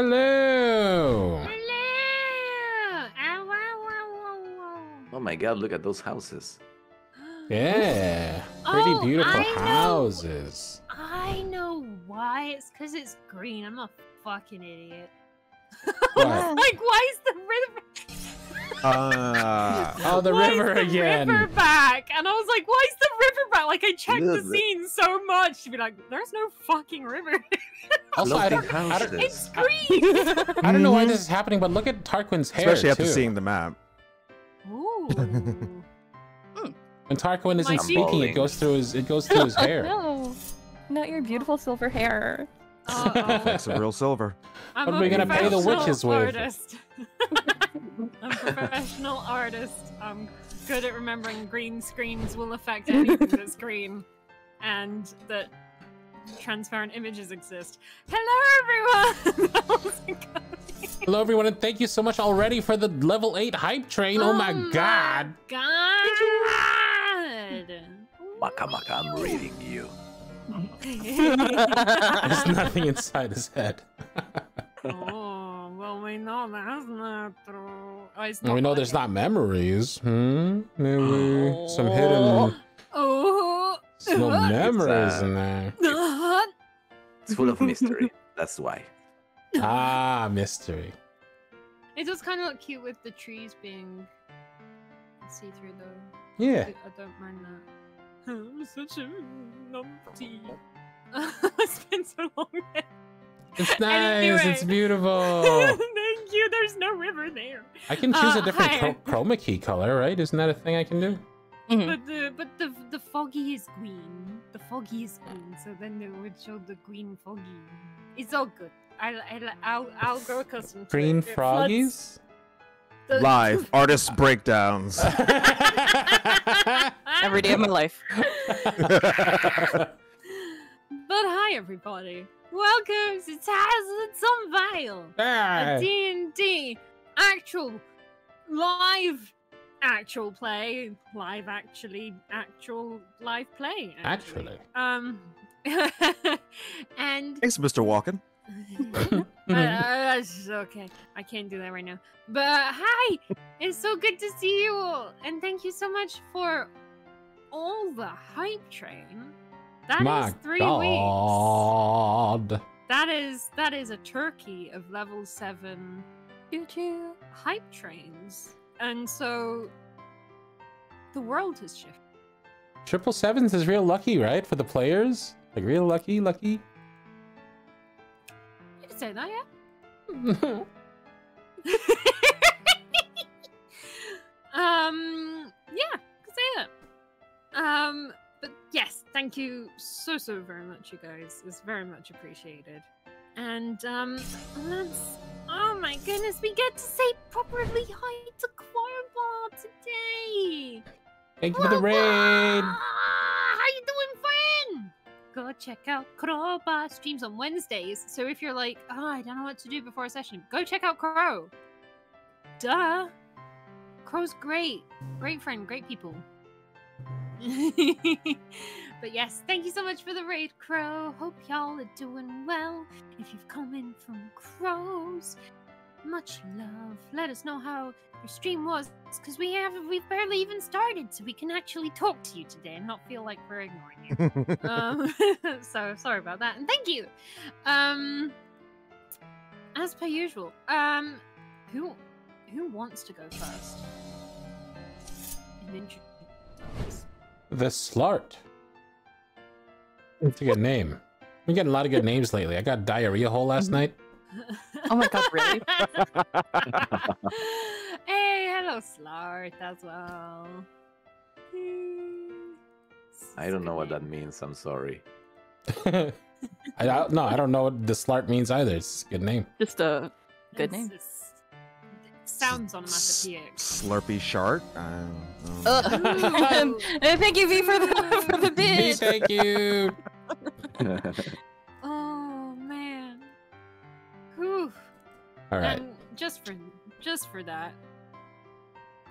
Hello. Hello! Ow, ow, ow, ow, Oh my god, look at those houses. Yeah. Pretty Oh, beautiful I know. houses. I know why. It's because it's green. I'm a fucking idiot. What? like, why is the river? Uh, Oh, the why is river the again. River back, and I was like, "Why is the river back?" Like, I checked the Look. scene so much to be like, "There's no fucking river. Also, I don't, I don't, it's green." I don't know why this is mm-hmm. happening, but look at Tarquinn's hair especially after too. seeing the map. Ooh. When Tarquinn isn't My speaking, it goes through his it goes through his hair. No, not your beautiful silver hair. Uh-oh. It's a real silver. I'm what are we gonna pay the witches with? Artist. I'm a professional artist. I'm good at remembering green screens will affect anything that's green, and that transparent images exist. Hello, everyone. That wasn't coming. Hello, everyone, and thank you so much already for the level eight hype train. Oh, my god! God. Maka Maka, I'm reading you. There's nothing inside his head. oh, well, we know that's not true. Oh, it's we know there's like not memories. Hmm? Maybe some hidden Oh. Some memories in there. It's full of mystery. That's why. Ah, mystery. It does kind of look cute with the trees being see through though. Yeah. I, I don't mind that. I'm such a numpty. it's been so long. It's nice. It's beautiful. Thank you. There's no river there. I can choose a Uh, different chroma key color, right? Isn't that a thing I can do? Mhm. But the but the the foggy is green. The foggy is green. So then they would show the green foggy. It's all good. I I I'll I'll grow accustomed Green it. It froggies? the- Live artist breakdowns. Every day of my life. But hi everybody. Welcome to Tales of Sunvale. Ah, a D&D actual live actual play live actually actual live play Actually. um and Thanks, Mr. Walken. uh, uh, okay i can't do that right now but uh, hi it's so good to see you all and thank you so much for all the hype train That is My three weeks God. that is that is a turkey of level seven Choo choo. hype trains. And so the world has shifted. Triple sevens is real lucky, right? For the players? Like real lucky, lucky? You can say that, yeah? um, yeah, can say that. Um, but yes, thank you so so very much, you guys. It's very much appreciated. And um, let's. Oh my goodness, we get to say properly hi to Today. Thank you for the raid. How you doing, friend? Go check out Crowbar streams on Wednesdays. So if you're like, oh, I don't know what to do before a session, go check out Crow. Duh. Crow's great. Great friend, great people. but yes, thank you so much for the raid, Crow. Hope y'all are doing well. If you've come in from Crows, much love. Let us know how your stream was, because we have we've barely even started, so we can actually talk to you today and not feel like we're ignoring you. um, so sorry about that, and thank you. Um, as per usual, um, who who wants to go first? The Slart. It's a good name. I'm getting a lot of good names lately. I got diarrhea hole last night. Oh my god, really? hey, hello, Slart, as well. I don't know what that means. I'm sorry. I don't no, I don't know what the Slart means either. It's a good name. Just a good It's- name. it's- it sounds onomatopoeic. Slurpy shart. I don't. Uh, thank you, V, for the for the Me, bid. thank you. All right. And just for just for that.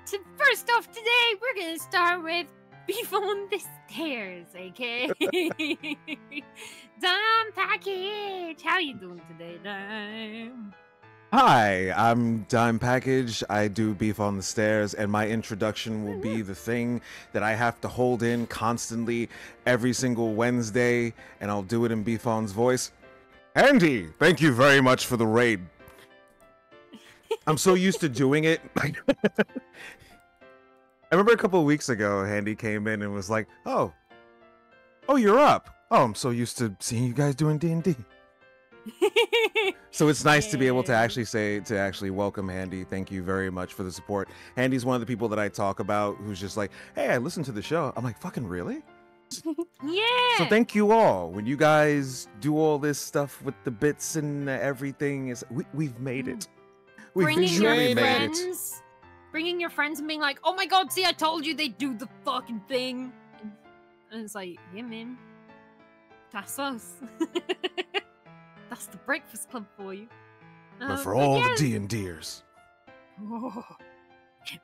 To first off today, we're gonna start with beef on the stairs, okay? Dime package, how you doing today, Dime? Hi, I'm Dime Package. I do Bifon Thestaers, and my introduction will be the thing that I have to hold in constantly every single Wednesday, and I'll do it in Bifon's voice. Andy, thank you very much for the raid. I'm so used to doing it. I remember a couple of weeks ago, Handy came in and was like, "Oh, oh, you're up. Oh, I'm so used to seeing you guys doing D and D." So it's nice to be able to actually say to actually welcome Handy. Thank you very much for the support. Handy's one of the people that I talk about who's just like, "Hey, I listened to the show." I'm like, "Fucking really?" Yeah. So thank you all. When you guys do all this stuff with the bits and everything, is we, we've made it. Mm. We've bringing your made made it. friends, bringing your friends and being like, "Oh my god, see, I told you they do the fucking thing," and it's like, "Yeah, man, that's us. that's the Breakfast Club for you." But Uh, for all yeah, the D and Ders, oh,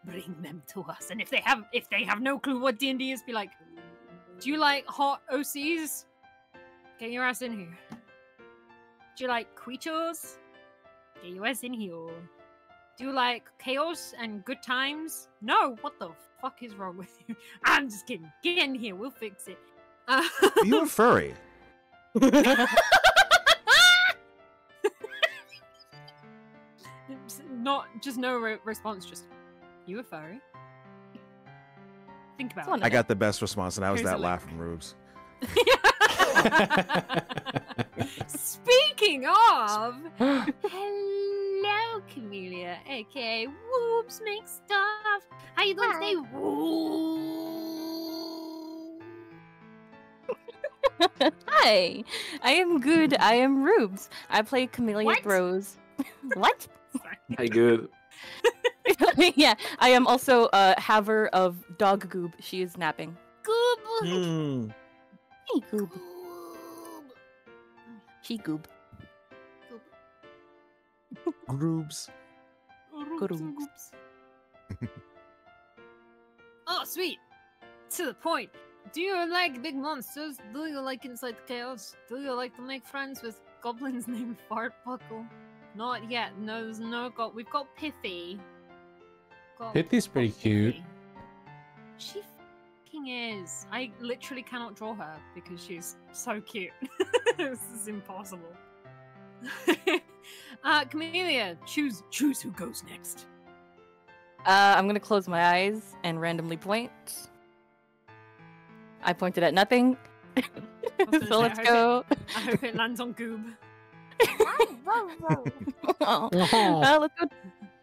bring them to us, and if they have, if they have no clue what D and D is, be like, "Do you like hot OCs? Get your ass in here. Do you like Quichos? Get your ass in here." Do you like chaos and good times? No, what the fuck is wrong with you? I'm just kidding. Get in here, we'll fix it. Uh, are you a furry? not just no re- response. Just you a furry? Think about it. I got the best response, and that was Here's that a laugh from Roobz. Speaking of, hello, Camellia. Okay, whoops, make stuff. How you doing today? Woo. Hi, I am good. I am Roobz. I play Camellia What? Throws. what? Sorry. Hi, good. yeah, I am also a haver of Dog Goob. She is napping. Goob. Hmm. Hey, Goob. She Goob. Roobz. Good Oops. oh, sweet. To the point. Do you like big monsters? Do you like Inside Chaos? Do you like to make friends with goblins named Fartbuckle? Not yet. No, there's no got. We've got Pithy. Got- Pithy's pretty got cute. She fucking is. I literally cannot draw her because she's so cute. this is impossible. uh, Camellia, choose choose who goes next. Uh, I'm gonna close my eyes and randomly point. I pointed at nothing. so let's I go. I hope it lands on Goob. oh. Oh. Uh, let's go.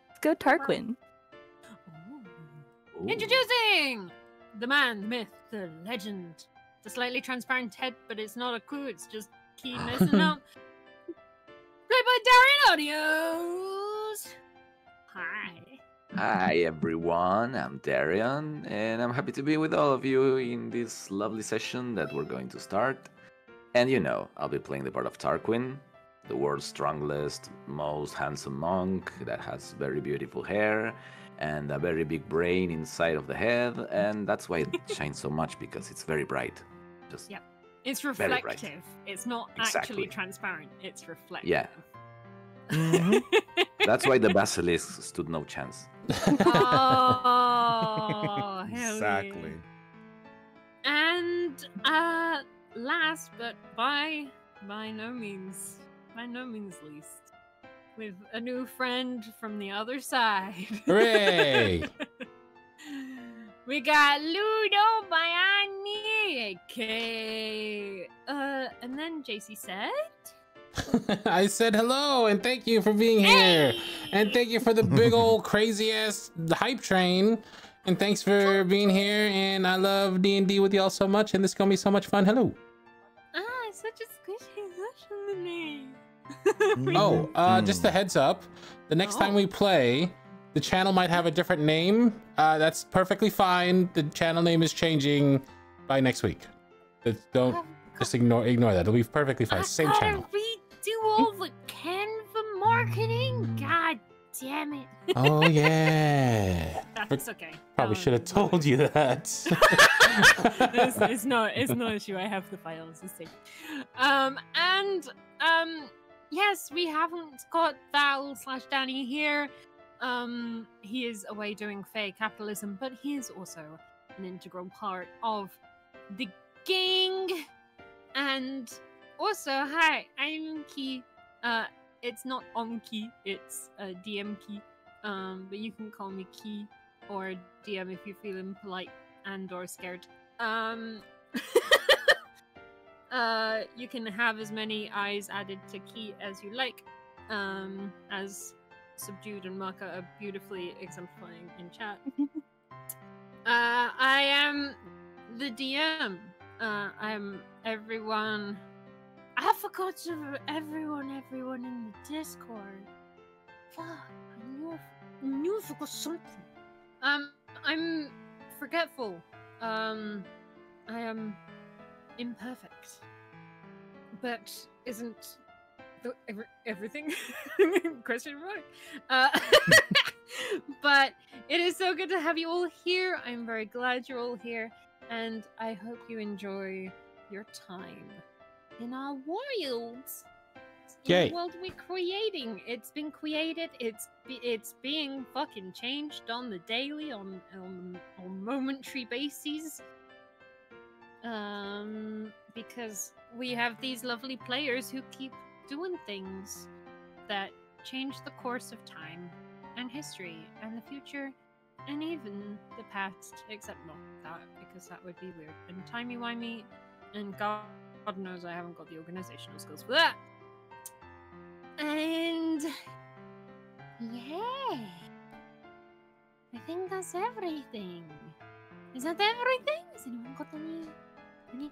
Let's go Tarquinn. Ooh. Introducing the man, the myth, the legend, the slightly transparent head, but it's not a clue. It's just Ki messing up. Played by Dareon Audios. Hi. Hi, everyone. I'm Dareon, and I'm happy to be with all of you in this lovely session that we're going to start. And you know, I'll be playing the part of Tarquinn, the world's strongest, most handsome monk that has very beautiful hair and a very big brain inside of the head, and that's why it shines so much because it's very bright. Just Yeah. It's reflective. It's not Exactly. actually transparent. It's reflective. Yeah. Mhm. that's why the basilisk stood no chance. oh, hell yeah. exactly. And uh last but by by no means by no means least with a new friend from the other side. Hooray! we got Ludo Bayani okay. Uh and then JC said I said hello and thank you for being here. And thank you for the big old crazy ass hype train. And thanks for being here. And I love D and D with y'all so much. And this is gonna be so much fun. Hello. Ah, such a squishy session to name. Oh, uh, Mm. just a heads up. The next time Oh. we play, the channel might have a different name. Uh, that's perfectly fine. The channel name is changing by next week. Just don't just ignore ignore that. It'll be perfectly fine. I Same gotta channel. redo all the Canva marketing. God damn it. Oh yeah. That's okay. Probably Um, should have told you that. it's, it's no it's no issue. I have the files. It's safe. Um and um yes, we haven't got Val slash Danny here. Um he is away doing fair capitalism, but he is also an integral part of the gang. And also, hi, I'm Ki. Uh it's not Omki, it's uh, DM Ki. Um, but you can call me Ki or DM if you're feeling polite and or scared. Um, uh, you can have as many eyes added to Ki as you like, um, as subdued and Maka are beautifully exemplifying in chat. uh, I am the DM. Uh, I'm everyone. I forgot to everyone, everyone in the Discord. Fuck, I knew, I knew I forgot something. Um, I'm forgetful. Um, I am imperfect, but isn't the, every, everything? Question mark. Uh, but it is so good to have you all here. I'm very glad you're all here, and I hope you enjoy your time in our Yay. the world we're creating. It's been created. It's it's being fucking changed on the daily, on on, on momentary bases. Um, because we have these lovely players who keep doing things that change the course of time and history and the future and even the past, except not that because that would be weird and timey wimey. And God, God knows I haven't got the organizational skills for that. And yeah, I think that's everything. Is that everything? Has anyone got any?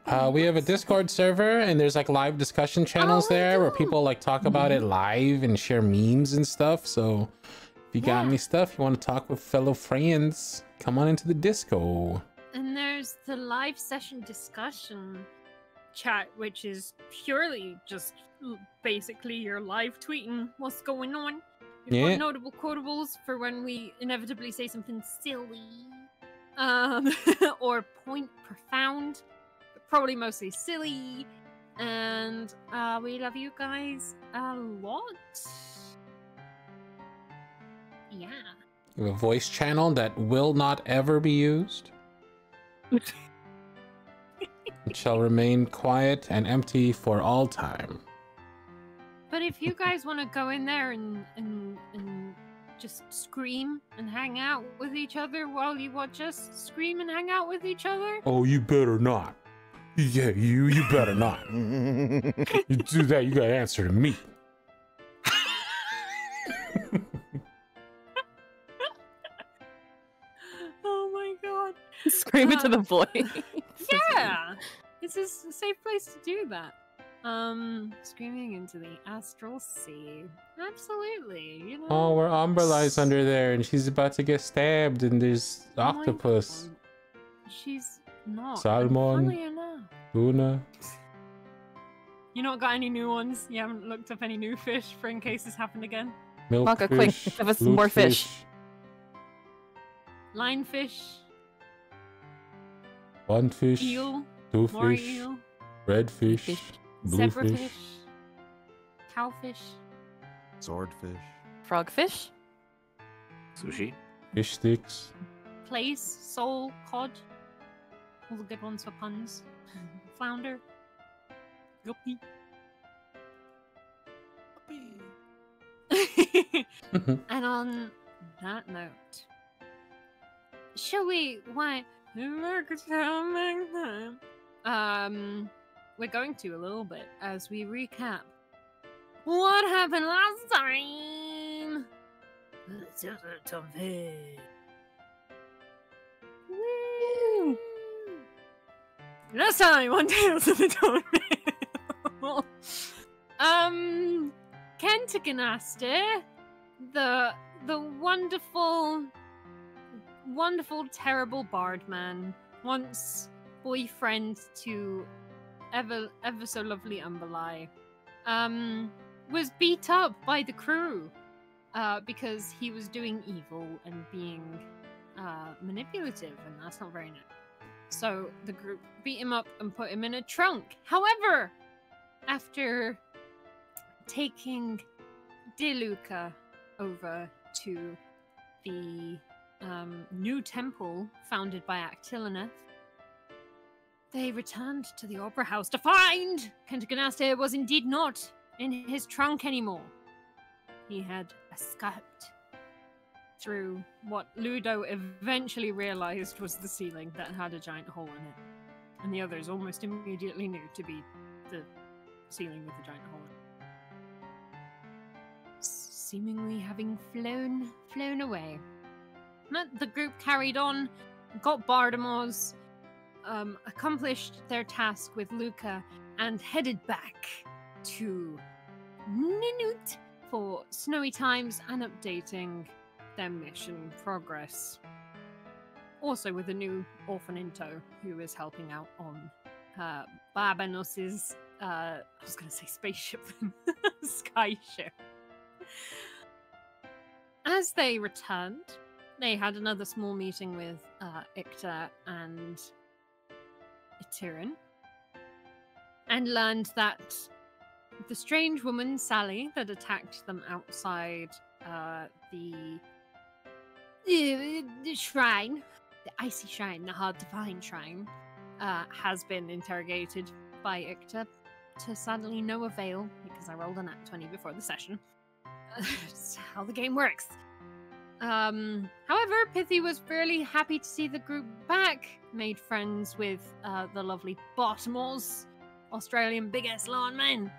Uh, we have a? Discord server, and there's like live discussion channels we there where people like talk about it live and share memes and stuff. So if you got Yeah. any stuff you want to talk with fellow friends, come on into the disco. And there's the live session discussion chat, which is purely just basically your live tweeting what's going on. You've Yeah. got notable quotables for when we inevitably say something silly, um, or point profound, probably mostly silly. And uh, we love you guys a lot. Yeah. A voice channel that will not ever be used. it shall remain quiet and empty for all time. But if you guys want to go in there and, and and just scream and hang out with each other while you watch us scream and hang out with each other, Oh, you better not. Yeah, you, you better not. You do that, you gotta answer to me. oh my god, Scream into the void. yeah, this is a safe place to do that. Um, screaming into the astral sea, absolutely. You know. Oh, where Umber lies under there and she's about to get stabbed and there's Oh octopus. God. She's not. and Salmon. Tuna. you not got any new ones. You haven't looked up any new fish for in case this happened again. Maka, quick, Milkfish. give us some more fish. Lionfish, One fish. eel, Two more fish. eel, Red fish. Fish. Blue zebrafish, fish. cowfish, Swordfish. Frogfish. Sushi. Fish sticks. Plaice, sole, cod. All the good ones for puns. Flounder, guppy. and on that note, shall we? Why? Um, we're going to a little bit as we recap what happened last time. Woo! Last time on Tales of the Torn Veil. um, Kentaganaster, the the wonderful, wonderful, terrible bard man, once boyfriend to ever ever so lovely Umberlie, um, was beat up by the crew uh, because he was doing evil and being uh, manipulative, and that's not very nice. So the group beat him up and put him in a trunk. However, after taking Deluca over to the um, new temple founded by Actilineth, they returned to the Opera House to find Kentaganaste was indeed not in his trunk anymore. He had escaped through what Ludo eventually realized was the ceiling that had a giant hole in it. And the others almost immediately knew to be the ceiling with the giant hole in it. Seemingly having flown flown away. But the group carried on, got Bardamos, um, accomplished their task with Luca, and headed back to Ninut for snowy times and updating their mission progress. Also with a new orphan in tow who is helping out on uh, Barbanos's, uh, I was going to say spaceship, sky ship. As they returned, they had another small meeting with uh, Icta and Itirin and learned that the strange woman, Sally, that attacked them outside uh, the, the shrine, the icy shrine, the hard to find shrine, uh, has been interrogated by Icta to sadly no avail because I rolled a nat 20 before the session. That's how the game works. Um, however, Pithy was fairly happy to see the group back, made friends with uh, the lovely Baltimore's Australian big ass lawn men,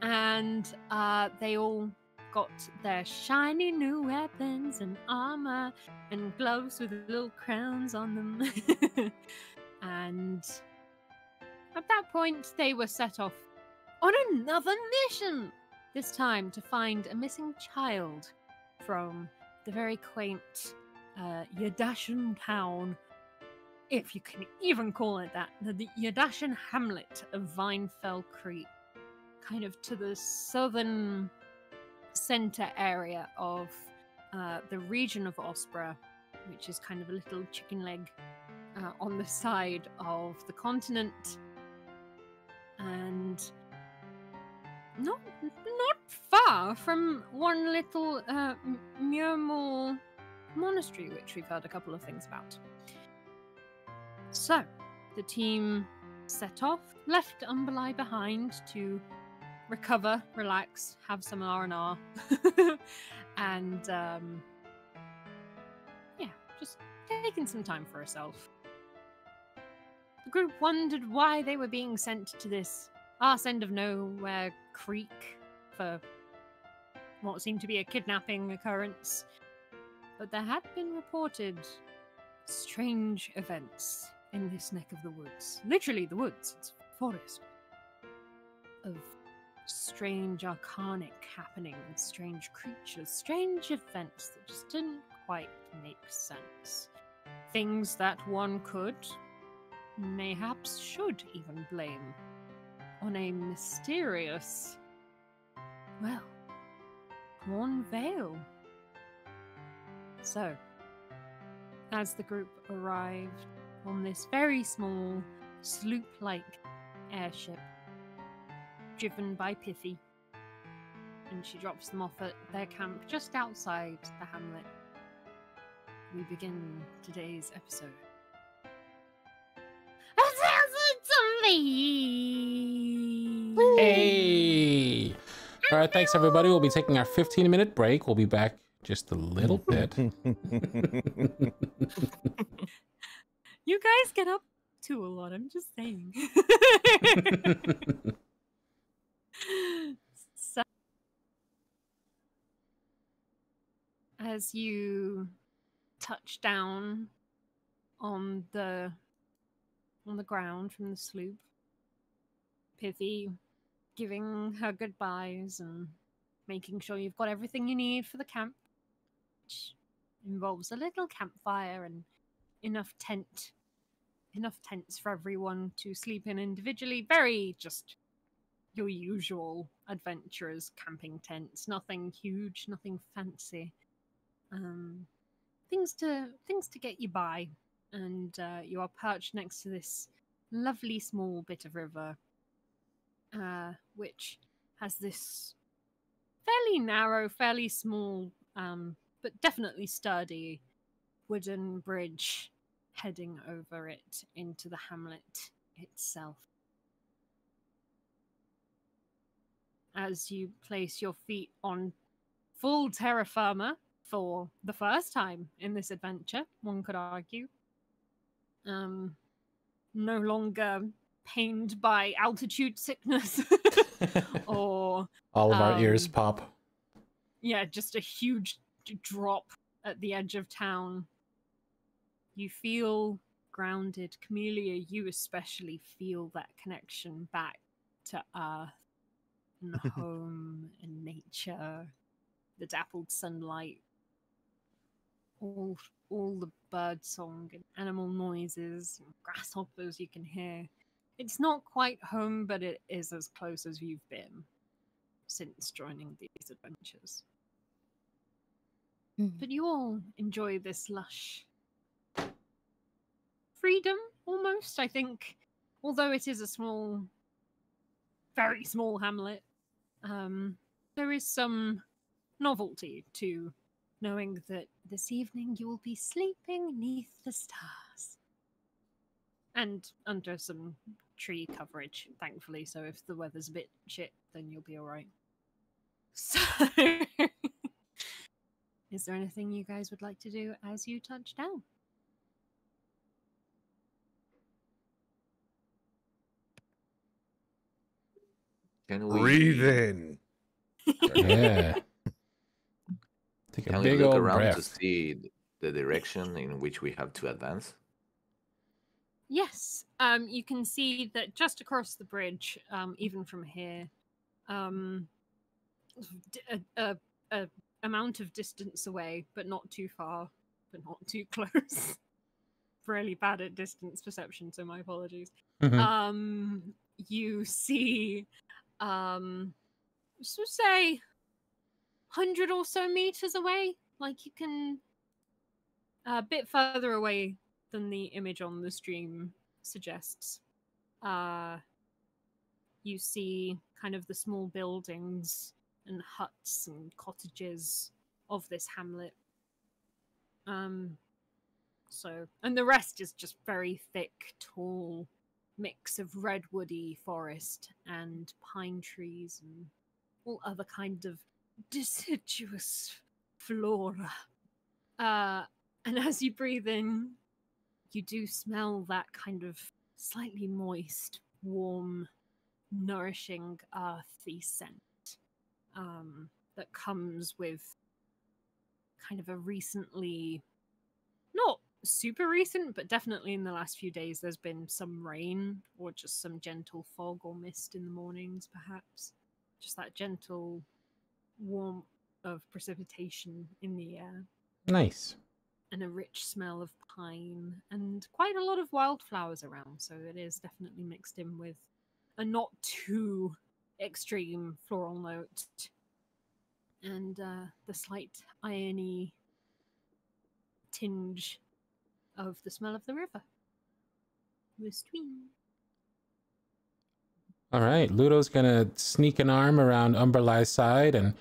and uh, they all got their shiny new weapons and armor and gloves with little crowns on them. and at that point, they were set off on another mission, this time to find a missing child from the very quaint uh, Yadashan town, if you can even call it that, the, the Yadashan hamlet of Vinefell Creek, kind of to the southern center area of uh, the region of Ospra, which is kind of a little chicken leg uh, on the side of the continent. And not not far from one little uh, Murmur monastery, which we've heard a couple of things about. So, the team set off, left Umberly behind to recover, relax, have some R and R, and um, yeah, just taking some time for herself. The group wondered why they were being sent to this arse end of nowhere creek for what seemed to be a kidnapping occurrence. But there had been reported strange events in this neck of the woods. Literally, the woods, it's forest. Of strange arcanic happenings, strange creatures, strange events that just didn't quite make sense. Things that one could, mayhaps should even blame on a mysterious, well, Torn Veil. So, as the group arrived on this very small, sloop like airship, driven by Pithy, and she drops them off at their camp just outside the hamlet, we begin today's episode. Hey! All right, thanks everybody. We'll be taking our 15 minute break. We'll be back just a little bit. You guys get up to a lot, I'm just saying. so, as you touch down on the on the ground from the sloop, Pithy giving her goodbyes and making sure you've got everything you need for the camp, which involves a little campfire and enough tent enough tents for everyone to sleep in individually. Very just your usual adventurers camping tents. Nothing huge, nothing fancy. Um, things to things to get you by, and uh, you are perched next to this lovely small bit of river, uh, which has this fairly narrow, fairly small, um, but definitely sturdy wooden bridge heading over it into the hamlet itself. As you place your feet on full terra firma for the first time in this adventure, one could argue. Um, no longer pained by altitude sickness or All of our ears Um, pop. yeah, just a huge drop at the edge of town. You feel grounded. Camellia, you especially feel that connection back to earth and home and nature, the dappled sunlight, all all the bird song and animal noises and grasshoppers you can hear. It's not quite home, but it is as close as you've been since joining these adventures. Hmm. But you all enjoy this lush freedom almost, I think. Although it is a small, very small hamlet, um, there is some novelty to knowing that this evening you will be sleeping neath the stars. And under some tree coverage, thankfully, so if the weather's a bit shit, then you'll be alright. So, is there anything you guys would like to do as you touch down? Can we Breathe in. Yeah. Take a Can we look old around to see the direction in which we have to advance? Yes, um, you can see that just across the bridge, um, even from here, um, d- a, a, a amount of distance away, but not too far, but not too close. Really bad at distance perception, so my apologies. Mhm. Um, you see, um, so say, hundred or so meters away, like you can, a bit further away than the image on the stream suggests. Uh, you see kind of the small buildings and huts and cottages of this hamlet. Um, so, and the rest is just very thick, tall mix of redwoody forest and pine trees and all other kind of deciduous flora. Uh, and as you breathe in, you do smell that kind of slightly moist, warm, nourishing, earthy scent um, that comes with kind of a recently, not super recent, but definitely in the last few days, there's been some rain or just some gentle fog or mist in the mornings, perhaps. Just that gentle warmth of precipitation in the air Nice. and a rich smell of pine and quite a lot of wildflowers around. So it is definitely mixed in with a not too extreme floral note and uh, the slight irony tinge of the smell of the river. The stream. All right. Ludo's gonna sneak an arm around Umberlai's side and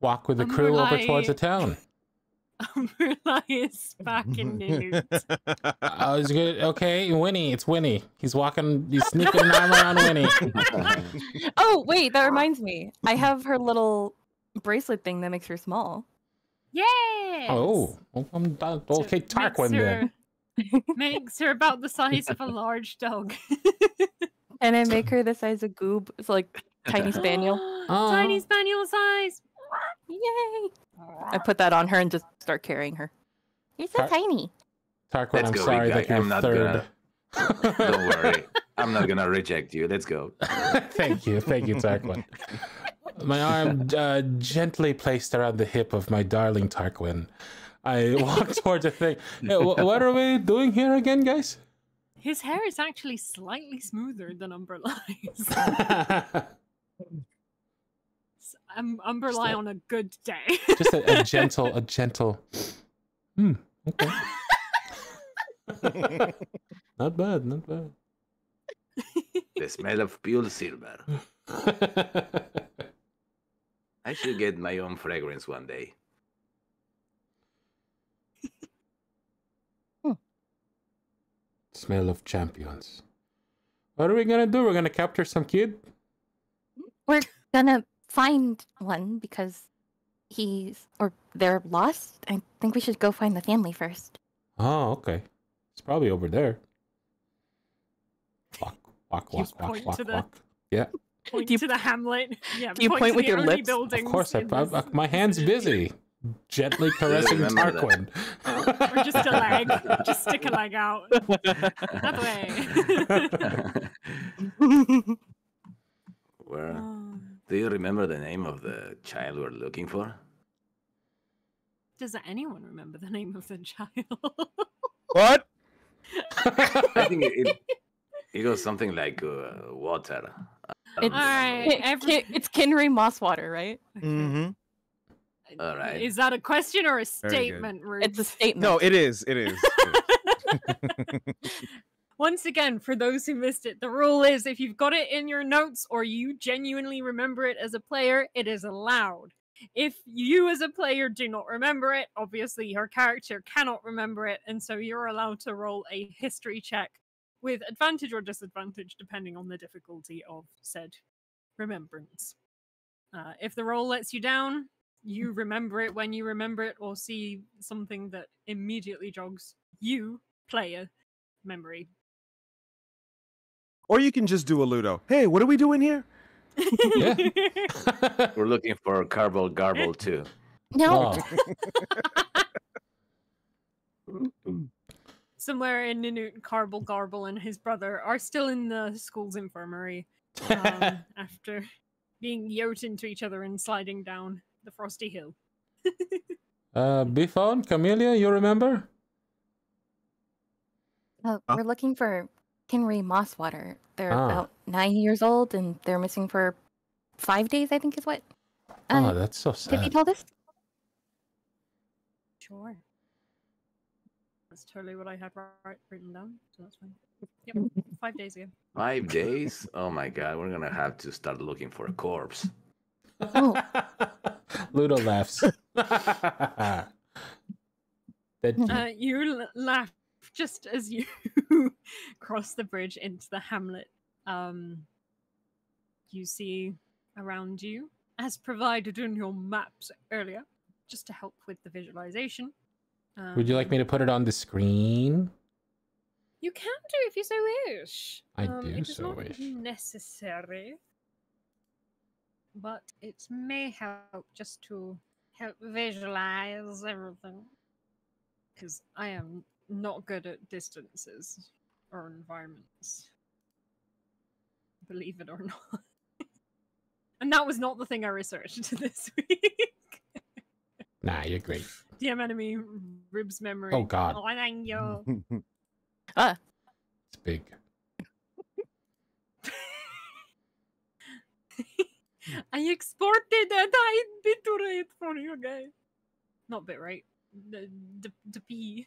walk with the crew over towards the town. Umbrella is back in news. I was good. Okay, Winnie. It's Winnie. He's walking. He's sneaking an arm around Winnie. Oh, wait, that reminds me. I have her little bracelet thing that makes her small. Yes! Oh, well, I'm done. Okay, makes Tarquinn then. Her- makes her about the size of a large dog. And I make her the size of Goob. It's like tiny spaniel. Tiny spaniel size. Yay! I put that on her and just start carrying her. You're so Tar- tiny. Tarquinn, Let's I'm go, sorry that you're I'm not third. Don't worry. I'm not gonna reject you. Let's go. thank you, thank you, Tarquinn. My arm uh, gently placed around the hip of my darling Tarquinn. I walk towards the thing. Hey, wh- what are we doing here again, guys? His hair is actually slightly smoother than Umbrella's. S- Um, Umberly a- on a good day. Just a, a gentle, a gentle. Hmm. Okay. not bad. Not bad. The smell of pure silver. I should get my own fragrance one day. Hmm. Smell of champions. What are we gonna do? We're gonna capture some kid? We're gonna find one because he's or they're lost. I think we should go find the family first. Oh, okay. It's probably over there. Walk, walk, You walk, walk, walk, the- walk. Yeah, point Do you- to the hamlet. Yeah, do you point, point with your lips? Of Buildings of course. I, I, uh, my hand's busy, gently caressing remember that. Tarquinn. Or just a leg. just stick a leg out. That way. Where Oh. do you remember the name of the child we're looking for? Does anyone remember the name of the child? What? I think it, it, it goes something like uh, water. It's- Alright, Ki- every- it's Kinry Mosswater, right? Mm-hmm. All right. Is that a question or a good. statement, It's a statement. No, it is. It is. it is. Once again, for those who missed it, the rule is if you've got it in your notes or you genuinely remember it as a player, it is allowed. If you as a player do not remember it, obviously your character cannot remember it, and so you're allowed to roll a history check with advantage or disadvantage depending on the difficulty of said remembrance. Uh, if the roll lets you down, you remember it when you remember it or see something that immediately jogs you, player, memory. or you can just do a Ludo. Hey, what are we doing here? Yeah. We're looking for Carble Garble too. No, Oh, Somewhere in Nunut, Carble Garble and his brother are still in the school's infirmary um, after being yoked into each other and sliding down the frosty hill. uh, Bifon, Camellia, you remember? Uh, Huh? we're looking for Kinry Mosswater. They're Ah. about nine years old and they're missing for five days. I think is what. oh, Uh, that's so sad. Did sad. tell this? Sure. That's totally what I had right, written down, so that's fine. Yep, five days ago. Five days? Oh my god, we're gonna have to start looking for a corpse. Oh. Ludo laughs. Dead. Uh, you laugh just as you cross the bridge into the hamlet. Um, you see around you, as provided in your maps earlier, just to help with the visualization. Would you like me um, to put it on the screen? You can do if you so wish. I Um, do it is so not wish. necessary, but it may help just to help visualize everything. Because I am not good at distances or environments. Believe it or not. and that was not the thing I researched this week. Nah, you're great. DM enemy ribs memory. Oh, God. Oh, thank you. Ah. It's big. I exported a high bitrate for you guys. Not bitrate. The the the P.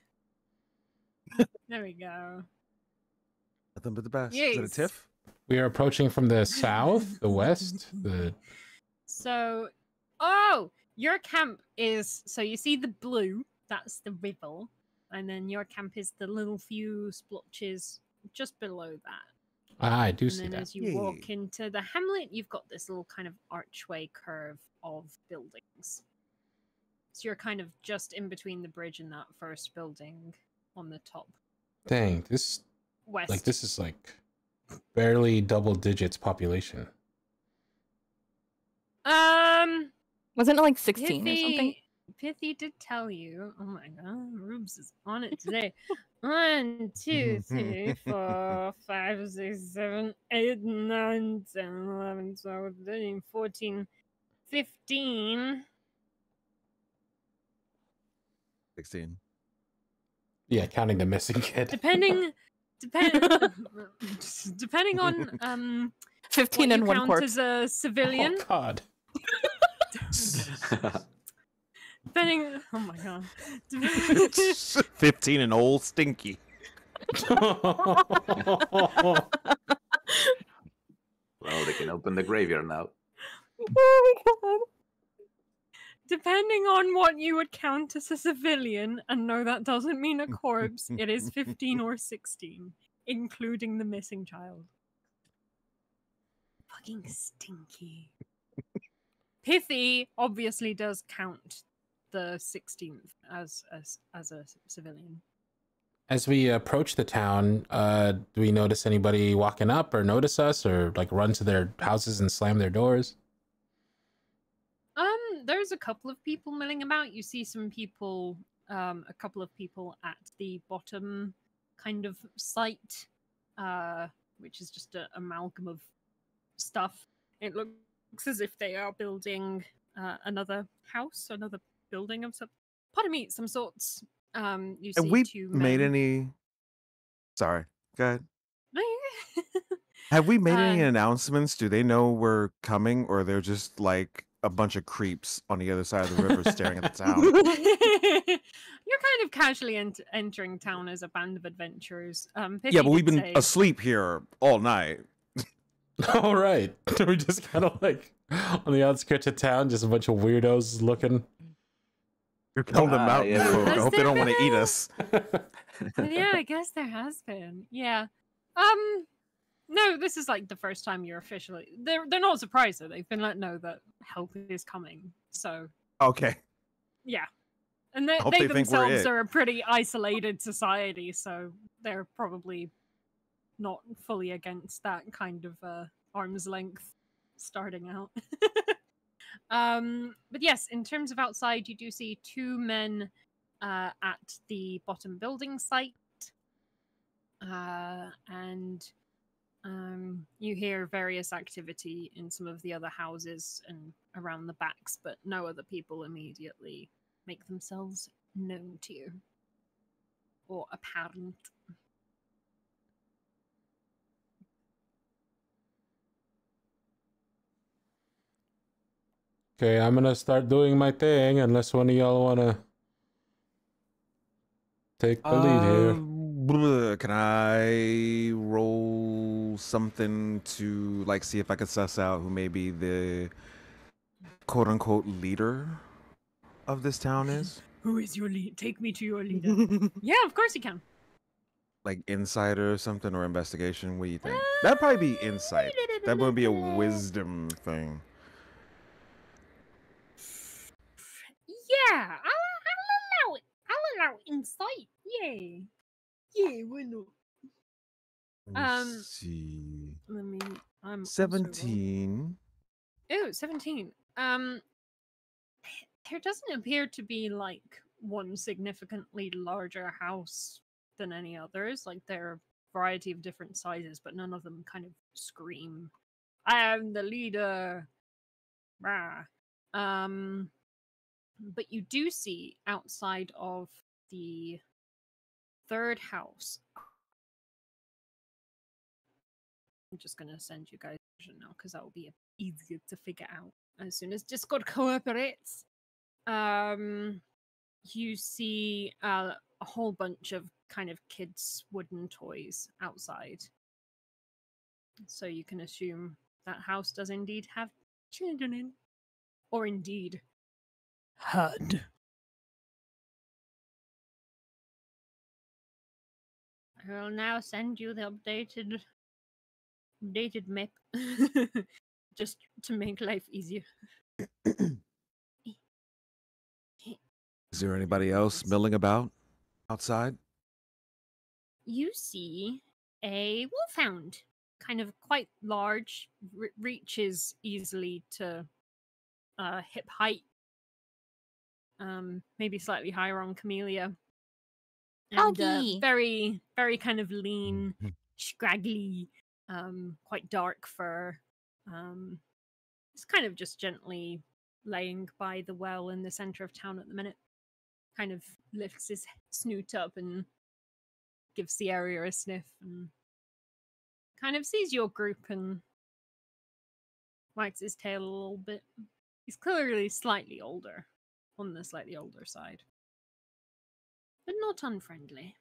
there we go. Nothing but the best. Is it a Yes. tiff? We are approaching from the south, the west, the So, oh, your camp is so you see the blue. That's the river, and then your camp is the little few splotches just below that. Ah, I do and see then that. as you walk into the hamlet, you've got this little kind of archway curve of buildings. So you're kind of just in between the bridge and that first building on the top Dang, this west. like this is like barely double digits population. Um, Wasn't it like sixteen or something? Pithy, to tell you. Oh my god, Roobz is on it today. One, two, three, four, five, six, seven, eight, nine, ten, eleven, twelve, thirteen, fourteen, fifteen. 16. Yeah, counting the missing kid. Depending, depend, depending on um 15 what and you one count corpse. as a civilian. Oh God. Depending, oh my god. 15 and old stinky. well, they can open the graveyard now. oh my god. Depending on what you would count as a civilian, and no, that doesn't mean a corpse, it is 15 or 16, including the missing child. Fucking stinky. Pithy obviously does count the 16th as as, as a civilian. As we approach the town, uh, do we notice anybody walking up or notice us or like run to their houses and slam their doors? Um, there's a couple of people milling about. You see some people, um, a couple of people at the bottom kind of site, uh, which is just an amalgam of stuff. It looks as if they are building uh, another house, another building of some, pot of me, some sorts. Um, you see Have we two made men- any. Sorry. Go ahead. Have we made any Uh, announcements? Do they know we're coming, or they're just like a bunch of creeps on the other side of the river staring at the town? You're kind of casually ent- entering town as a band of adventurers. Um, yeah, Pithy but we've did been say- asleep here all night. All right. So we're just kind of like on the outskirts of town, just a bunch of weirdos looking. You're killing the mountain yeah. folk. I hope they don't want to eat us. yeah, I guess there has been. Yeah. Um no, this is like the first time you're officially they're they're not surprised though. They've been let know that help is coming. So Okay. yeah. And they, they, they themselves are a pretty isolated society, so they're probably not fully against that kind of uh arm's length starting out. um but yes, in terms of outside you do see two men uh at the bottom building site. Uh and um you hear various activity in some of the other houses and around the backs, but no other people immediately make themselves known to you or apparent. Okay, I'm gonna start doing my thing unless one of y'all wanna take the lead here. Uh, Can I roll something to like see if I could suss out who maybe the quote unquote leader of this town is? Who is your lead? Take me to your leader. yeah, of course you can. Like insider or something or investigation? What do you think? That'd probably be insight. That would be a wisdom thing. Yeah, I'll, I'll allow it. I'll allow insight. Yay. Yeah, why not? Let me Um, see. Let me. I'm 17. Oh, 17. Um, there doesn't appear to be like one significantly larger house than any others. Like there are a variety of different sizes, but none of them kind of scream, "I am the leader." Rah. Um, but you do see outside of the third house. I'm just gonna send you guys now because that will be easier to figure out as soon as Discord cooperates. Um, you see uh, a whole bunch of kind of kids' wooden toys outside. So you can assume that house does indeed have children in, or indeed had. I will now send you the updated updated map just to make life easier. Is there anybody else milling about outside? You see a wolfhound, kind of quite large, re- reaches easily to uh, hip height, um, maybe slightly higher on Camellia. And uh, very, very kind of lean, scraggly, um, quite dark fur. Um, it's kind of just gently laying by the well in the center of town at the minute. Kind of lifts his snoot up and gives the area a sniff and kind of sees your group and wags his tail a little bit. He's clearly slightly older, on the slightly older side, but not unfriendly.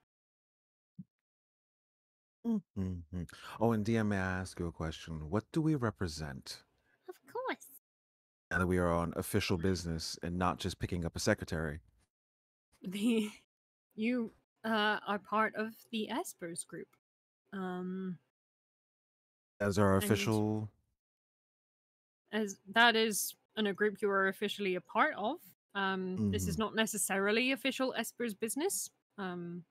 Mhm. Oh, and DM, may I ask you a question? What do we represent Of course. now that we are on official business and not just picking up a secretary? The you uh, are part of the Espers group. Um, As our official. as that is in a group you are officially a part of. Um, This is Mhm. not necessarily official Esper's business. Um,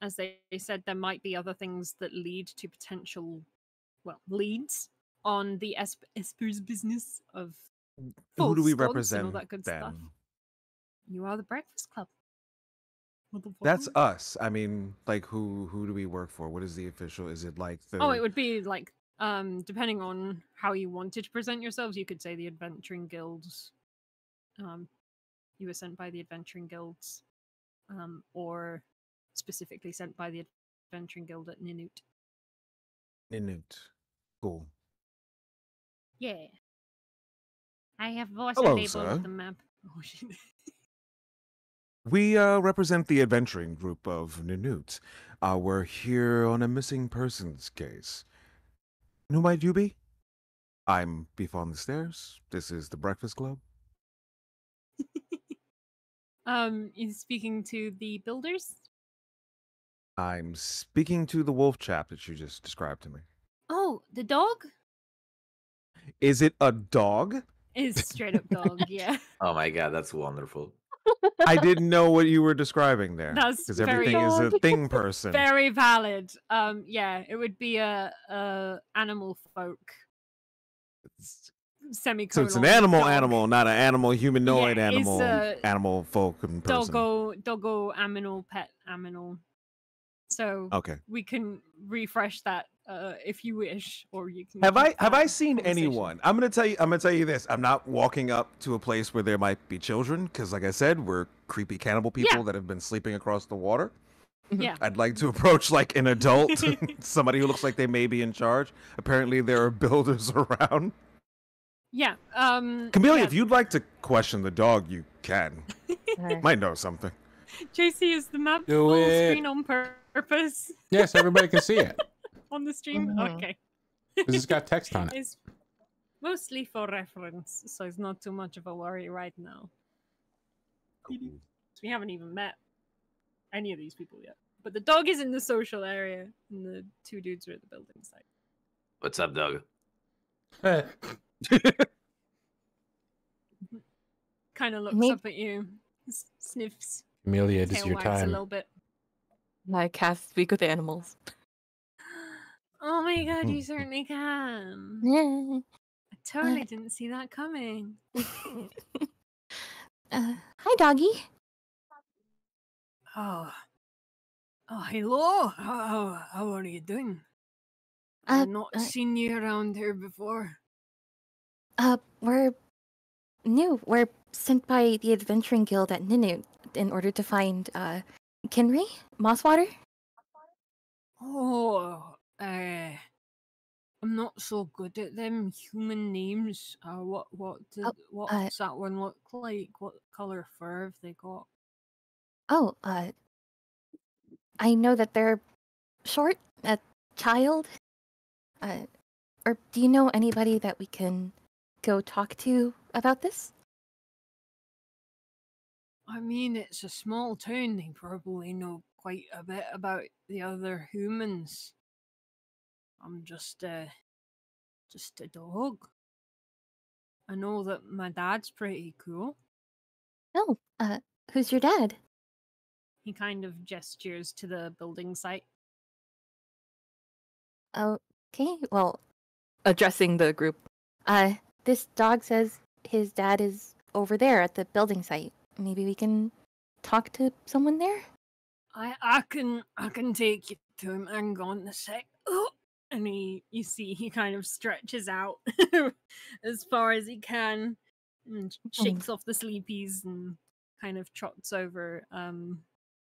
as they said, there might be other things that lead to potential, well, leads on the Esp- Esper's business of Who do we and all represent that good then? stuff. You are the Breakfast Club. That's us. I mean, like, who who do we work for? What is the official? Is it like the? Oh, it would be like um depending on how you wanted to present yourselves, you could say the adventuring guilds. Um you were sent by the adventuring guilds. Um or specifically sent by the adventuring guild at Ninut. Ninut. Cool. Yeah. I have also Hello, labeled sir. the map. Oh. We uh, represent the adventuring group of Ninut. Uh, we're here on a missing persons case. And who might you be? I'm Bifon Thestaers. This is the Breakfast Club. Um is speaking to the builders. I'm speaking to the wolf chap that you just described to me. Oh, the dog Is it a dog? is straight up dog, yeah. Oh my god, that's wonderful. I didn't know what you were describing there. That's Because very everything is a thing person. Very valid. Um, yeah, it would be a, a animal folk so semicolon. it's an animal dog. animal, not an animal humanoid Yeah, it's animal, a animal folk and person. Doggo, doggo, aminal, pet, aminal. So Okay. we can refresh that uh, if you wish, or you can. Have I have I seen anyone? I'm gonna tell you. I'm gonna tell you this. I'm not walking up to a place where there might be children, because like I said, we're creepy cannibal people that have been sleeping across the water. Yeah. I'd like to approach like an adult, somebody who looks like they may be in charge. Apparently, there are builders around. Yeah. Um. Camellia, yeah, if you'd like to question the dog, you can. Might know something. JC is the map Do full it. screen on purpose Yes, everybody can see it. on the stream. Mhm. Okay. 'cause it's got text on it. It's mostly for reference, so it's not too much of a worry right now. We haven't even met any of these people yet. But the dog is in the social area, and the two dudes are at the building site. What's up, dog? Kind of looks Maybe- up at you, sniffs, Amelia, it is your wags a time. little bit. I cast speak with animals. Oh my god, you Hmm. certainly can. Yeah. I totally didn't see that coming. uh, hi, doggy. Oh, oh, hello. How how, how are you doing? Uh, I've not uh, seen you around here before. Uh, we're new. We're sent by the Adventuring Guild at Ninu in order to find uh Kinry Mosswater. Oh, uh, I'm not so good at them human names. Uh, what what did, Oh, what's uh, that one look like? What color fur have they got? Oh, uh, I know that they're short, a child. Uh, or do you know anybody that we can go talk to about this? I mean, it's a small town. They probably know quite a bit about the other humans. I'm just uh, just a dog. I know that my dad's pretty cool. Oh, uh, who's your dad? He kind of gestures to the building site. Okay, well, addressing the group. Uh, this dog says his dad is over there at the building site. Maybe we can talk to someone there? I I can I can take you to him. Hang on a sec. Oh, and he you see he kind of stretches out as far as he can and shakes off the sleepies and kind of trots over um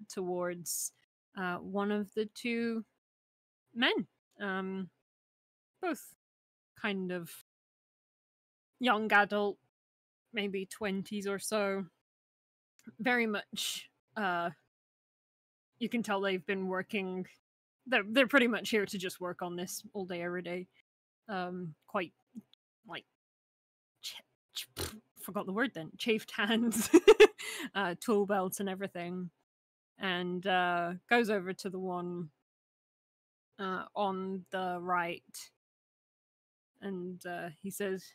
towards uh one of the two men. Um both kind of young adult, maybe twenties or so. Very much. Uh, you can tell they've been working. They're they're pretty much here to just work on this all day every day. Um, quite like ch- ch- forgot the word then. Chafed hands, uh, tool belts, and everything. And uh, goes over to the one uh, on the right, and uh, he says,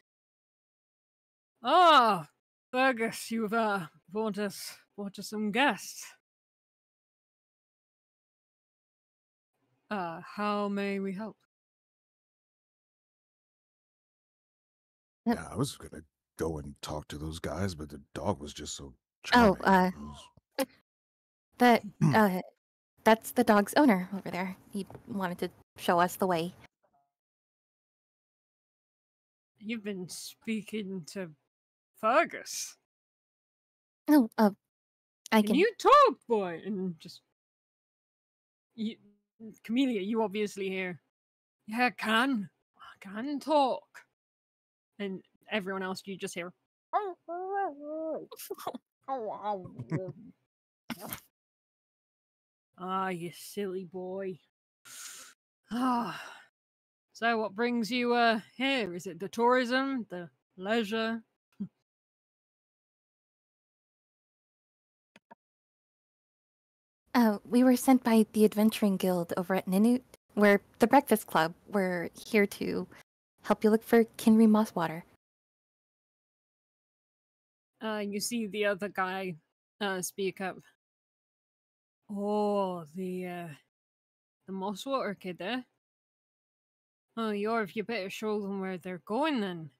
"Ah, Fergus, you've uh, brought us brought us some guests. Uh, how may we help?" Yeah, I was gonna go and talk to those guys, but the dog was just so. Oh, charming. uh, It was- That Hmm. uh, that's the dog's owner over there. He wanted to show us the way. You've been speaking to Fergus. Oh, uh, I Can can. you talk, boy? And just you, Camellia, you obviously hear. Yeah, I can. I can talk. And everyone else, you just hear. ah, you silly boy. Ah. So, what brings you uh here? Is it the tourism, the leisure? Uh, we were sent by the Adventuring Guild over at Ninut. We're the Breakfast Club. We're here to help you look for Kinry Mosswater. uh, you see the other guy uh, speak up. Oh, the uh, the Mosswater kid there. Oh, Yorv, you better show them where they're going then.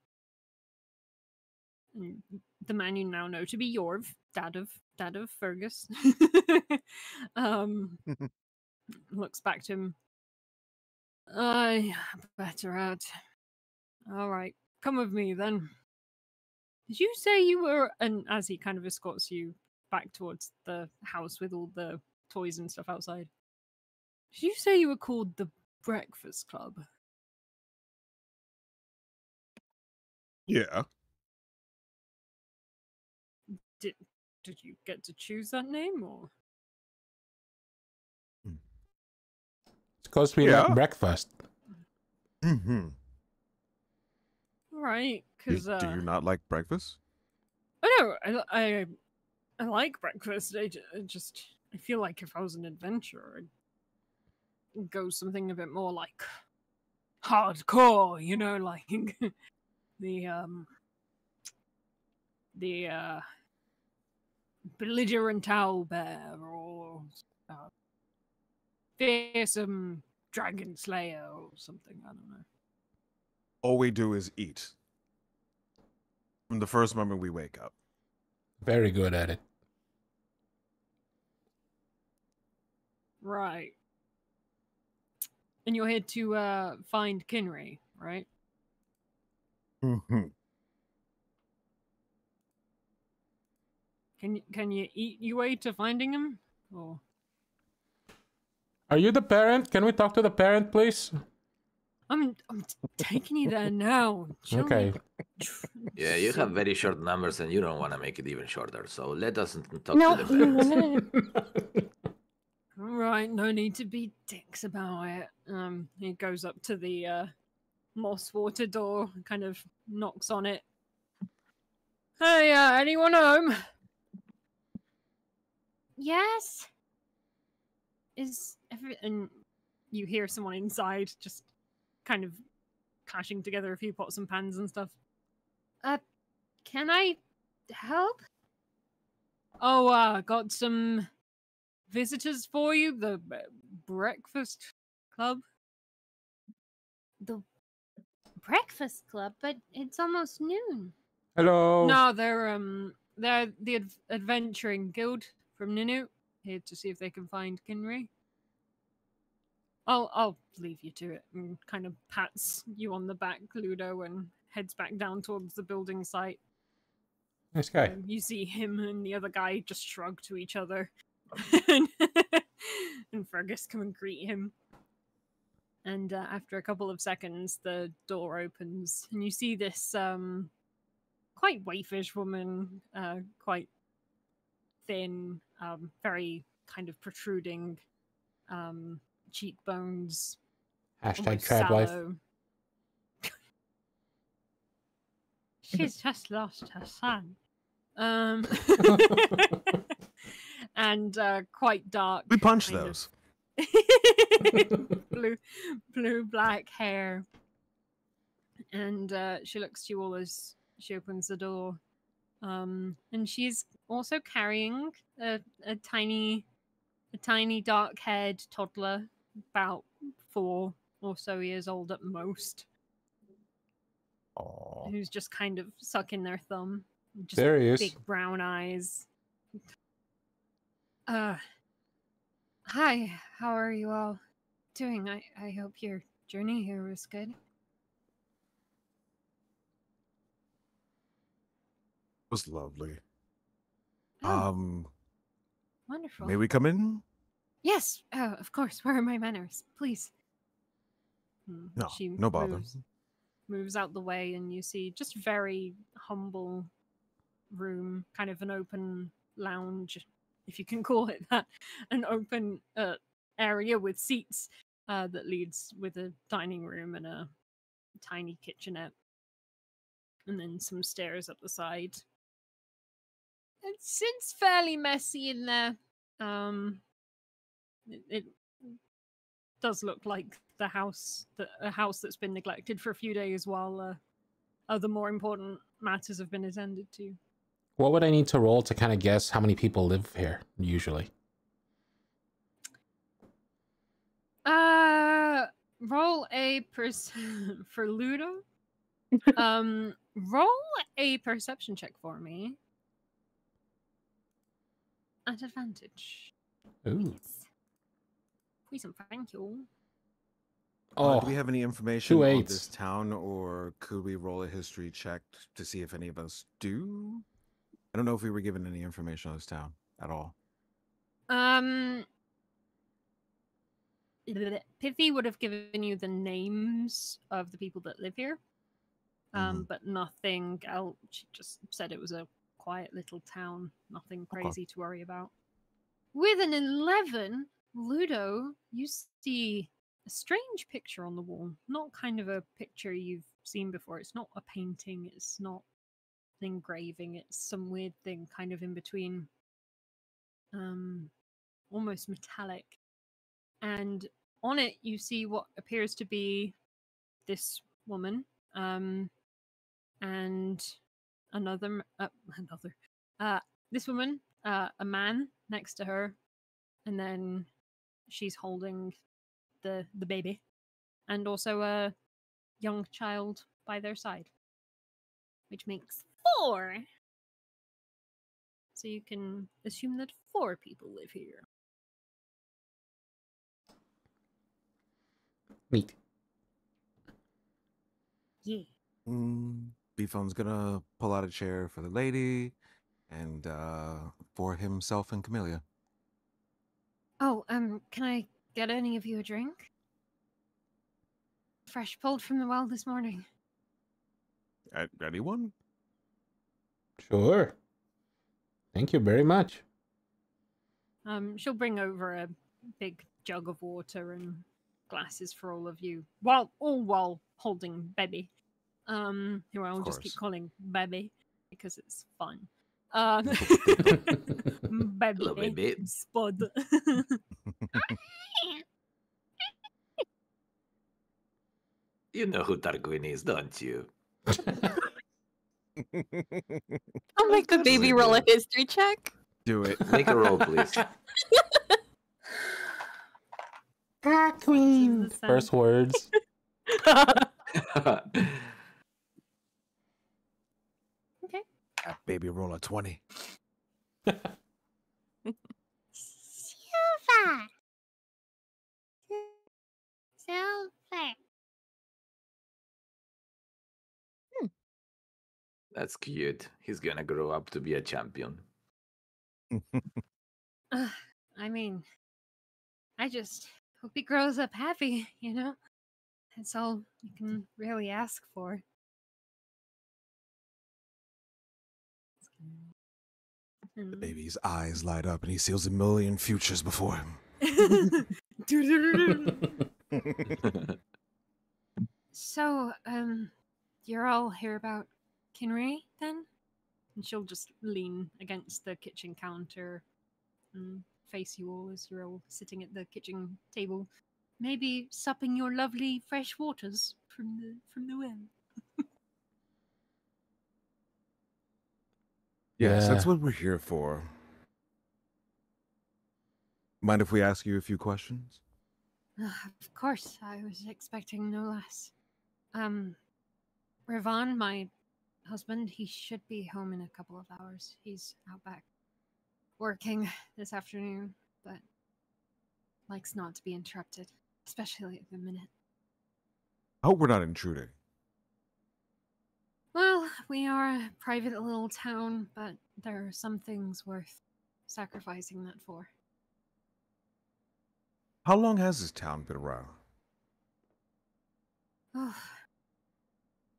And the man you now know to be Yorv, dad of dad of Fergus, um, looks back to him. I better out. All right, come with me then. Did you say you were? And as he kind of escorts you back towards the house with all the toys and stuff outside, did you say you were called the Breakfast Club? yeah. Did did you get to choose that name or? It's because we Yeah. like breakfast. Mm-hmm. Right, Do, because uh, do you not like breakfast? I know I, I I like breakfast. I, I just I feel like if I was an adventurer, I'd go something a bit more like hardcore. You know, like the um the uh belligerent owlbear or uh, fearsome dragon slayer or something. I don't know. All we do is eat. From the first moment we wake up. Very good at it. Right. And you're here to uh find Kinray, right? Mm-hmm. Can y- can you eat your way to finding him? Or Are you the parent? Can we talk to the parent, please? I'm I'm taking you there now. Show Okay. tr- Yeah, you have very short numbers and you don't want to make it even shorter. So let us talk No, to the no, no, parents. no, no. All right, no need to be dicks about it. Um, he goes up to the uh, Mosswater door, kind of knocks on it. Hey, uh, anyone home? Yes. Is every and you hear someone inside just kind of clashing together a few pots and pans and stuff. Uh, can I help? Oh, uh, got some visitors for you. The breakfast club. The breakfast club, but it's almost noon. Hello. No, they're um they're the adv- adventuring guild from Ninu here to see if they can find Kinry. I'll I'll leave you to it and kind of pats you on the back, Ludo, and heads back down towards the building site. Nice guy. Um, you see him and the other guy just shrug to each other, and, and Fergus come and greet him. And uh, after a couple of seconds, the door opens, and you see this um quite waifish woman, uh, quite thin, um, very kind of protruding um, cheekbones. Hashtag almost trad wife. She's just lost her son. Um, and uh, quite dark. We punch kind of- those. blue, blue, black hair. And uh, she looks to you all as she opens the door. Um, and she's also carrying a, a tiny, a tiny dark-haired toddler, about four or so years old at most, Aw. who's just kind of sucking their thumb. Just There he is. big brown eyes. Uh, hi, how are you all doing? I, I hope your journey here was good. was lovely. Oh, Um, wonderful. may we come in? Yes, uh, of course. Where are my manners? Please. Hmm, No, she no bother. Moves, moves out the way, and you see just very humble room, kind of an open lounge, if you can call it that, an open uh, area with seats uh, that leads with a dining room and a tiny kitchenette, and then some stairs up the side. It's it's fairly messy in there. Um, it, it does look like the house that a house that's been neglected for a few days while uh, other more important matters have been attended to. What would I need to roll to kind of guess how many people live here usually? Uh, roll a pers- for Ludo. um, roll a perception check for me at advantage. Ooh. Please. Please and thank you. Uh, Oh, do we have any information two on this town, or could we roll a history check to see if any of us do? I don't know if we were given any information on this town at all. Um, Pithy would have given you the names of the people that live here, um, but nothing else. She just said it was a quiet little town, nothing Okay. crazy to worry about. With an 11, Ludo, you see a strange picture on the wall. Not kind of a picture you've seen before. It's not a painting, it's not an engraving, it's some weird thing kind of in between. Um, almost metallic. And on it, you see what appears to be this woman um, and another, uh, another, uh, this woman, uh, a man next to her, and then she's holding the the baby, and also a young child by their side, which makes four. So you can assume that four people live here. neat. Yeah. Mm, Bifon's gonna pull out a chair for the lady, and uh, for himself and Camellia. Oh, um, can I get any of you a drink? Fresh pulled from the well this morning. A- anyone? Sure. Thank you very much. Um, she'll bring over a big jug of water and glasses for all of you, while all while holding Baby, um, who I'll just keep calling Baby because it's fun. Um, baby, Hello, baby. Spud. You know who Tarquinn is, don't you? I'll make the baby roll a history check. Do it. Make a roll, please. Queen. First words. That baby roll a 20. Silver. Silver. That's cute. He's gonna grow up to be a champion. Ugh, I mean, I just hope he grows up happy, you know? That's all you can really ask for. The baby's eyes light up and he sees a million futures before him. so, um, you're all here about Kinray then? And she'll just lean against the kitchen counter and face you all as you're all sitting at the kitchen table. Maybe supping your lovely fresh waters from the from the well. Yes, that's what we're here for. Mind if we ask you a few questions? Ah, of course, I was expecting no less. Um, Ravan, my husband, he should be home in a couple of hours. He's out back working this afternoon, but likes not to be interrupted, especially at the minute. I hope we're not intruding. Well, we are a private little town, but there are some things worth sacrificing that for. How long has this town been around? Oh,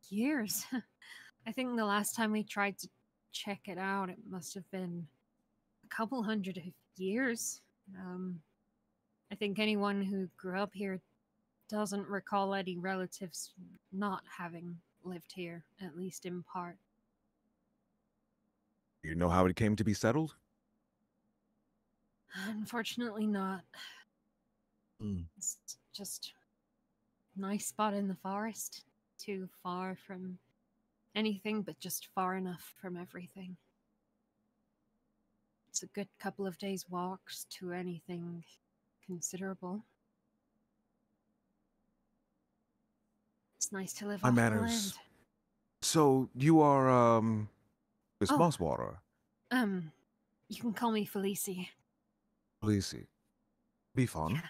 years. I think the last time we tried to check it out, it must have been a couple hundred years. Um, I think anyone who grew up here doesn't recall any relatives not having lived here, at least in part. You know how it came to be settled? Unfortunately, not. Hmm. It's just a nice spot in the forest, too far from anything, but just far enough from everything. It's a good couple of days' walks to anything considerable. It's nice to live My off the manners. land. So you are um Miss Oh. Mosswater, Um, you can call me Felici. Lisi. Be fun. Yeah.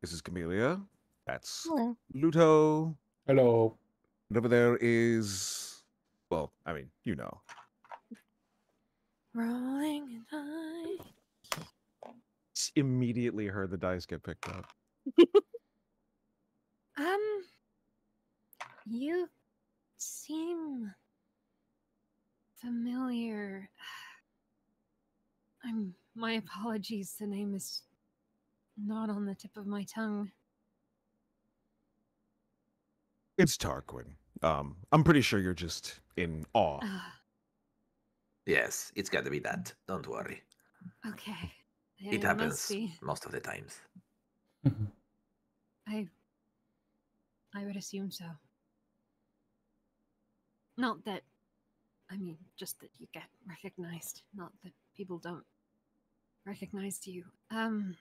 This is Camellia. That's Hello. Luto. Hello. And over there is well, I mean, you know. Rolling high. S- Immediately heard the dice get picked up. Um, you seem familiar. I'm. My apologies. The name is not on the tip of my tongue. It's Tarquinn. Um, I'm pretty sure you're just in awe. Ah, Yes, it's got to be that. Don't worry. okay. It must happens be. most of the times. I. I would assume so. Not that. I mean, just that you get recognized. Not that people don't recognize you. Um.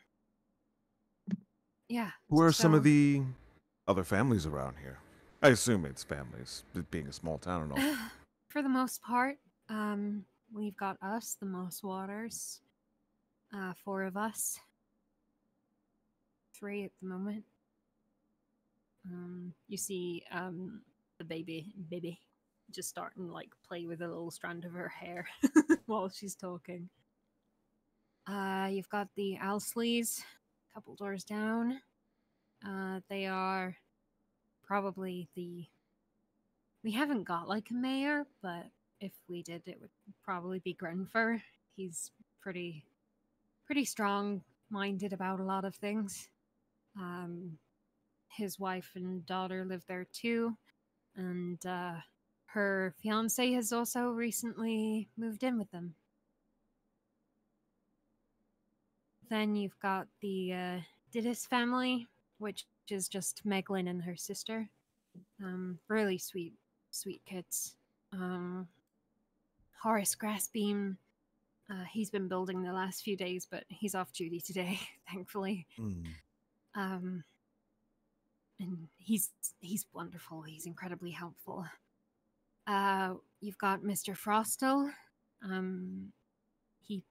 Yeah. Who are some of the other families around here? I assume it's families, being a small town and all. For the most part, um, we've got us, the Mosswaters. Uh, four of us. Three at the moment. Um, you see, um, the baby, baby, just starting to, like play with a little strand of her hair while she's talking. Uh, you've got the Alsleys, a couple doors down. Uh, they are probably the we haven't got like a mayor, but if we did, it would probably be Grenfer. He's pretty, pretty strong-minded about a lot of things. Um, his wife and daughter live there too, and uh, her fiance has also recently moved in with them. Then you've got the uh, Didis family, which is just Meglin and her sister. Um, really sweet sweet kids. Um, Horace Grassbeam, uh, he's been building the last few days, but he's off duty today, thankfully. Hmm. Um, and he's he's wonderful. He's incredibly helpful. Uh, you've got Mr. Frostel. Um, he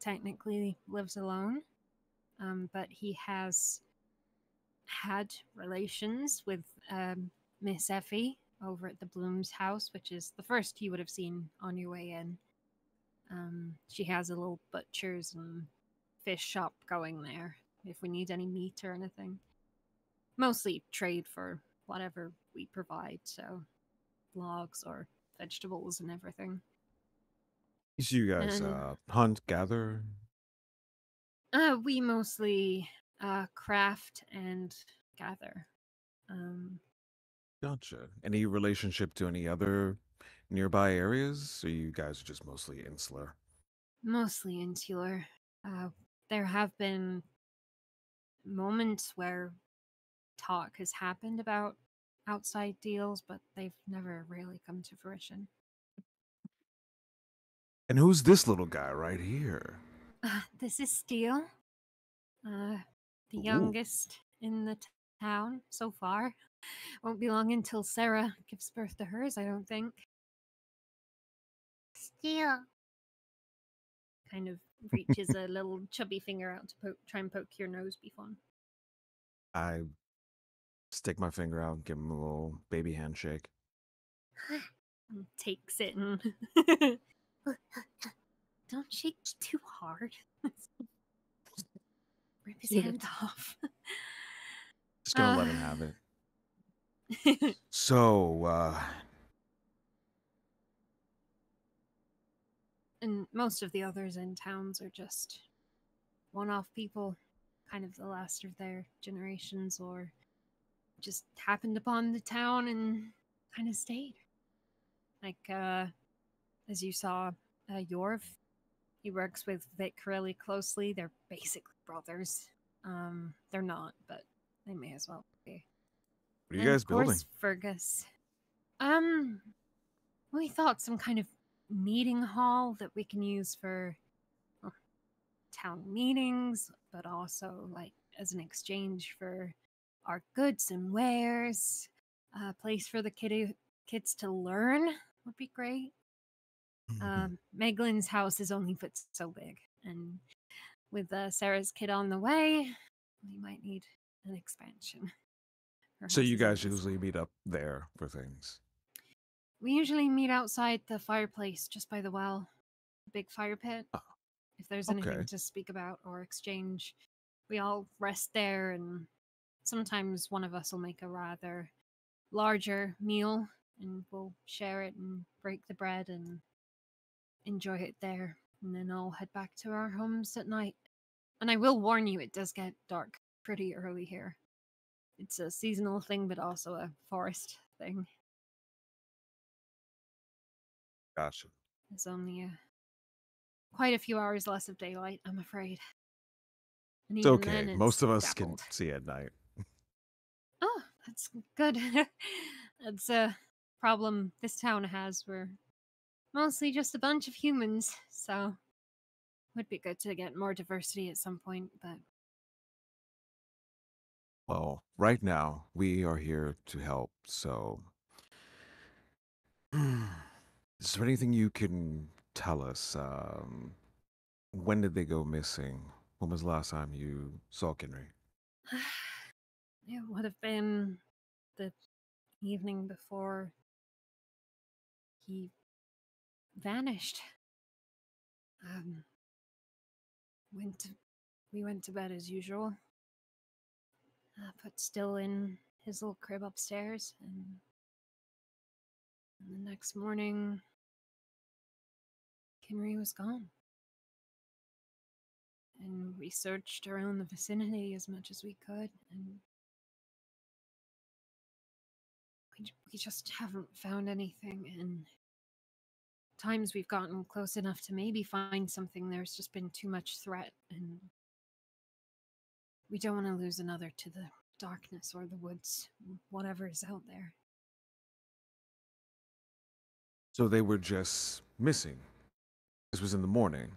technically lives alone, um, but he has had relations with um, Miss Effie over at the Bloom's house, which is the first you would have seen on your way in. Um, she has a little butcher's and fish shop going there if we need any meat or anything. Mostly trade for whatever we provide, so logs or vegetables and everything. So you guys And- uh, hunt, gather. Uh, we mostly uh, craft and gather. Um, Gotcha. Any relationship to any other nearby areas? Or you guys are just mostly insular? mostly insular. Uh, there have been moments where talk has happened about outside deals, but they've never really come to fruition. And who's this little guy right here? Uh, this is Steel, uh, the Ooh. youngest in the t- town so far. Won't be long until Sarah gives birth to hers, I don't think. Steel. Kind of reaches a little chubby finger out to poke, try and poke your nose, Bifon. I stick my finger out, and give him a little baby handshake. and takes it and don't shake too hard. Rip his Yeah. hand off. Just gonna let him Uh, have it. So, uh, and most of the others in towns are just one-off people, kind of the last of their generations, or just happened upon the town and kind of stayed. Like, uh, as you saw, uh, Yorv, he works with Vic really closely. They're basically brothers. Um, they're not, but they may as well be. what are you And guys of course, building? Fergus. Um, we thought some kind of meeting hall that we can use for well, town meetings, but also like as an exchange for our goods and wares. A place for the kiddy, kids to learn would be great. Mm-hmm. Um, Meglin's house is only but so big, and with uh, Sarah's kid on the way, we might need an expansion. Her so you guys usually meet up there for things. We usually meet outside the fireplace just by the well, the big fire pit. Oh, If there's anything okay. to speak about or exchange, we all rest there, and sometimes one of us will make a rather larger meal and we'll share it and break the bread and enjoy it there. And then I'll head back to our homes at night. And I will warn you, it does get dark pretty early here. It's a seasonal thing, but also a forest thing. Gotcha. There's only a, quite a few hours less of daylight, I'm afraid. And It's okay. Most of us can see at night. That's good. that's a problem this town has. We're mostly just a bunch of humans, so would be good to get more diversity at some point. But Well, right now we are here to help. So, is there anything you can tell us? Um, when did they go missing? When was the last time you saw Kinry? it would have been the evening before he vanished. Um, went to, we went to bed as usual. Uh, put still in his little crib upstairs, and, and the next morning, Kinry was gone. And we searched around the vicinity as much as we could, and we, just haven't found anything. And times we've gotten close enough to maybe find something, there's just been too much threat, and we don't want to lose another to the darkness or the woods, whatever is out there. So they were just missing. This was in the morning.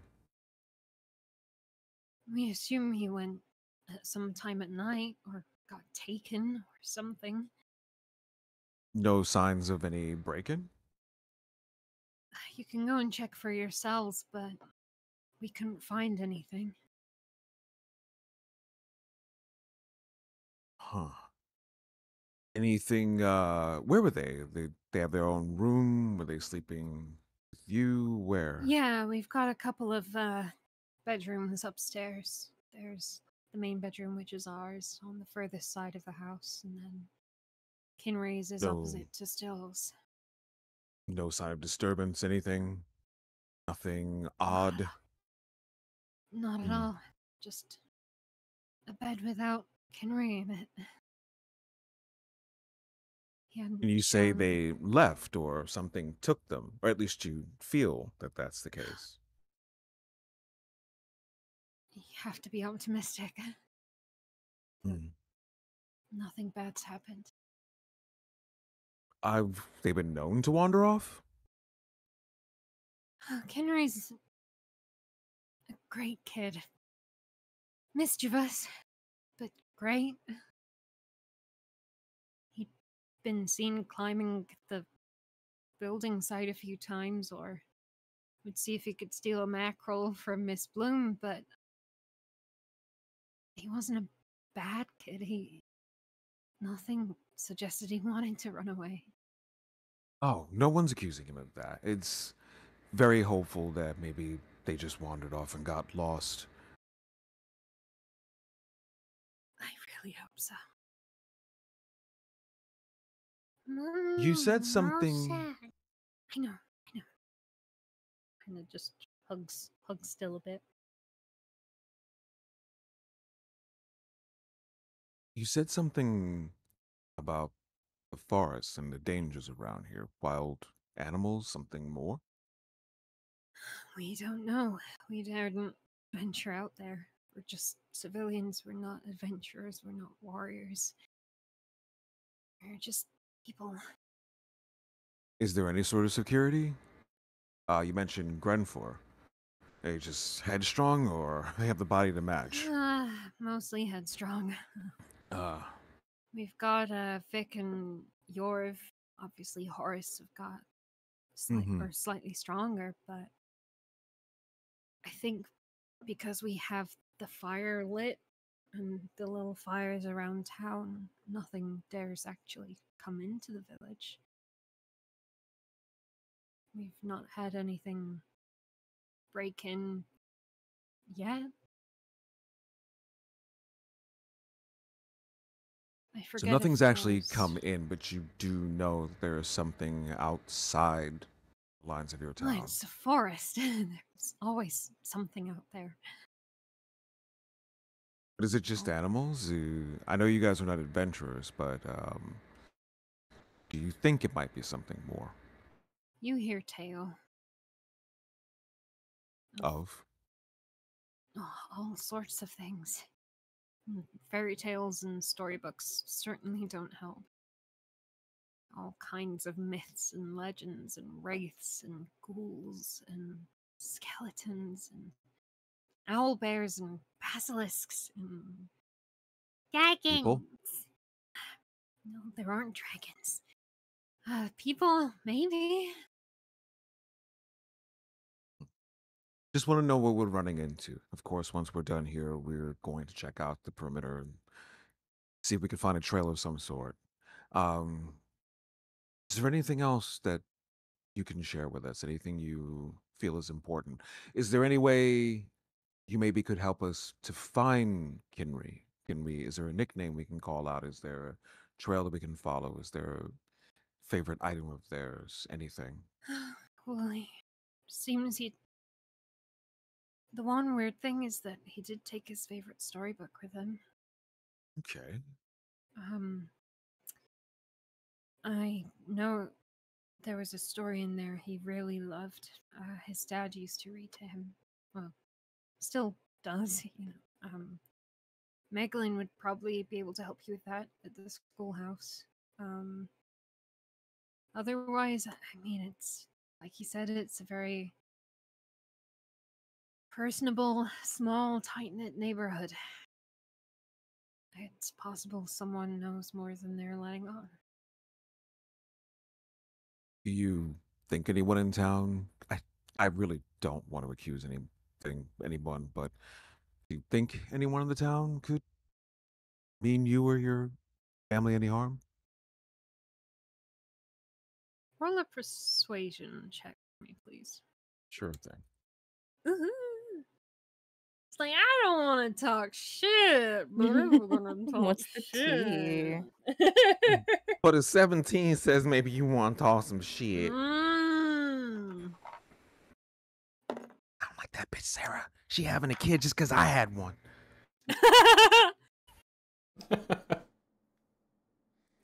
We assume he went uh, at some time at night or got taken or something. No signs of any break-in. You can go and check for yourselves, but we couldn't find anything. Huh. Anything? Uh, where were they? They they have their own room. Were they sleeping with you? Where? Yeah, we've got a couple of uh, bedrooms upstairs. There's the main bedroom, which is ours, on the furthest side of the house, and then Kinray's is So- opposite to Stills. No sign of disturbance. Anything? Nothing odd. Not at Hmm. all. Just a bed without Kenry in it. He you say shown- they left or something took them? Or at least you feel that that's the case. You have to be optimistic. Hmm. Nothing bad's happened. I've they've been known to wander off? Uh, Kenry's a great kid. Mischievous, but great. He'd been seen climbing the building site a few times, or would see if he could steal a mackerel from Miss Bloom, but he wasn't a bad kid. He. Nothing suggested he wanted to run away. Oh, no one's accusing him of that. It's very hopeful that maybe they just wandered off and got lost. I really hope so. You said Mm, something- sad. I know, I know. Kind of just hugs, hugs still a bit. You said something about the forest and the dangers around here. Wild animals, something more? We don't know. We daren't venture out there. We're just civilians. We're not adventurers. We're not warriors. We're just people. Is there any sort of security? Uh, you mentioned Grenfor. They just headstrong or they have the body to match? Uh, mostly headstrong. Uh, We've got uh, Vic and Yorv. Obviously, Horace have got slight, Mhm. or slightly stronger, but I think because we have the fire lit and the little fires around town, nothing dares actually come into the village. We've not had anything break in yet. I forget. so nothing's actually come in, but you do know there is something outside the lines of your town. it's a forest. There's always something out there. But is it just Oh. animals? I know you guys are not adventurers, but um, do you think it might be something more You hear tale. of? Oh, all sorts of things. Mm, Fairy tales and storybooks certainly don't help. All kinds of myths and legends and wraiths and ghouls and skeletons and owl bears and basilisks and Dragons. no, there aren't dragons. Uh, people, maybe. Just want to know what we're running into. Of course, once we're done here, we're going to check out the perimeter and see if we can find a trail of some sort. Um, is there anything else that you can share with us? Anything you feel is important? Is there any way you maybe could help us to find Kinry? Kinry, is there a nickname we can call out? Is there a trail that we can follow? Is there a favorite item of theirs? Anything? He seems he. The one weird thing is that he did take his favorite storybook with him. Okay. Um, I know there was a story in there he really loved. Uh, his dad used to read to him. Well, still does, you know. Um, Megalyn would probably be able to help you with that at the schoolhouse. Um, otherwise, I mean, it's like he said, it's a very personable, small, tight knit neighborhood. It's possible someone knows more than they're letting on. Do you think anyone in town? I I really don't want to accuse anything anyone, but do you think anyone in the town could mean you or your family any harm? Roll a persuasion check for me, please. Sure thing. Ooh. It's like I don't want to talk shit, but I'm gonna talk What's the tea? shit. But a 17 says maybe you want to talk some shit. Mm. I don't like that bitch Sarah, she having a kid just because I had one.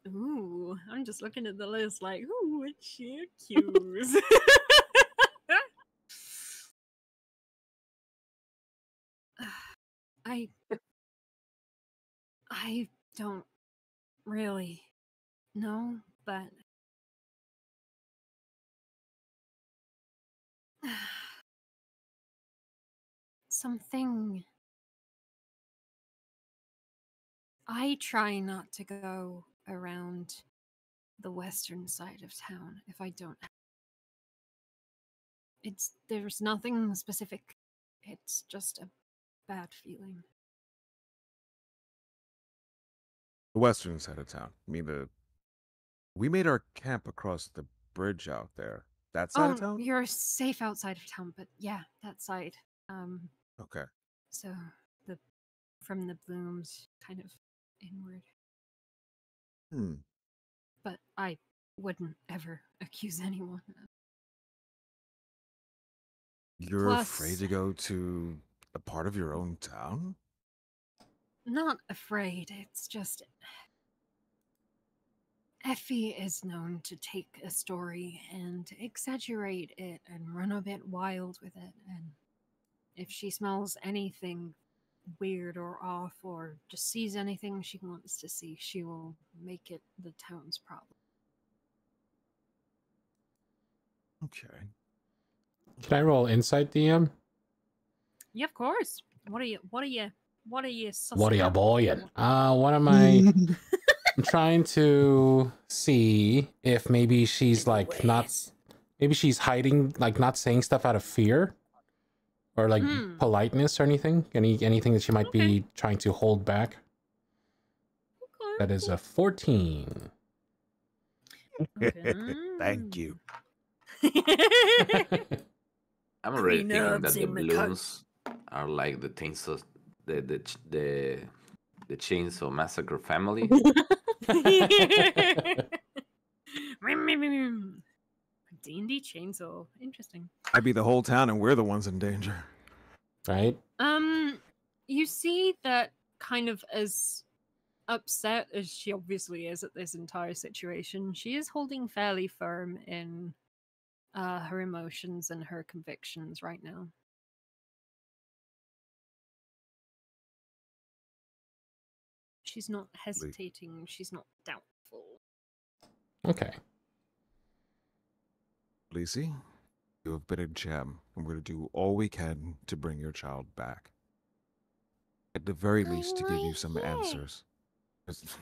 Ooh, I'm just looking at the list like, who would she accuse? I I don't really know, but something I try not to go around the western side of town if I don't. It's there's nothing specific. It's just a bad feeling. The western side of town. I mean the. We made our camp across the bridge out there. That side oh, of town. you're safe outside of town, but yeah, that side. Um, Okay. so the from the blooms kind of inward. Hmm. But I wouldn't ever accuse anyone. Of. You're afraid to go to a part of your own town? Not afraid. It's just Effie is known to take a story and exaggerate it and run a bit wild with it. And if she smells anything weird or off or just sees anything she wants to see, she will make it the town's problem. Okay. Can I roll insight, DM? Yeah, of course. What are you? What are you? What are you? What are you sussing out? Uh, what am I I'm trying to see if maybe she's like not maybe she's hiding like not saying stuff out of fear or like Hmm. politeness or anything any anything that she might Okay. be trying to hold back Okay, that is a 14 Thank you. I'm already thinking that the in balloons are like the chainsaw, the the ch- the the chainsaw massacre family. D and D chainsaw. Interesting. I'd be the whole town and we're the ones in danger. right Um, you see that kind of as upset as she obviously is at this entire situation, she is holding fairly firm in uh, her emotions and her convictions right now. She's not hesitating. She's not doubtful. okay Lacey, you have been a gem, and we're going to do all we can to bring your child back. At the very I'm least, to give you some here. answers. 'Cause-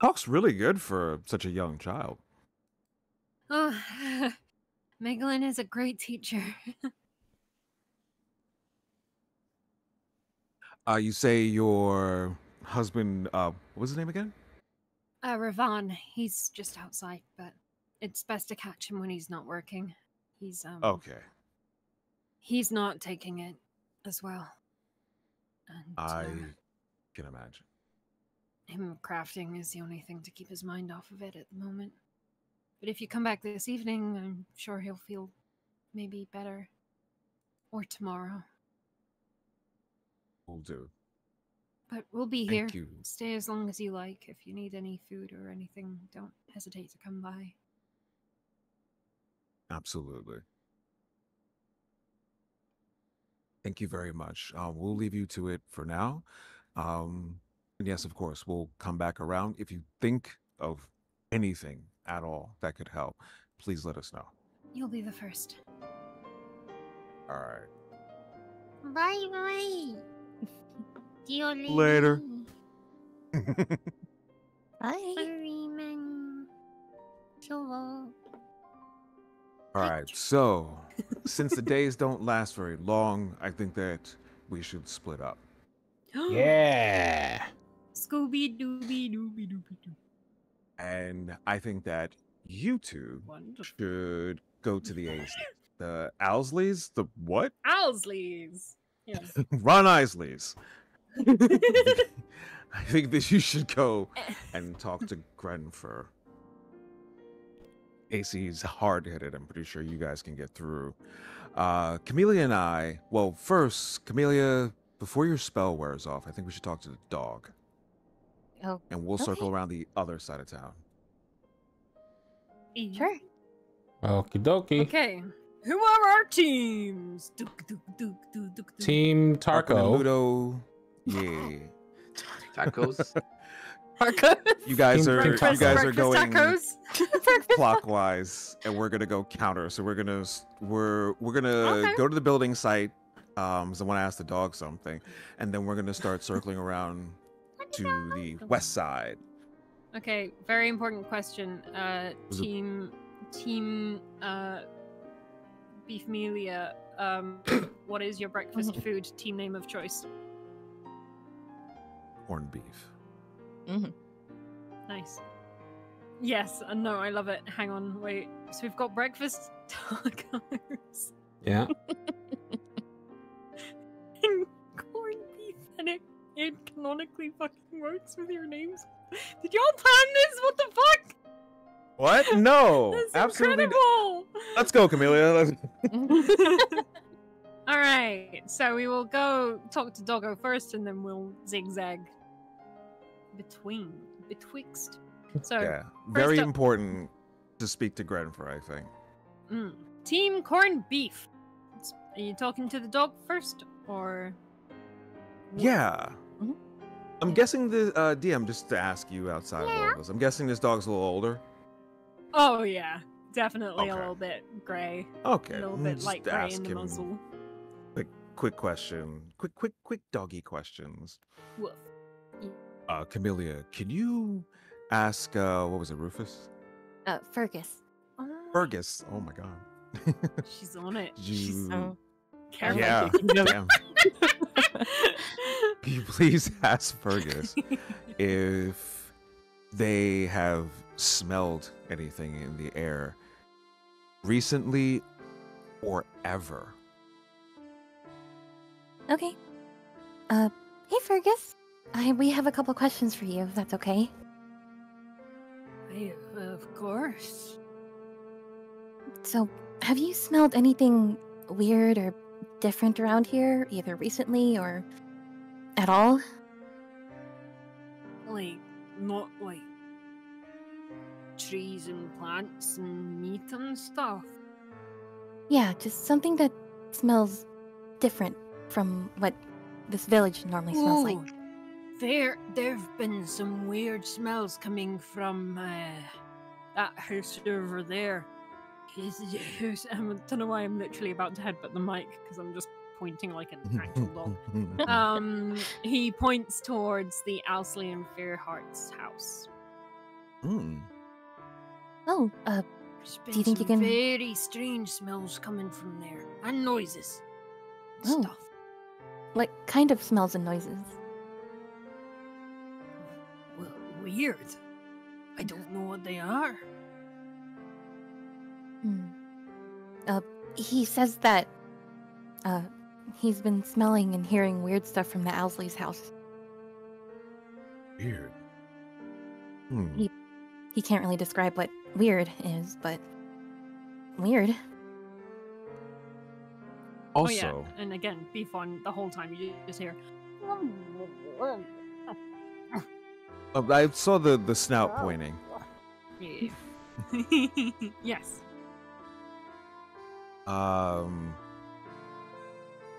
Talks really good for such a young child. Oh, Megalyn is a great teacher. Uh, you say your husband, uh, what was his name again? Uh, Ravan, he's just outside, but it's best to catch him when he's not working. He's um Okay. he's not taking it as well. And I uh, can imagine. him crafting is the only thing to keep his mind off of it at the moment. But if you come back this evening, I'm sure he'll feel maybe better. Or tomorrow. Will do. But we'll be here. Thank you. Stay as long as you like. If you need any food or anything, don't hesitate to come by. Absolutely. Thank you very much. Uh, we'll leave you to it for now. Um, and yes, of course, we'll come back around. If you think of anything at all that could help, please let us know. You'll be the first. All right. Bye bye. Tío Later. Lady. Bye. Ferryman. Shovel. All right. So, since the days don't last very long, I think that we should split up. yeah Scooby Dooby Dooby Dooby Doo. And I think that you two Wonderful. should go to the A's. The Owsleys? The what? Owsleys. Yes. Ron Isleys. I think that you should go and talk to Grenfer. AC's hard headed. I'm pretty sure you guys can get through. Uh, Camellia and I. Well, first, Camellia, before your spell wears off, I think we should talk to the dog, Oh, and we'll Okay. circle around the other side of town. sure. Okie dokie. Okay. Who are our teams? Duk, duk, duk, duk, duk, duk. Team Tarquinn and Tarko. Mudo. Yeah. Tacos. You guys Team are you guys are going tacos. clockwise, and we're gonna go counter. So we're gonna we're we're gonna Okay. go to the building site. Um, so I want to ask the dog something, and then we're gonna start circling around to the west side. Okay, very important question. Uh, Was it- team, team, uh, Beef Melia. Um, what is your breakfast food? Team name of choice. Corned beef. Mm-hmm. Nice. Yes, uh, no, I love it. Hang on, wait. So we've got breakfast tacos Yeah. and corned beef, and it, it canonically fucking works with your names. Did y'all plan this? What the fuck? What? No, That's absolutely. incredible. Let's go, Camellia. All right, so we will go talk to Doggo first, and then we'll zigzag between, betwixt. So, yeah, very up- important to speak to Grenfer. I think. mm, Team Corned Beef. Are you talking to the dog first, or? Yeah. Mhm. I'm guessing the uh, DM just to ask you outside of all of this. I'm guessing this dog's a little older. Oh yeah, definitely a little bit gray, Okay. a little mm, bit just light gray in the him muzzle. Quick, question. Quick, quick, quick doggy questions. Woof. Uh, Camellia, can you ask? Uh, what was it, Rufus? Uh, Fergus. Oh, Fergus. Oh my God. She's on it. you. She's Oh, careful. yeah. Damn. Can you please ask Fergus if they have smelled anything in the air recently or ever? Okay. Uh, hey Fergus. I we have a couple questions for you, if that's okay. Yeah, of course. So, have you smelled anything weird or different around here, either recently or at all? Like, not like trees and plants and meat and stuff. Yeah, just something that smells different from what this village normally smells like. Ooh, There, there've been some weird smells coming from uh, that house over there. I don't know why I'm literally about to headbutt the mic because I'm just pointing like an actual dog. Um, he points towards the Owsley and Fairheart's house. Mm. Oh, uh, Do you think you can- very strange smells coming from there and noises. Oh. Stuff. What kind of smells and noises? Well, weird. I don't know what they are. Hmm. Uh, he says that, uh, he's been smelling and hearing weird stuff from the Owsley's house. Weird. Hmm. He- He can't really describe what weird is, but weird. Oh Also, yeah, and again, beef on the whole time. You just hear. uh, I saw the the snout pointing. Yeah. yes. Um,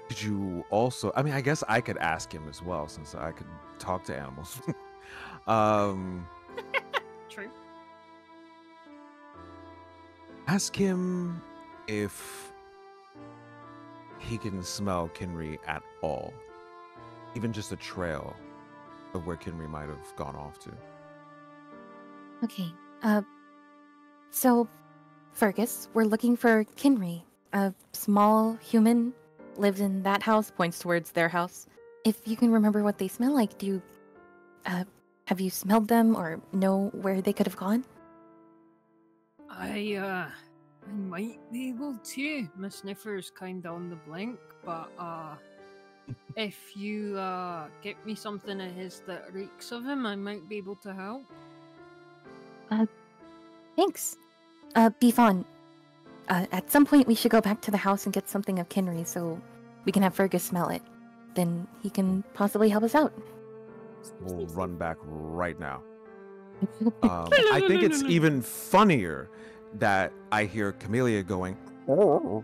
could you also? I mean, I guess I could ask him as well, since I could talk to animals. um, True. ask him if he can smell Kinry at all, even just a trail of where Kinry might have gone off to. Okay. Uh, so, Fergus, we're looking for Kinry, a small human, lives in that house, points towards their house. If you can remember what they smell like, do you, uh, have you smelled them or know where they could have gone? I uh, I might be able to. My sniffer's kind of on the blink, but uh, if you uh get me something of his that reeks of him, I might be able to help. Thanks. Uh, Bifon, uh, at some point we should go back to the house and get something of Kinry so we can have Fergus smell it. Then he can possibly help us out. We'll run back right now. Um, I think it's even funnier that I hear Camellia going.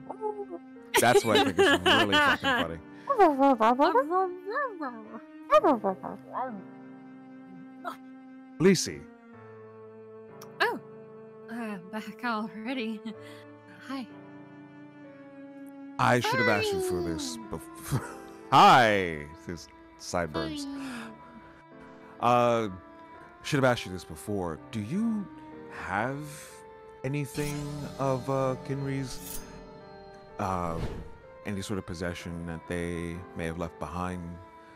That's what I think is really fucking funny. Lisi, Oh, uh, back already. Hi. I should have asked you for this before. Hi, this sideburns. Uh, should have asked you this before. Do you have anything of uh, Kinry's? Uh, any sort of possession that they may have left behind?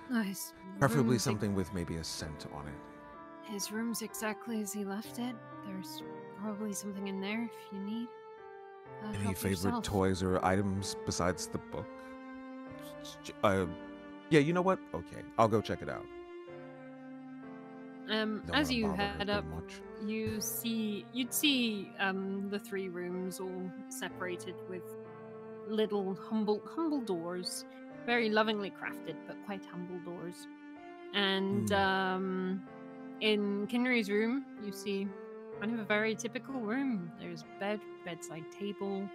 Nice. Preferably something with maybe a scent on it. His room's exactly as he left it. There's probably something in there if you need. Uh, Any favorite yourself. toys or items besides the book? Uh, yeah, you know what? Okay, I'll go check it out. Um, Don't as you head up, you see you'd see um the three rooms all separated with little humble humble doors, very lovingly crafted but quite humble doors. And Hmm. um, in Kinry's room, you see kind of a very typical room. There's bed, bedside table,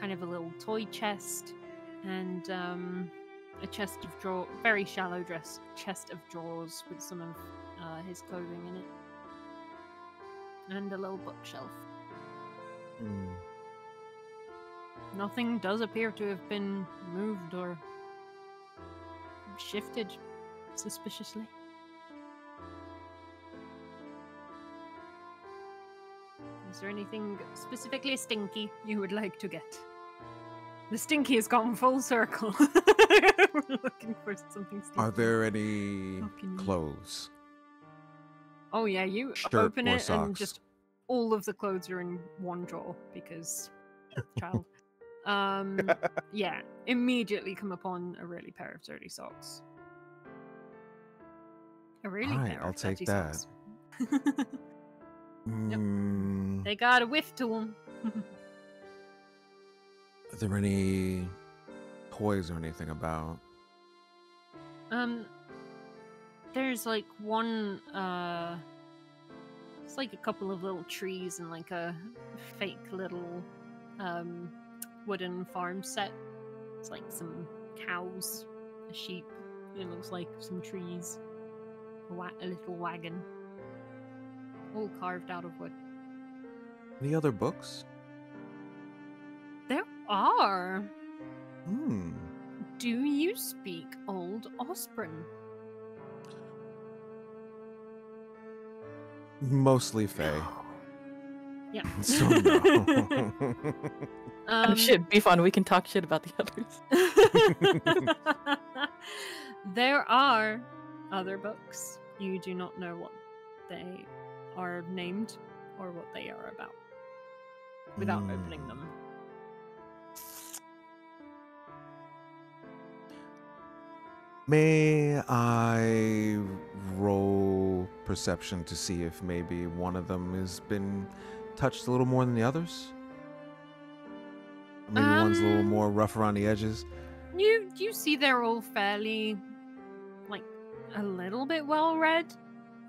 kind of a little toy chest, and um, a chest of drawer, very shallow dress chest of drawers with some of uh, his clothing in it, and a little bookshelf. Hmm. Nothing does appear to have been moved or shifted suspiciously. Is there anything specifically stinky you would like to get? The stinky has gone full circle. We're looking for something stinky. Are there any clothes? Oh yeah, you open it and just all of the clothes are in one drawer because child. Um yeah, immediately come upon a really pair of dirty socks. A really pair I'll of take dirty that. socks. Hmm, they got a whiff to them. Are there any toys or anything about? Um, there's like one. Uh, it's like a couple of little trees and like a fake little um wooden farm set. It's like some cows, a sheep. It looks like some trees, a, wa- a little wagon, all carved out of wood. Any other books? There are. Hmm. Do you speak Old Osprey? Mostly Faye. Yeah. So no. Um, oh shit, be fun. We can talk shit about the others. there are other books. You do not know what they are named or what they are about without opening Hmm. them. May I roll perception to see if maybe one of them has been touched a little more than the others? Maybe one's a little Um, more rough around the edges. You you see they're all fairly like a little bit well read.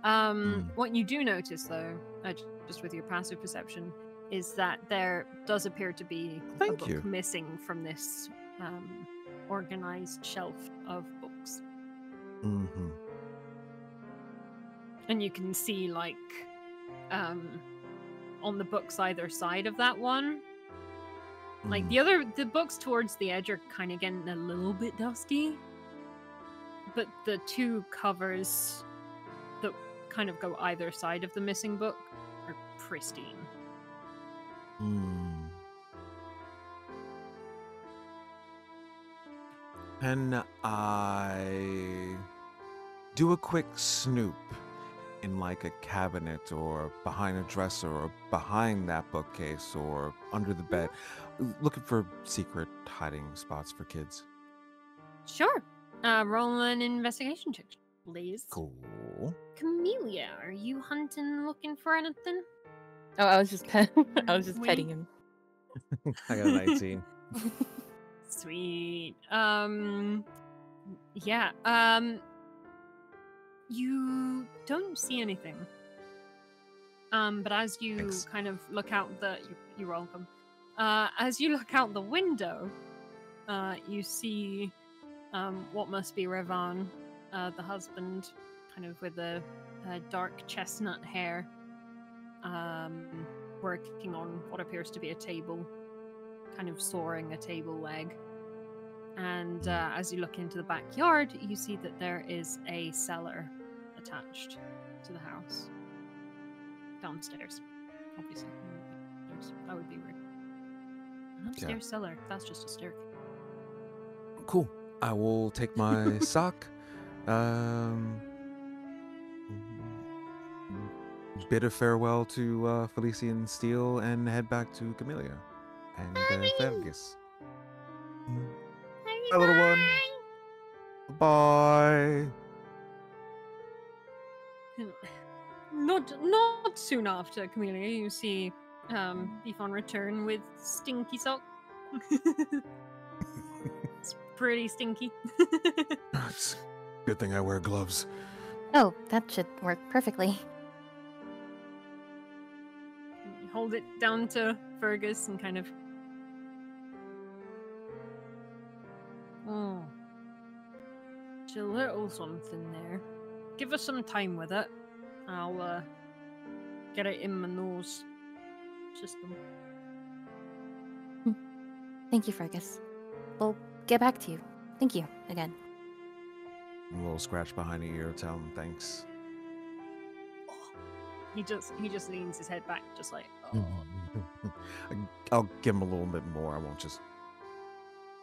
Um Mm. what you do notice though, uh, just with your passive perception, is that there does appear to be a book you. missing from this um organized shelf of books. hmm And you can see like um on the books either side of that one Like Mm. the other, the books towards the edge are kind of getting a little bit dusty, but the two covers that kind of go either side of the missing book are pristine. Hmm. Can I do a quick snoop in like a cabinet or behind a dresser or behind that bookcase or under the bed, looking for secret hiding spots for kids? Sure. Uh, roll an investigation check, please. Cool. Camellia, are you hunting, looking for anything? Oh, I was just pet- I was just Wait. petting him. I got a 19. Sweet. Um yeah. Um you don't see anything. Um but as you Thanks. kind of look out the you- you're welcome. Uh as you look out the window, uh you see um what must be Revan, uh the husband, kind of with a, a dark chestnut hair. Um working on what appears to be a table kind of sawing a table leg. And uh, as you look into the backyard, you see that there is a cellar attached to the house. Downstairs, obviously. Upstairs. That would be weird. An upstairs cellar. That's just a staircase. Cool. I will take my sock. Um, bid a farewell to uh, Felician Steele and head back to Camellia and uh, Fergus. Bye, little one. Bye. Not not soon after, Camellia, you see um, Bifon return with Stinky Sock. it's pretty stinky. It's a good thing I wear gloves. Oh, that should work perfectly. You hold it down to Fergus and kind of. Oh. It's a little something there. Give us some time with it. I'll uh, get it in my nose system. Thank you, Fergus. We'll get back to you. Thank you again. A little scratch behind the ear. Tell him thanks. He just he just leans his head back, just like. Oh. I'll give him a little bit more. I won't just,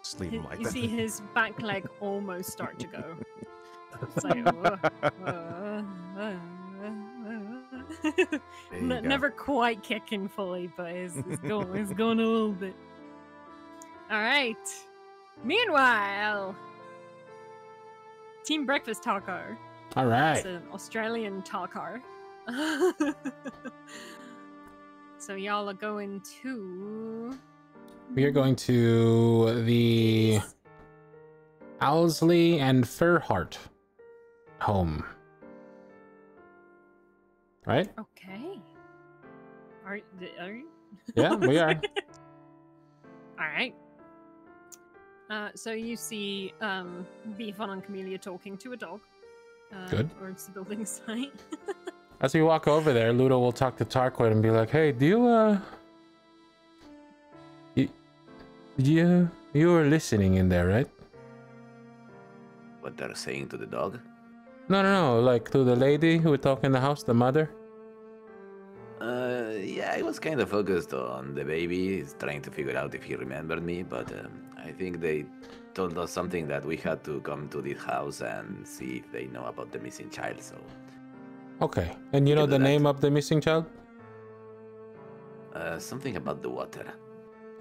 just leave him like you that. see his back leg almost start to go. It's like, There you N- go. never quite kicking fully, but it's, it's going, it's going a little bit. All right. Meanwhile, Team Breakfast Taco. All right. It's an Australian taco. so y'all are going to. We are going to the Owlsley and Furhart home. Right? Okay. Are, are you? Yeah, we are. All right. Uh, so you see um, Bifon and Camellia talking to a dog. Uh, Good. Towards the building site. As we walk over there, Ludo will talk to Tarquinn and be like, "Hey, do you uh, you, you you were listening in there, right? What they're saying to the dog? No, no, no, like to the lady who would talk in the house, the mother. Uh, yeah, I was kind of focused on the baby, He's trying to figure out if he remembered me, but um, I think they told us something that we had to come to this house and see if they know about the missing child. So, Okay, and you know the that. name of the missing child? uh, something about the water.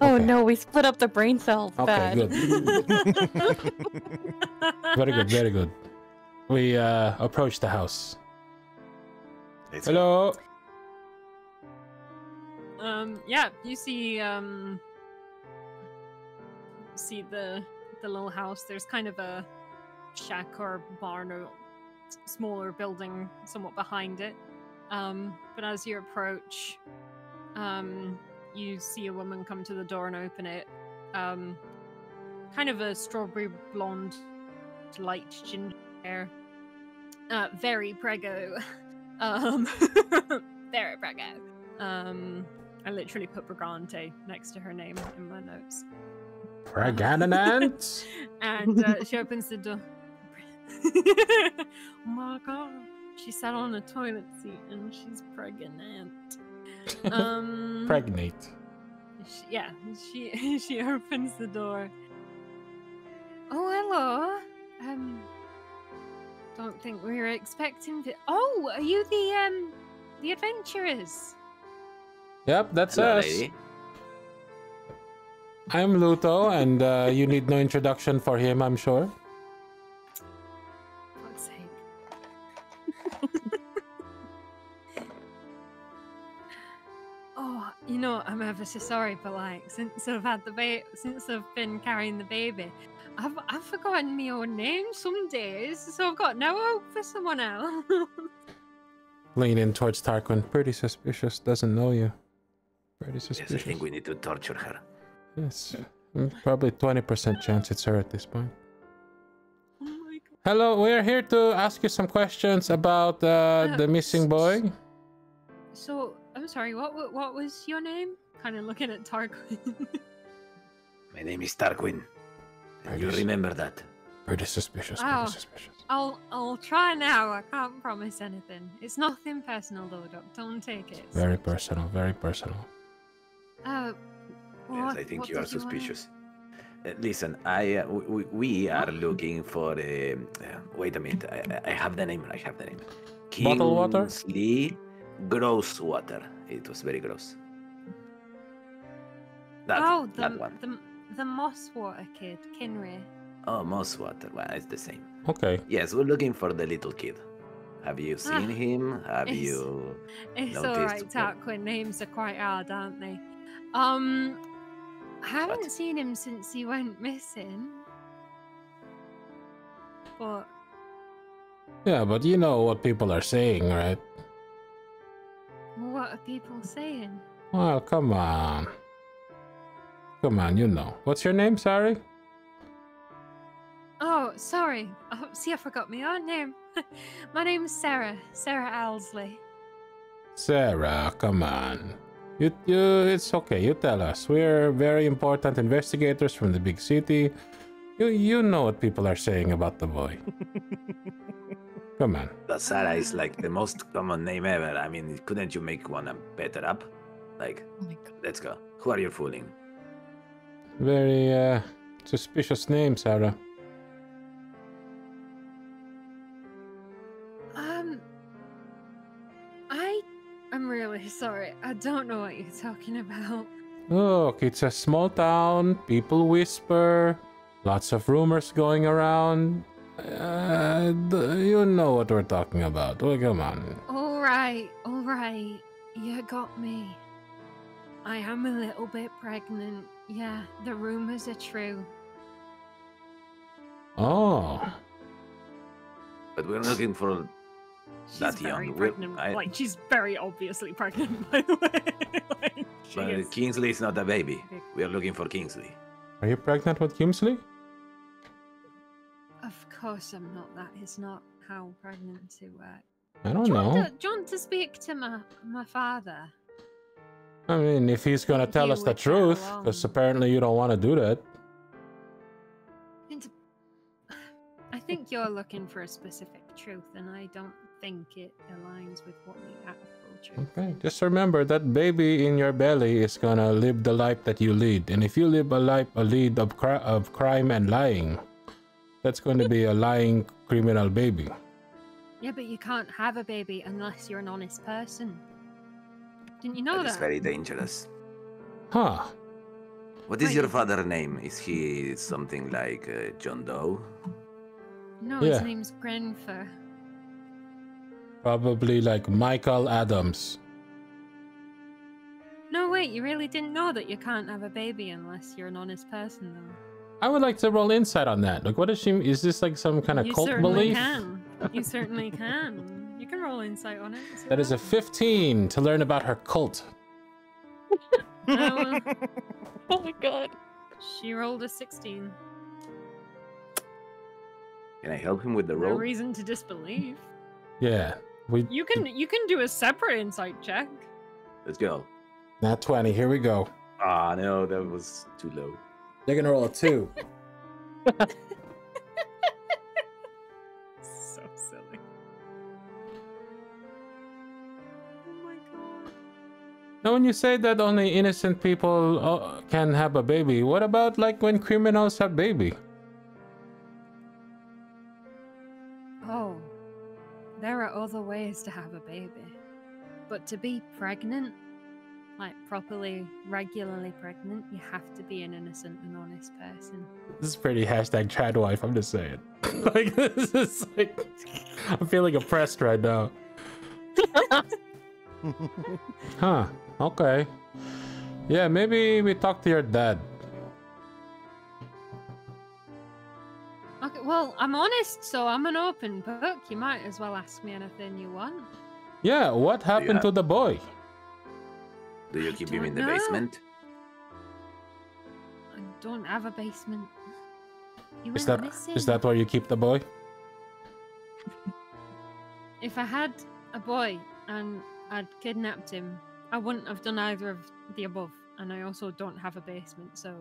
Oh Okay. no, we split up the brain cells. Okay, Bad. good. Very good, very good. We uh approach the house. Let's go. Hello. um, yeah, you see um, see the the little house. There's kind of a shack or barn or smaller building somewhat behind it. Um, but as you approach, um, you see a woman come to the door and open it. Um, kind of a strawberry blonde, light ginger hair. Uh, very prego. Um, very prego. Um, I literally put Brigante next to her name in my notes. Pregnant. and uh, she opens the door. oh my god. She sat on a toilet seat and she's pregnant. Um, Pregnate. she, yeah, she she opens the door. Oh hello. Um, don't think we were expecting. Vi- oh, are you the um the adventurers? Yep, that's Hello, us. lady. I'm Luto, and uh, you need no introduction for him, I'm sure. Fuck's sake. oh, you know, I'm ever so sorry, but like since I've had the baby, since I've been carrying the baby, I've I've forgotten my own name some days, so I've got no hope for someone else. Lean in towards Tarquinn. Pretty suspicious. Doesn't know you. Pretty Yes, I suspicious. think we need to torture her. Yes. Mm, Probably 20% chance it's her at this point. oh. Hello, we're here to ask you some questions about uh, Uh, the missing boy. So I'm sorry. What what was your name? Kind of looking at Tarquinn. My name is Tarquinn. And you remember that. Pretty suspicious. Oh. Pretty suspicious. I'll I'll try now. I can't promise anything. It's nothing personal though, Doc. Don't take it. Very personal. Very personal. Uh, Yes, what- I think you are did wanna- suspicious. Uh, listen, I uh, we, we are looking for. Um, uh, wait a minute. I, I- I have the name. I have the name. Bottled water? Kingsley Gross Water. It was very gross. That, oh, the, that one. the the Mosswater kid, Kinray. Oh, Mosswater. Well, it's the same. Okay. Yes, we're looking for the little kid. Have you Ah, seen him? Have it's- you? It's Noticed all right, what- Tarquinn. Names are quite hard, aren't they? Um, I haven't What? seen him since he went missing. But Yeah, but you know what people are saying, right? what are people saying? Well, come on. Come on, you know. What's your name, sorry? Oh, sorry. Oh, see, I forgot my own name. my name's Sarah. Sarah Owlsley. Sarah, come on. You, you, it's okay. You tell us. We're very important investigators from the big city. You, you know what people are saying about the boy. come on. But Sarah is like the most common name ever. I mean, couldn't you make one better up? Like, Oh my god. let's go. Who are you fooling? Very uh, suspicious name, Sarah. Um, I am really sorry. I don't know what you're talking about. Look, it's a small town. People whisper. Lots of rumors going around. Uh, you know what we're talking about. Oh, come on. All right, all right. You got me. I am a little bit pregnant. Yeah, the rumors are true. Oh. But we're looking for She's that very young. We're- pregnant. I- Like she's very obviously pregnant, by the way. like, But is Kingsley is not a baby. We are looking for Kingsley. Are you pregnant with Kingsley? Of course, I'm not. That is not how pregnancy works. I don't Do you, want know. to, do you want to speak to my my father? I mean, if he's gonna tell us the truth, because apparently you don't want to do that. I think you're looking for a specific truth, and I don't think it aligns with what the actual truth. Okay, just remember that baby in your belly is gonna live the life that you lead, and if you live a life, a lead of cri- of crime and lying, that's going to be a lying criminal baby. Yeah, but you can't have a baby unless you're an honest person. Didn't you know that that? is very dangerous. Huh? What is Wait, your father's name? Is he something like uh, John Doe? No, Yeah. his name's Grenfer. Probably like Michael Adams. No, wait, you really didn't know that you can't have a baby unless you're an honest person, though. I would like to roll insight on that. Like, what is she? Is this like some kind of you cult certainly belief? can. You certainly can roll insight on it. That is a 15 to learn about her cult. oh, oh my god. She rolled a 16. Can I help him with the roll? No reason to disbelieve. Yeah. We You can you can do a separate insight check. Let's go. Not 20. Here we go. Ah, oh, no, that was too low. They're going to roll a 2. Now, when you say that only innocent people uh, can have a baby, what about like when criminals have baby? Oh, there are other ways to have a baby. But to be pregnant, like properly, regularly pregnant, you have to be an innocent and honest person. This is pretty hashtag trad wife. I'm just saying. like this is like, I'm feeling oppressed right now. Huh? Okay. Yeah, maybe we talk to your dad. Okay, well, I'm honest, so I'm an open book. You might as well ask me anything you want. Yeah, what happened to the boy? Do you I keep him in the know. basement? I don't have a basement. He Is went that missing. is that where you keep the boy? If I had a boy and I'd kidnapped him, I wouldn't have done either of the above. And I also don't have a basement, so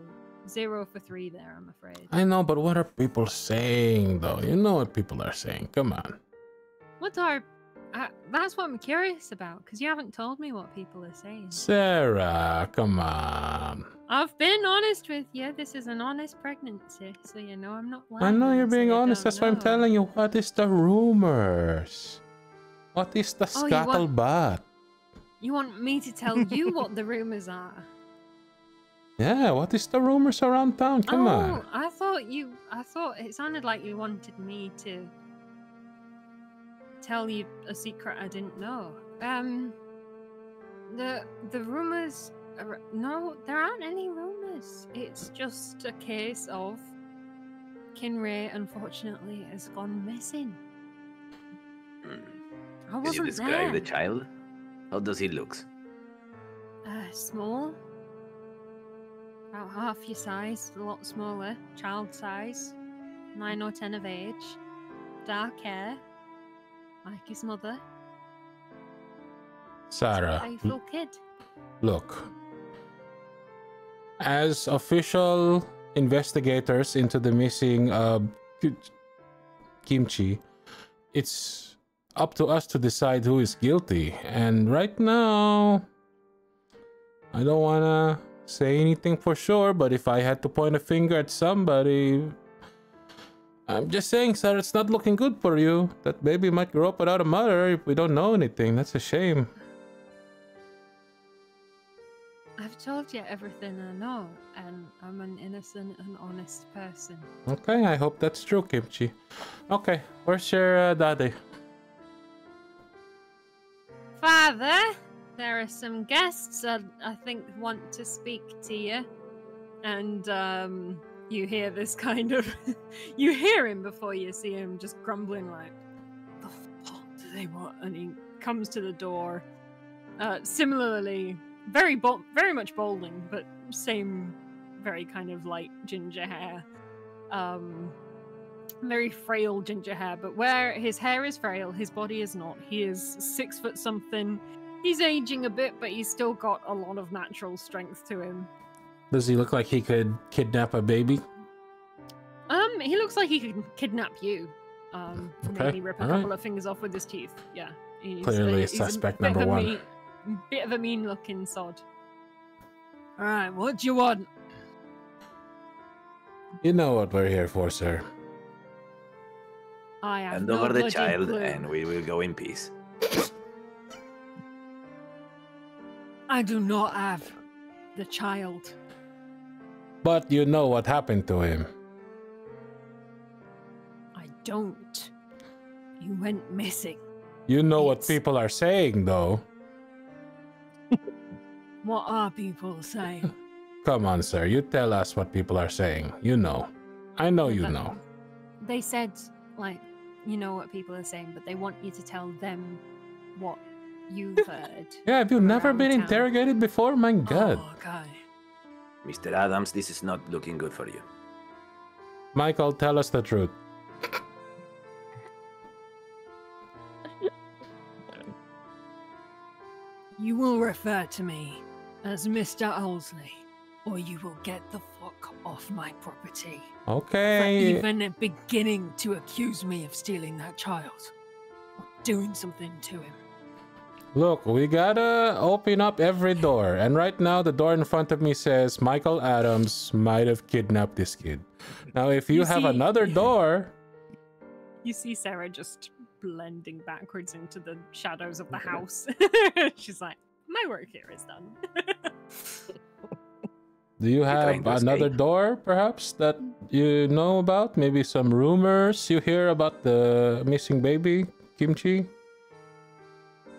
zero for three there, I'm afraid. I know, but what are people saying though? You know what people are saying. Come on. What are. Uh, that's what I'm curious about, because you haven't told me what people are saying. Sarah, come on. I've been honest with you. This is an honest pregnancy, so you know I'm not lying. I know you're being you honest. That's why I'm telling you. What is the rumors? What is the Oh, you want- scuttlebutt? You want me to tell you what the rumors are? Yeah, what is the rumors around town? Come oh, on. I thought you. I thought it sounded like you wanted me to tell you a secret I didn't know. Um, the the rumors. Are, no, there aren't any rumors. It's just a case of Kinray, unfortunately, has gone missing. I Can wasn't you describe there. the child? How does he look? Uh, small. About half your size, a lot smaller, child size. Nine or ten of age. Dark hair. Like his mother. Sarah, Playful kid. look. As official investigators into the missing uh, kimchi, it's up to us to decide who is guilty. And right now, I don't want to say anything for sure, but if I had to point a finger at somebody, I'm just saying, sir, it's not looking good for you. That baby might grow up without a mother if we don't know anything. That's a shame. I've told you everything I know, and I'm an innocent and honest person. Okay, I hope that's true, Kimchi. Okay, where's your uh, daddy? Father, there are some guests I, I think want to speak to you. And um, you hear this kind of. you hear him before you see him just grumbling, like, the fuck do they want? And he comes to the door. Uh, similarly, very bold, very much balding, but same, very kind of light ginger hair. Um, very frail ginger hair, but where his hair is frail, his body is not. He is six foot something. He's aging a bit, but he's still got a lot of natural strength to him. Does he look like he could kidnap a baby? Um, he looks like he could kidnap you. Um, Okay, maybe rip a alright. couple of fingers off with his teeth. Yeah, he's, Clearly suspect number one. mean- bit of a mean-looking sod. All right, what do you want? You know what we're here for, sir. Oh, I have Hand no over the child clue. and we will go in peace. I do not have the child. But you know what happened to him. I don't. He went missing. You know what people are saying, though. What are people saying? Come on, sir. You tell us what people are saying. You know. I know you But know. They said, like, you know what people are saying, but they want you to tell them what you've heard. Yeah, have you never been town. interrogated before? My oh, god. Oh, okay. Mr. Adams, this is not looking good for you. Michael, tell us the truth. You will refer to me as Mr. Owlsley, or you will get the fuck off my property. Okay. For Okay. even beginning to accuse me of stealing that child. Or doing something to him. Look, we gotta open up every door. And right now, the door in front of me says Michael Adams might have kidnapped this kid. Now, if you, You have see- another door, You see Sarah just blending backwards into the shadows of the house. She's like, my work here is done. do you have another escape? door, perhaps, that you know about? Maybe some rumors you hear about the missing baby, Kimchi?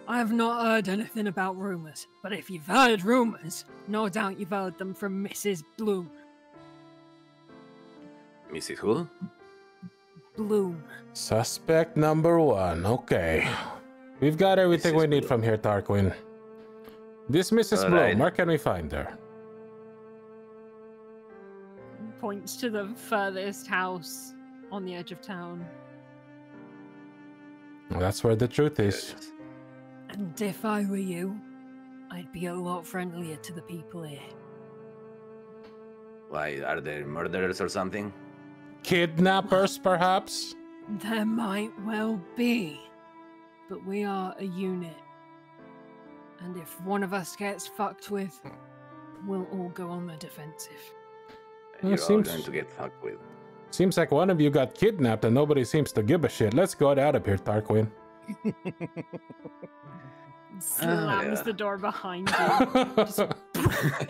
I have not heard anything about rumors, but if you've heard rumors, no doubt you've heard them from Mrs. Bloom. Mrs. Who? Bloom. Suspect number one. Okay. We've got everything Mrs. we need Bloom. from here, Tarquinn. This Mrs. Bloom, Alright. where can we find her? Points to the furthest house on the edge of town. Well, that's where the truth is. And if I were you, I'd be a lot friendlier to the people here. Why, are there murderers or something? Kidnappers, perhaps? There might well be, but we are a unit. And if one of us gets fucked with, we'll all go on the defensive. Well, You're seems- all going to get fucked with. Seems like one of you got kidnapped and nobody seems to give a shit. Let's go out of here, Tarquinn. Slams yeah. the door behind you.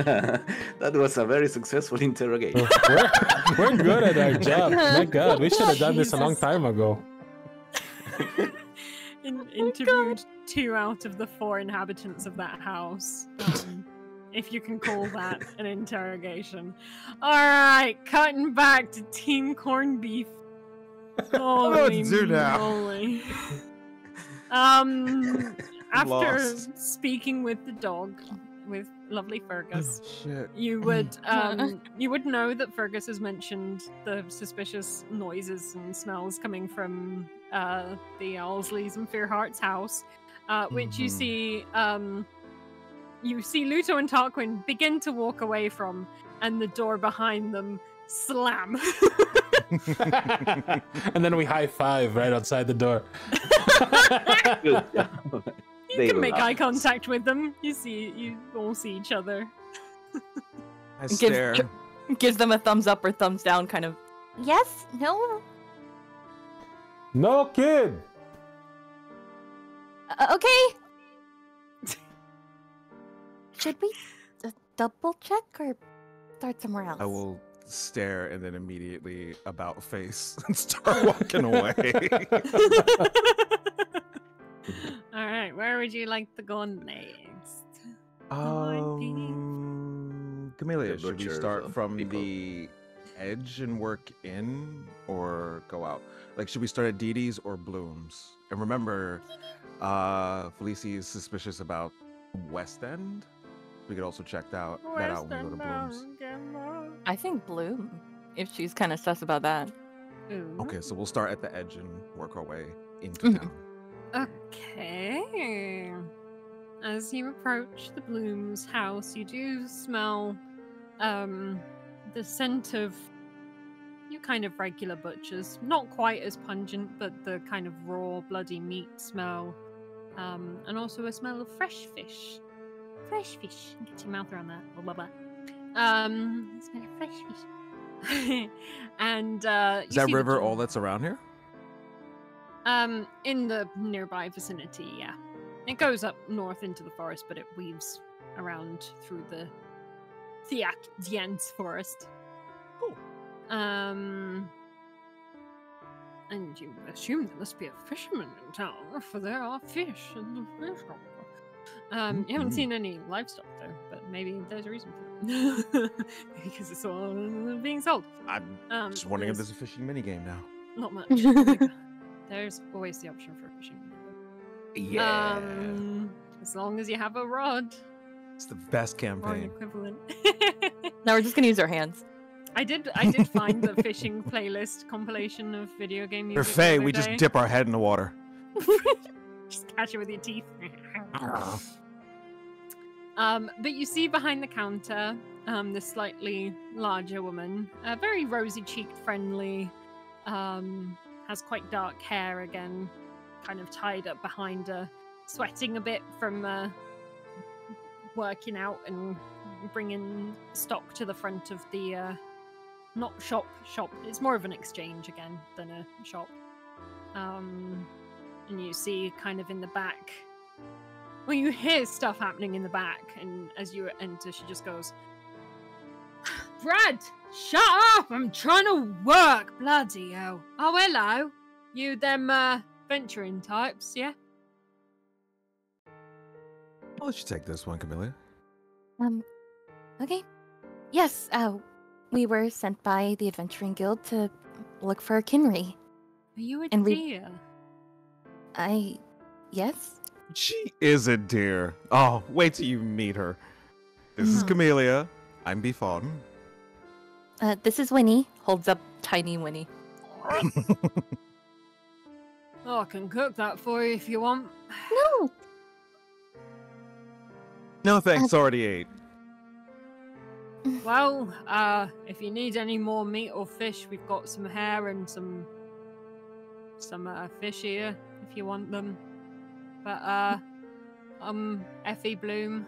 that was a very successful interrogation. we're, we're good at our job. My god, we should have done this a long time ago. In- interviewed two out of the four inhabitants of that house. Um, if you can call that an interrogation. Alright, cutting back to Team Corned Beef. Holy moly. Um, after Lost. speaking with the dog, with lovely Fergus, Shit. you would um, you would know that Fergus has mentioned the suspicious noises and smells coming from uh, the Owlsleys and Fearheart's house, uh, which you Mhm. see um, you see Luto and Tarquinn begin to walk away from, and the door behind them slam. and then we high five right outside the door. You They can make eye contact with them. You see, you all see each other. I Gives- stare. Gives them a thumbs up or thumbs down, kind of. Yes, no, no kid. uh, okay. Should we uh, double check or start somewhere else? I will stare and then immediately about face and start walking away. all right, where would you like to go next? Um, Camellia, should we start from people. the edge and work in, or go out? Like, should we start at Dee Dee's or Bloom's? And remember, uh, Felicia is suspicious about West End. We could also check that, that out when we go to Bloom's. I think Bloom, if she's kind of sus about that. Okay, so we'll start at the edge and work our way into Mhm. town. Okay. As you approach the Bloom's house, you do smell um the scent of your kind of regular butchers. Not quite as pungent, but the kind of raw, bloody meat smell. Um, and also a smell of fresh fish. Fresh fish. Get your mouth around that. Blah blah blah. Um, smell of fresh fish. and uh, Is that river all that's around here? um, in the nearby vicinity, yeah. It goes up north into the forest, but it weaves around through the Thiak Diens forest. Cool. Um, and you assume there must be a fisherman in town, for there are fish in the fish. Um, you haven't Mhm. seen any livestock there, but maybe there's a reason for it. because it's all being sold. I'm Um, just wondering if there's- there's a fishing minigame now. not much. Like, there's always the option for fishing. Yeah. Um, as long as you have a rod It's the best campaign. equivalent. Now we're just gonna use our hands. I did. I did find the fishing playlist compilation of video game For music. the Faye, other we just dip our head in the water. just catch it with your teeth. Um, but you see behind the counter, um, this slightly larger woman, a very rosy-cheeked, friendly, um, has quite dark hair again, kind of tied up behind her, sweating a bit from uh, working out and bringing stock to the front of the uh, not shop shop. It's more of an exchange again than a shop. Um, and you see kind of in the back. Well, you hear stuff happening in the back, and as you enter, she just goes, "Brad, shut up! I'm trying to work. Bloody hell! Oh, hello, you them uh, venturing types, yeah? I'll let you take this one, Camellia. Um, okay. Yes, uh, we were sent by the Adventuring Guild to look for Kinry. Are you a And we- I. Yes? She is a dear. Oh, wait till you meet her. This is Hmm. Camellia. I'm Bifon. Uh, this is Winnie. Holds up tiny Winnie. Oh, I can cook that for you if you want. No! No thanks, already ate. Well, uh, if you need any more meat or fish, we've got some hair and some some uh, fish here if you want them. But uh, um, Effie Bloom,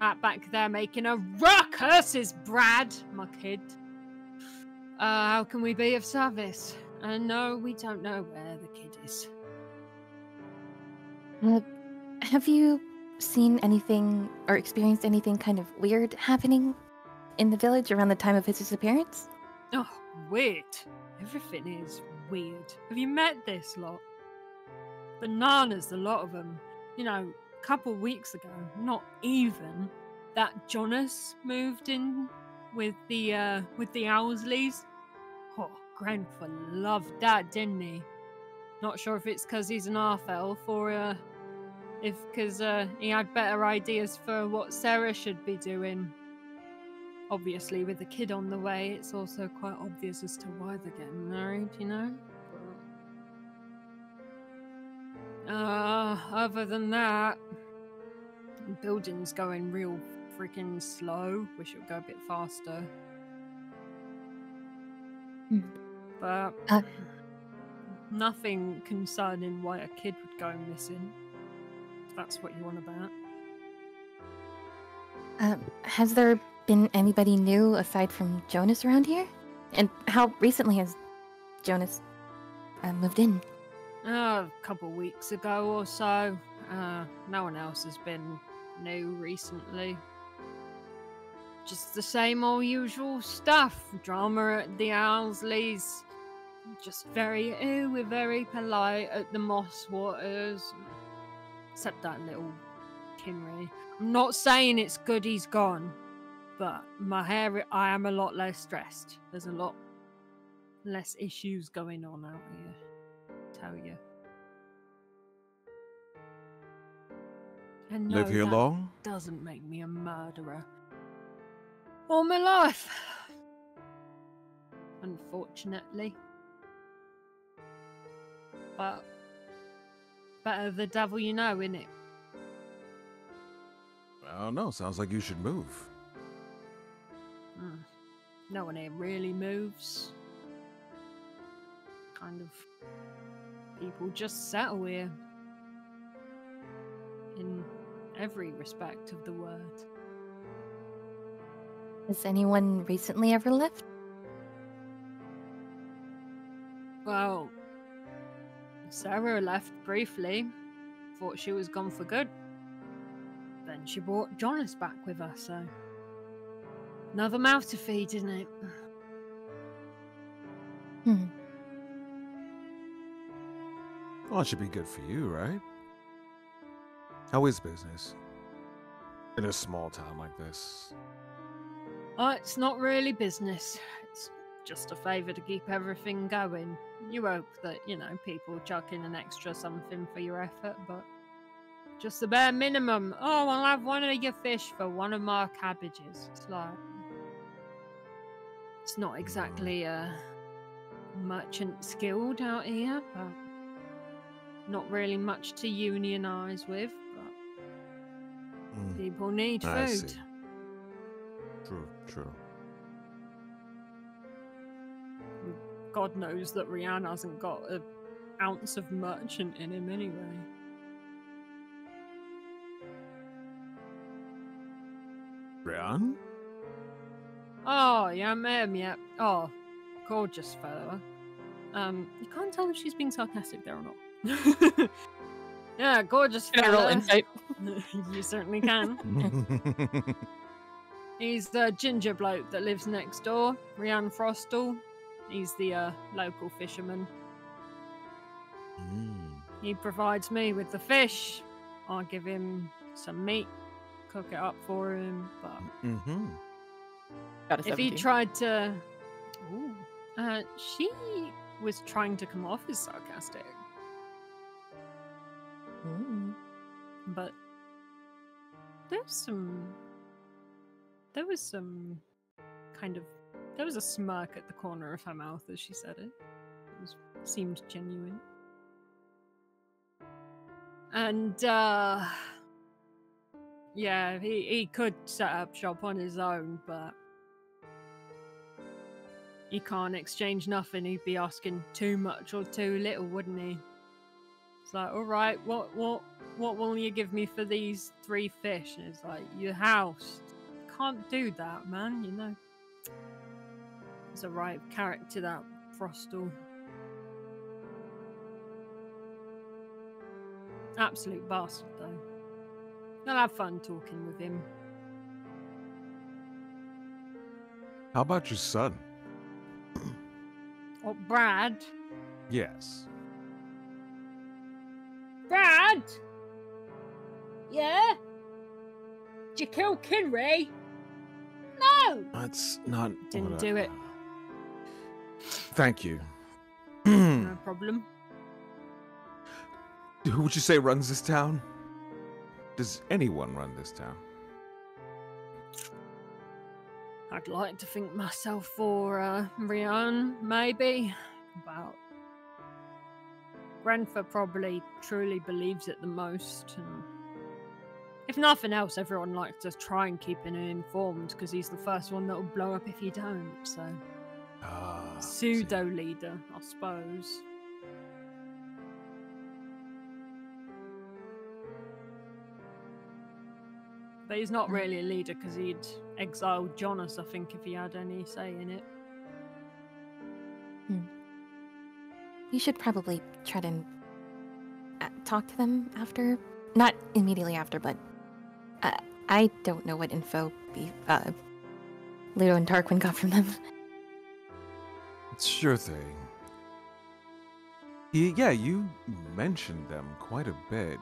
at back there making a ruckus is Brad, my kid. Uh, how can we be of service? And no, we don't know where the kid is. Uh, have you seen anything or experienced anything kind of weird happening in the village around the time of his disappearance? Oh, weird. Everything is weird. Have you met this lot? Bananas, a lot of them. You know, a couple weeks ago, not even, that Jonas moved in with the uh with the Owlsleys. Oh, Grandpa loved that, didn't he? Not sure if it's because he's an half elf or uh, if because uh, he had better ideas for what Sarah should be doing. Obviously, with the kid on the way, it's also quite obvious as to why they're getting married, you know? Uh, other than that, building's going real freaking slow. Wish it would go a bit faster. Hmm. But Uh. nothing concerning why a kid would go missing. If that's what you want about. Uh, has there been anybody new aside from Jonas around here? And how recently has Jonas uh, moved in? Uh, a couple of weeks ago or so. Uh, no one else has been new recently. Just the same old usual stuff. Drama at the Owlsleys. Just very, oh, we're very polite at the Mosswaters. Except that little Kinry. I'm not saying it's good he's gone, but my hair, I am a lot less stressed. There's a lot less issues going on out here you. And Live here long? Doesn't make me a murderer. All my life. Unfortunately. But better the devil you know, innit? I don't know. Sounds like you should move. Mm. No one here really moves. Kind of people just settle here. In every respect of the word. Has anyone recently ever left? Well, Sarah left briefly. Thought she was gone for good. Then she brought Jonas back with her, so. Another mouth to feed, isn't it? Hmm. Well, it should be good for you, right? How is business? In a small town like this. Oh, it's not really business. It's just a favour to keep everything going. You hope that, you know, people chuck in an extra something for your effort, but just the bare minimum. Oh, I'll have one of your fish for one of my cabbages. It's like. It's not hmm. exactly a merchant skilled out here, but not really much to unionise with, but Mm, people need I food. see. True, true. God knows that Rihanna hasn't got an ounce of merchant in him anyway. Rian? Oh, yeah, met him yet. Oh, gorgeous fellow. Um, you can't tell if she's being sarcastic there or not. yeah, gorgeous General fella. insight. you certainly can. He's the ginger bloke that lives next door, Rian Frostal. He's the uh, local fisherman. Mm. He provides me with the fish. I give him some meat, cook it up for him. But Mm-hmm. If he tried to, Ooh. uh, she was trying to come off as sarcastic, Ooh. but there's some, there was some kind of, there was a smirk at the corner of her mouth as she said it. It was seemed genuine. And uh yeah, he, he could set up shop on his own, but he can't exchange nothing. He'd be asking too much or too little, wouldn't he? It's like, all right, what what what will you give me for these three fish? And it's like, your house. Can't do that, man. You know. It's a right character that Frostal. Absolute bastard, though. I'll have fun talking with him. How about your son? Oh, Brad. Yes. Brad! Yeah? Did you kill Kinray? No! That's not. Didn't what I- do it. Thank you. No problem. Who would you say runs this town? Does anyone run this town? I'd like to think myself for uh, Rian, maybe. About. Grenfer probably truly believes it the most. And if nothing else, everyone likes to try and keep him informed because he's the first one that will blow up if you don't. So, Ah, pseudo leader, I suppose. But he's not really a leader because he'd exiled Jonas, I think, if he had any say in it. You should probably try to uh, talk to them after. Not immediately after, but uh, I don't know what info be, uh, Ludo and Tarquinn got from them. Sure thing. Yeah, you mentioned them quite a bit.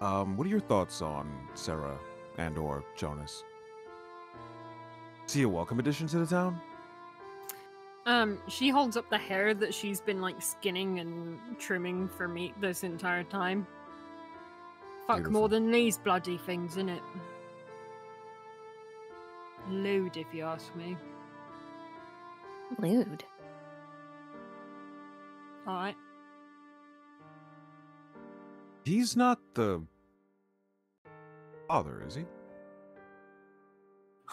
Um, what are your thoughts on Sarah and or Jonas? See a welcome addition to the town? Um, she holds up the hair that she's been like skinning and trimming for meat this entire time. Fuck Beautiful. more than these bloody things, innit? Lewd, if you ask me. Lewd. Alright. He's not the father, is he?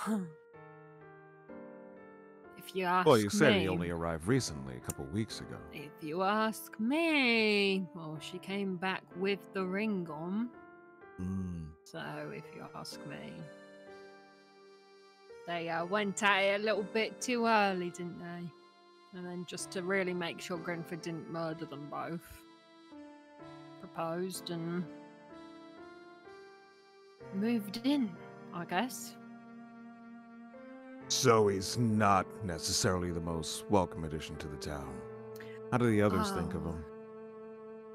if you ask Well, you said me, he only arrived recently, a couple weeks ago. If you ask me, well, she came back with the ring on. Mm. So, if you ask me, they uh, went at it a little bit too early, didn't they? And then, just to really make sure Grenford didn't murder them both, proposed and moved in, I guess. So he's not necessarily the most welcome addition to the town. How do the others think of Oh. him?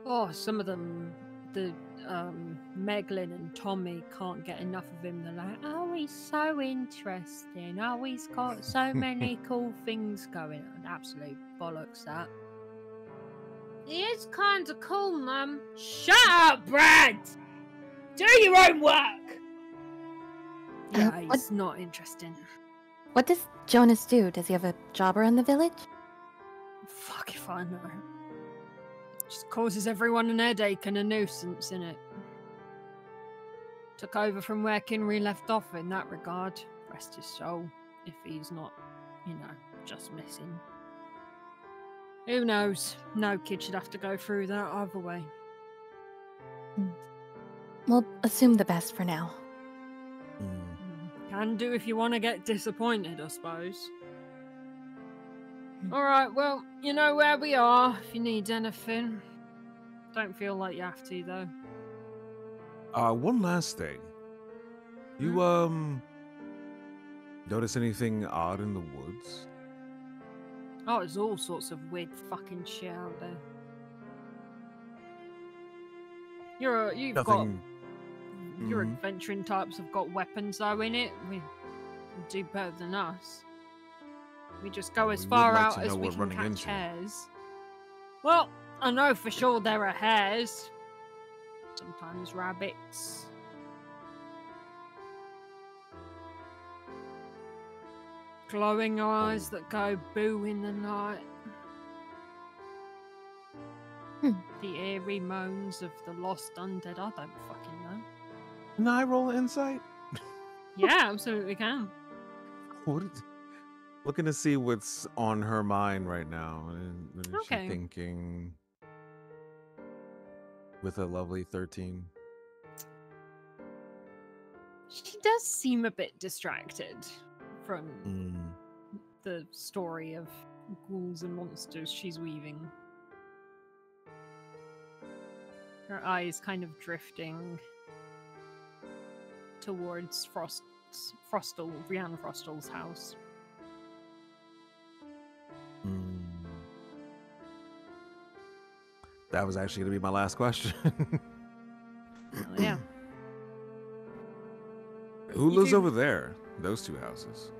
Oh, some of them, the um, Meglin and Tommy can't get enough of him. They're like, oh, he's so interesting. Oh, he's got so many cool things going on. Absolute bollocks, that. He is kind of cool, Mum. Shut up, Brad! Do your own work! Yeah, Uh, what- he's not interesting. What does Jonas do? Does he have a job around the village? Fuck if I know. Just causes everyone an headache and a nuisance, innit? Took over from where Kinry left off in that regard. Rest his soul, if he's not, you know, just missing. Who knows? No kid should have to go through that either way. We'll assume the best for now. Mm. Can do if you want to get disappointed, I suppose. Hmm. Alright, well, you know where we are if you need anything. Don't feel like you have to, though. Uh, one last thing. You, Hmm? um, notice anything odd in the woods? Oh, there's all sorts of weird fucking shit out there. You're a, you've Nothing. got your Mhm. adventuring types have got weapons though in it, we do better than us. We just go as we far like out as we can catch into. hares. Well, I know for sure there are hares. Sometimes rabbits. Glowing eyes that go boo in the night. Hmm. The eerie moans of the lost undead. I don't fucking know. Can I roll insight? Yeah, absolutely can. What is, looking to see what's on her mind right now. and What is Okay. she thinking? With a lovely 13. She does seem a bit distracted from Mm. the story of ghouls and monsters she's weaving. Her eyes kind of drifting towards Frost's Frostal, Brianna Frostal's house. Mm. That was actually going to be my last question. Well, yeah. Who You lives do- over there? Those two houses.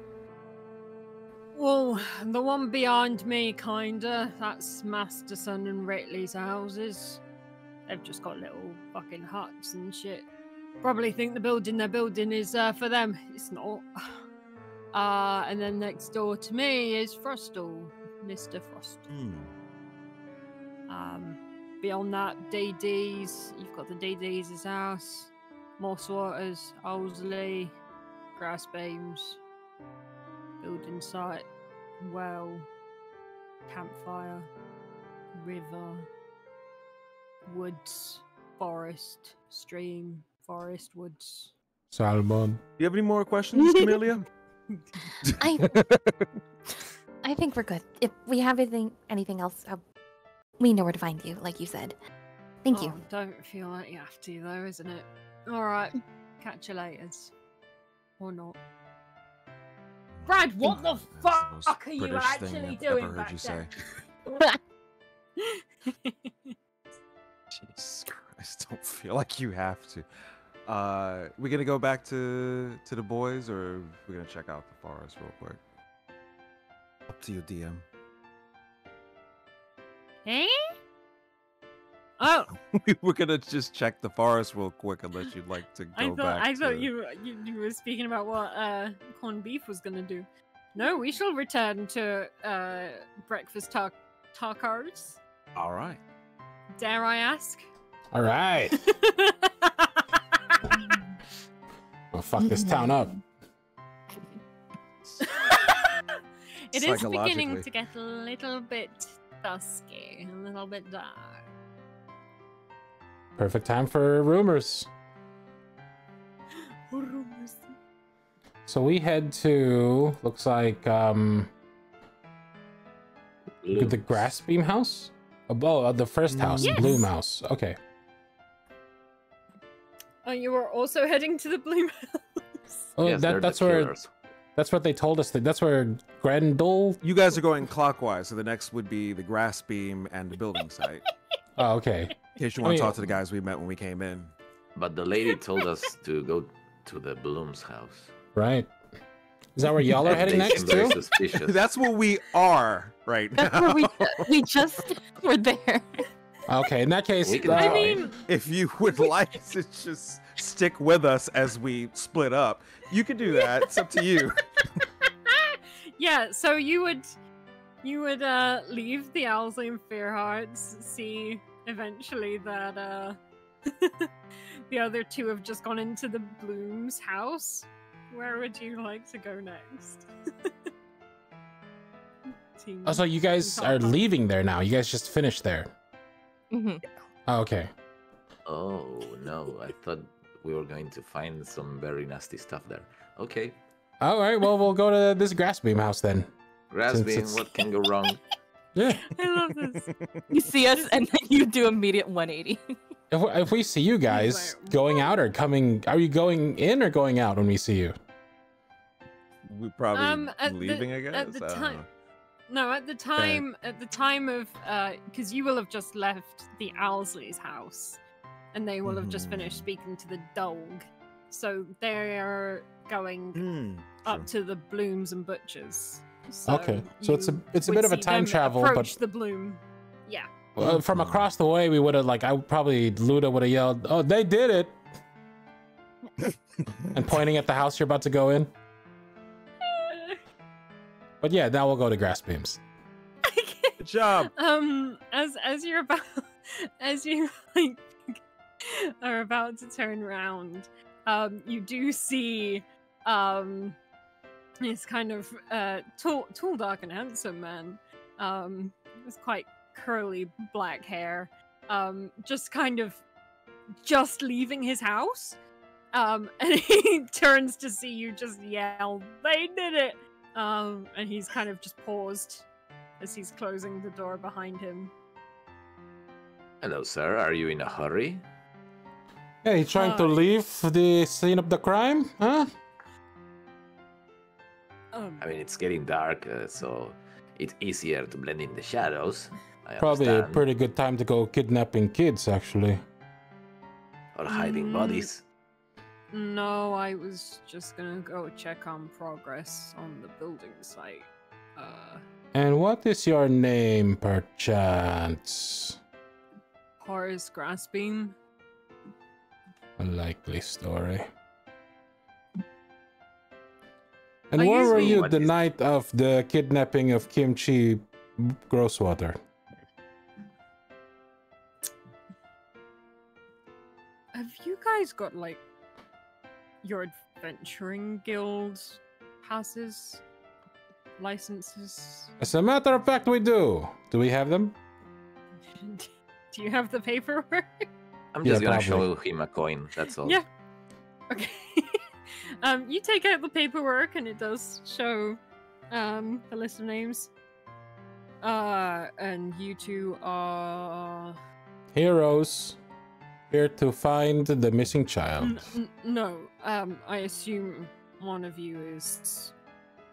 Well, the one behind me, kinda. That's Masterson and Ritley's houses. They've just got little fucking huts and shit. Probably think the building they're building is uh, for them. It's not. Uh, and then next door to me is Frostal, Mr. Frost. Hmm. Um, beyond that, DD's. You've got the DD's house, Mosswaters, Owlsley, Grass Beams, building site, well, campfire, river, woods, forest, stream, forest, woods. Salmon. Do you have any more questions, Camellia? I I think we're good. If we have anything anything else, uh, we know where to find you, like you said. Thank you. Oh, don't feel like you have to, though, isn't it? All right, catch you later. Or not. Brad, what the That's the most fuck are you British thing actually I've doing ever heard back you say. there? Jesus Christ, don't feel like you have to. Uh, we gonna go back to to the boys, or we gonna check out the forest real quick? Up to you, DM. Eh? oh, We're gonna just check the forest real quick, unless you'd like to go I thought back. I thought to- you, were- you you were speaking about what uh corned beef was gonna do. No, we shall return to uh breakfast talk talkers. All right. Dare I ask? All right. We'll fuck this town up. it is beginning to get a little bit dusky, a little bit dark. Perfect time for rumors. So we head to looks like um the grass beam house. Oh, uh, the first house, Yes. Bloom House. Okay. Oh, you are also heading to the Bloom House. Oh, Yes, they're that, that's where killers. that's what they told us. That, that's where Grendel. You guys are going clockwise, so the next would be the grass beam and the building site. Oh, okay. In case you I want to mean- talk to the guys we met when we came in. But the lady told us to go to the Bloom's house. Right. Is that where y'all are heading next seem very too? That's where we are right now. That's where we we just were there. Okay. In that case, uh, I mean, if you would like to just stick with us as we split up, you can do that. It's up to you. yeah. So you would, you would uh leave the Owlsley and Fairhearts, see eventually that uh the other two have just gone into the Bloom's house. Where would you like to go next? Team oh, so you guys are leaving there now. You guys just finished there. Hmm Oh, okay. Oh no, I thought we were going to find some very nasty stuff there. Okay, All right. Well, we'll go to this grass beam house then. grass Since beam, it's- what can go wrong? Yeah. I love this. You see us, and then you do immediate 180. If we, if we see you guys like, going out or coming, are you going in or going out when we see you? we probably Um, at the- leaving, I guess. at the I time- know. No, at the time, at the time of, because you will have just left the Owlsley's house. and they will have just finished Mhm. speaking to the dog. So they're going Hmm, up true. to the blooms and butchers. So Okay, so it's a- it's a bit of a time them travel, but- the bloom. Yeah. Uh, from across the way, we would have like I would probably Luda would have yelled, "Oh, they did it!" and pointing at the house you're about to go in. But yeah, now we'll go to grass beams. Good job. um as as you're about as you like are about to turn around um you do see um this kind of uh tall tall dark and handsome man um with quite curly black hair um just kind of just leaving his house um and he turns to see you just yell they did it um and he's kind of just paused as he's closing the door behind him. Hello, sir. Are you in a hurry? Yeah, you trying to leave the scene of the crime, huh? Um, I mean, it's getting dark, uh, so it's easier to blend in the shadows. I Probably a pretty good time to go kidnapping kids, actually. Or hiding Mm. bodies. No, I was just gonna go check on progress on the building site. Uh, And what is your name, perchance? Horace Grassbeam. A likely story. And I where were you the night of the kidnapping of Kimchi Grosswater? Have you guys got like your adventuring guild passes, licenses? As a matter of fact, we do. Do we have them? Do you have the paperwork? I'm Yeah, just gonna probably. show him a coin. That's all. Yeah. Okay. um, you take out the paperwork, and it does show um the list of names. Uh, and you two are Heroes here to find the missing child. N- n- no. Um, I assume one of you is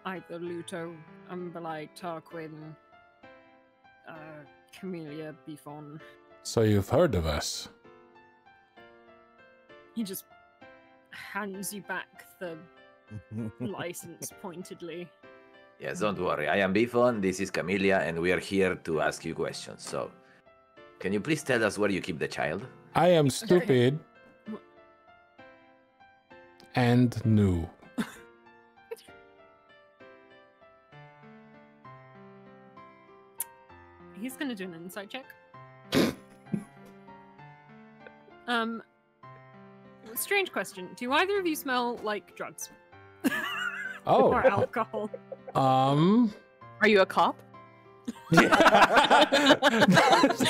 either Luto, Umberlike, Tarquinn, uh, Camellia, Bifon. So you've heard of us. He just hands you back the license pointedly. Yes, don't worry. I am Bifon, this is Camellia, and we are here to ask you questions. So, can you please tell us where you keep the child? I am stupid and new. He's gonna do an insight check. um, strange question. Do either of you smell like drugs? Oh. or alcohol? Um. Are you a cop?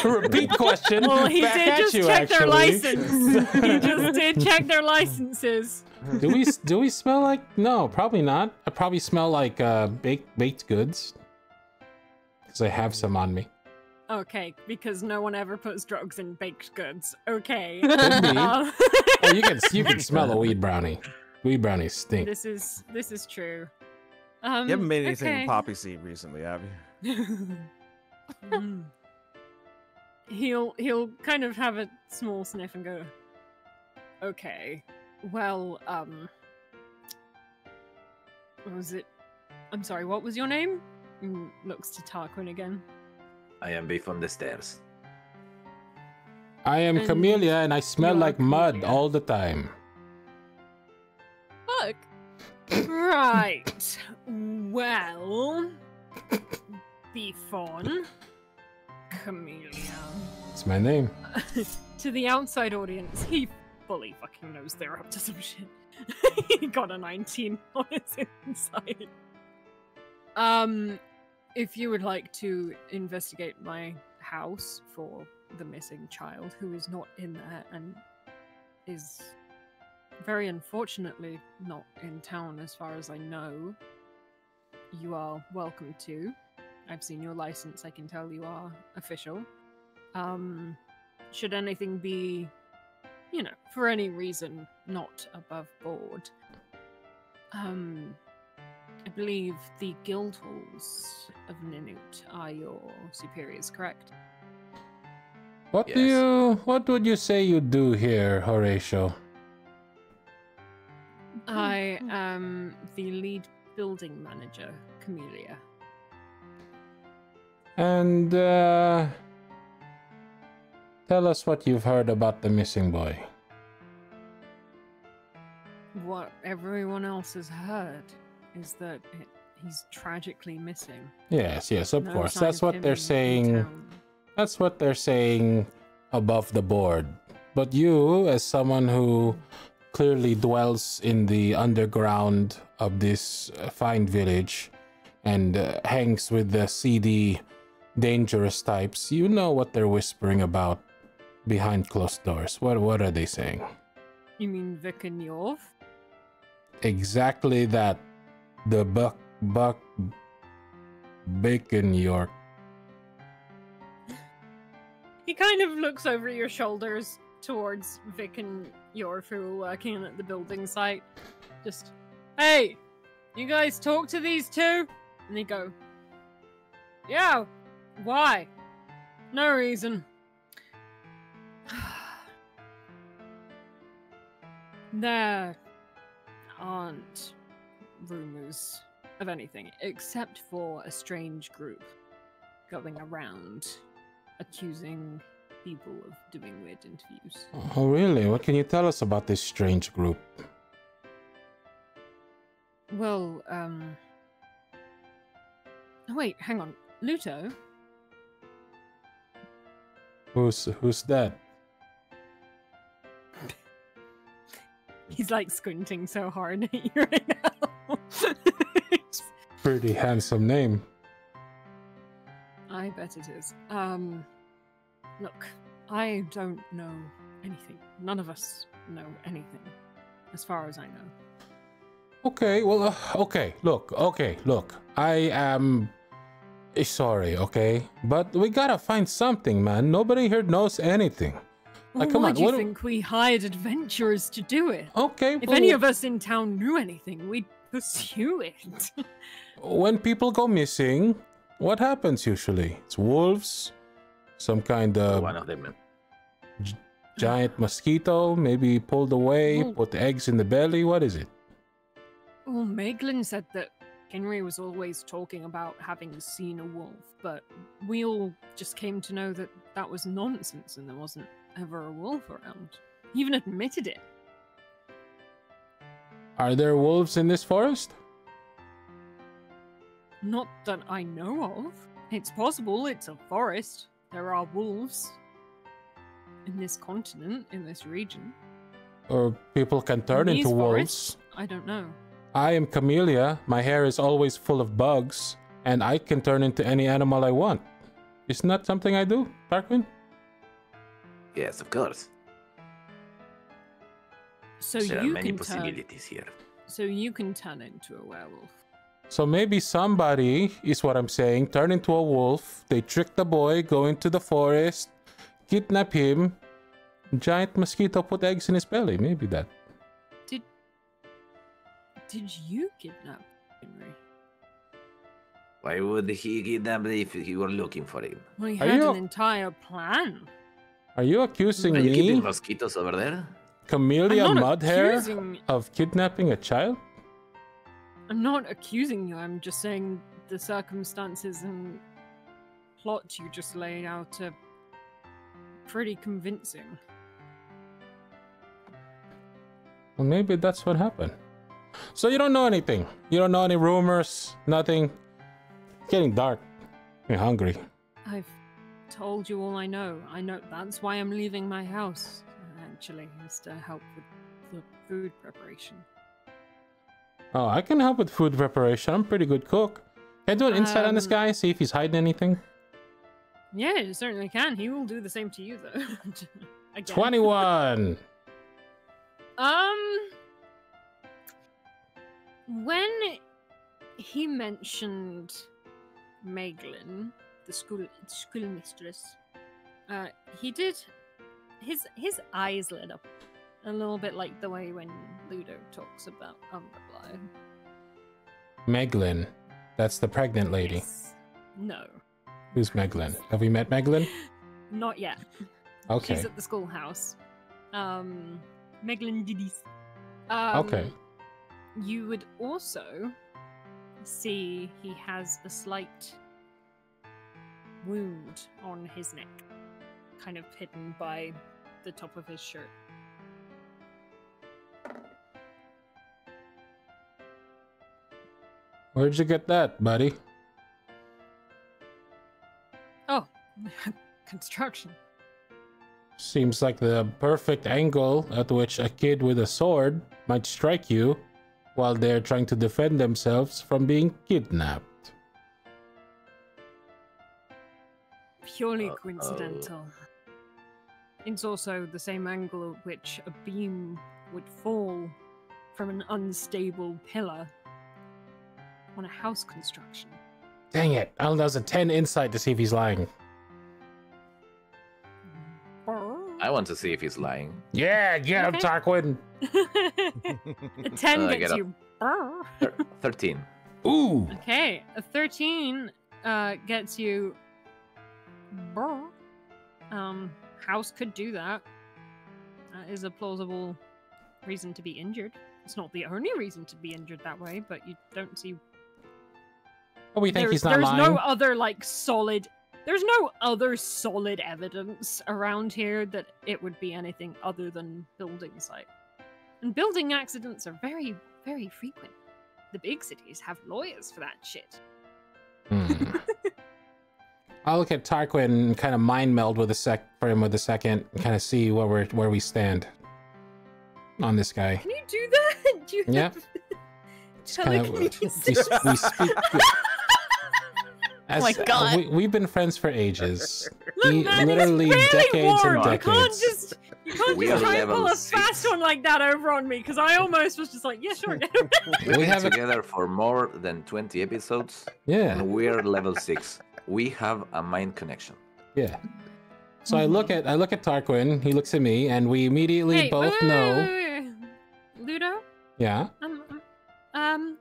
Repeat question. Well, he back did at just you, check their actually. license. he just did check their licenses. do we do we smell like? No, probably not. I probably smell like uh, baked baked goods because I have some on me. Okay, because no one ever puts drugs in baked goods. Okay. Could be. Um, Oh, you can you can smell a weed brownie. Weed brownies stink. this is this is true. Um, You haven't made anything okay. with poppy seed recently, have you? Mm. he'll he'll kind of have a small sniff and go okay well um what was it i'm sorry what was your name Mm, looks to tarquin again I am Bifon Thestaers. I am And Camellia and I smell you are like mud Camellia. all the time. Fuck. right well Bifon Camellia It's my name. to the outside audience, he fully fucking knows they're up to some shit. he got a 19 on his inside. Um, if you would like to investigate my house for the missing child who is not in there and is very unfortunately not in town as far as I know, you are welcome to. I've seen your license, I can tell you are official. Um, should anything be, you know, for any reason not above board, um, I believe the guild halls of Ninut are your superiors, correct? What do you what would you say you do here, Horatio? I am the lead building manager, Camellia. And uh tell us what you've heard about the missing boy. What everyone else has heard is that it, he's tragically missing. Yes, yes, of No course. That's what they're saying. town. That's what they're saying above the board. But you, as someone who clearly dwells in the underground of this uh, fine village and uh, hangs with the seedy, dangerous types, you know what they're whispering about behind closed doors. What what are they saying? You mean Vikanov? Exactly that. The buck buck bacon York. He kind of looks over your shoulders towards Vic and Yorf, who are working at the building site. Just, hey, you guys talk to these two? And they go, yeah, why? No reason. there aren't rumors of anything except for a strange group going around accusing people of doing weird interviews. Oh, really? What can you tell us about this strange group? Well, um. Oh, wait, hang on. Luto? Who's who's that? He's like squinting so hard at you right now. Pretty handsome name. I bet it is. Um, look, I don't know anything. None of us know anything, as far as I know. Okay, well, uh, okay, look, okay, look. I am Eh, sorry, okay? But we gotta find something, man. Nobody here knows anything. Like, Well, come why on, do you what do- think we hired adventurers to do it? Okay, If well, any of us in town knew anything, we'd pursue it. when people go missing, what happens usually? It's wolves, some kind of One of them. giant mosquito, maybe pulled away, Well- put eggs in the belly. What is it? Well, Meglin said that Henry was always talking about having seen a wolf, but we all just came to know that that was nonsense and there wasn't ever a wolf around. He even admitted it. Are there wolves in this forest? Not that I know of. It's possible it's a forest. There are wolves in this continent, in this region. Or people can turn These into wolves? forests? I don't know. I am Camellia. My hair is always full of bugs, and I can turn into any animal I want. Isn't that something I do, Tarquinn? Yes, of course. So there are many can turn. possibilities here. So you can turn into a werewolf. So maybe somebody, is what I'm saying, turn into a wolf. They trick the boy, go into the forest, kidnap him. Giant mosquito put eggs in his belly. Maybe that. Did Did you kidnap Henry? Why would he kidnap if he were looking for him? Well, he Are had you- an entire plan. Are you accusing Are you keeping me, mosquitoes over there? Camellia I'm Mudhair, accusing. of kidnapping a child? I'm not accusing you. I'm just saying the circumstances and plot you just laid out are pretty convincing. Well, maybe that's what happened. So you don't know anything. You don't know any rumors, nothing. It's getting dark. You're hungry. I've told you all I know. I know that's why I'm leaving my house. Actually, is to help with the food preparation. Oh, I can help with food preparation. I'm a pretty good cook. Can I do an insight on this Um, guy? See if he's hiding anything. Yeah, you certainly can. He will do the same to you, though. Again. 21. Um, when he mentioned Meglin, the school schoolmistress, uh, he did his his eyes lit up a little bit like the way when Ludo talks about Umberbly. Meglin. That's the pregnant lady. Yes. No, Who's Meglin? Have we met Meglin? not yet. Okay. She's at the schoolhouse. Um, Meglin Didis. Um, Okay. You would also see he has a slight wound on his neck, kind of hidden by the top of his shirt. Where'd you get that, buddy? Oh, construction. Seems like the perfect angle at which a kid with a sword might strike you while they're trying to defend themselves from being kidnapped. Purely Uh-oh. coincidental. It's also the same angle at which a beam would fall from an unstable pillar on a house construction. Dang it. Alan does a 10 insight to see if he's lying. I want to see if he's lying. Yeah, get him, Tarquinn. 10 Uh, gets get you. Thir- 13. Ooh. Okay, a 13 uh, gets you. Um, house could do that. That is a plausible reason to be injured. It's not the only reason to be injured that way, but you don't see. Oh, we think there's he's not there's lying. no other like solid. There's no other solid evidence around here that it would be anything other than building site. And building accidents are very, very frequent. The big cities have lawyers for that shit. Hmm. I'll look at Tarquinn and kind of mind meld with a sec for him with a second and kind of see where we're where we stand on this guy. Can you do that? Do you Yeah. have It's kind of we, telekinesis? we speak. As, my uh, God. we, we've been friends for ages. Look, E- man, literally he's barely decades and warm. You can't decades. just you can't We just try and pull level a fast one like that over on me because I almost was just like, yeah, sure. We've We been have a- together for more than 20 episodes, Yeah, and we're level 6. We have a mind connection. yeah. So I look at I look at Tarquinn. He looks at me, and we immediately hey, both wait, wait, know. wait, wait, wait. Ludo, Yeah. um, um,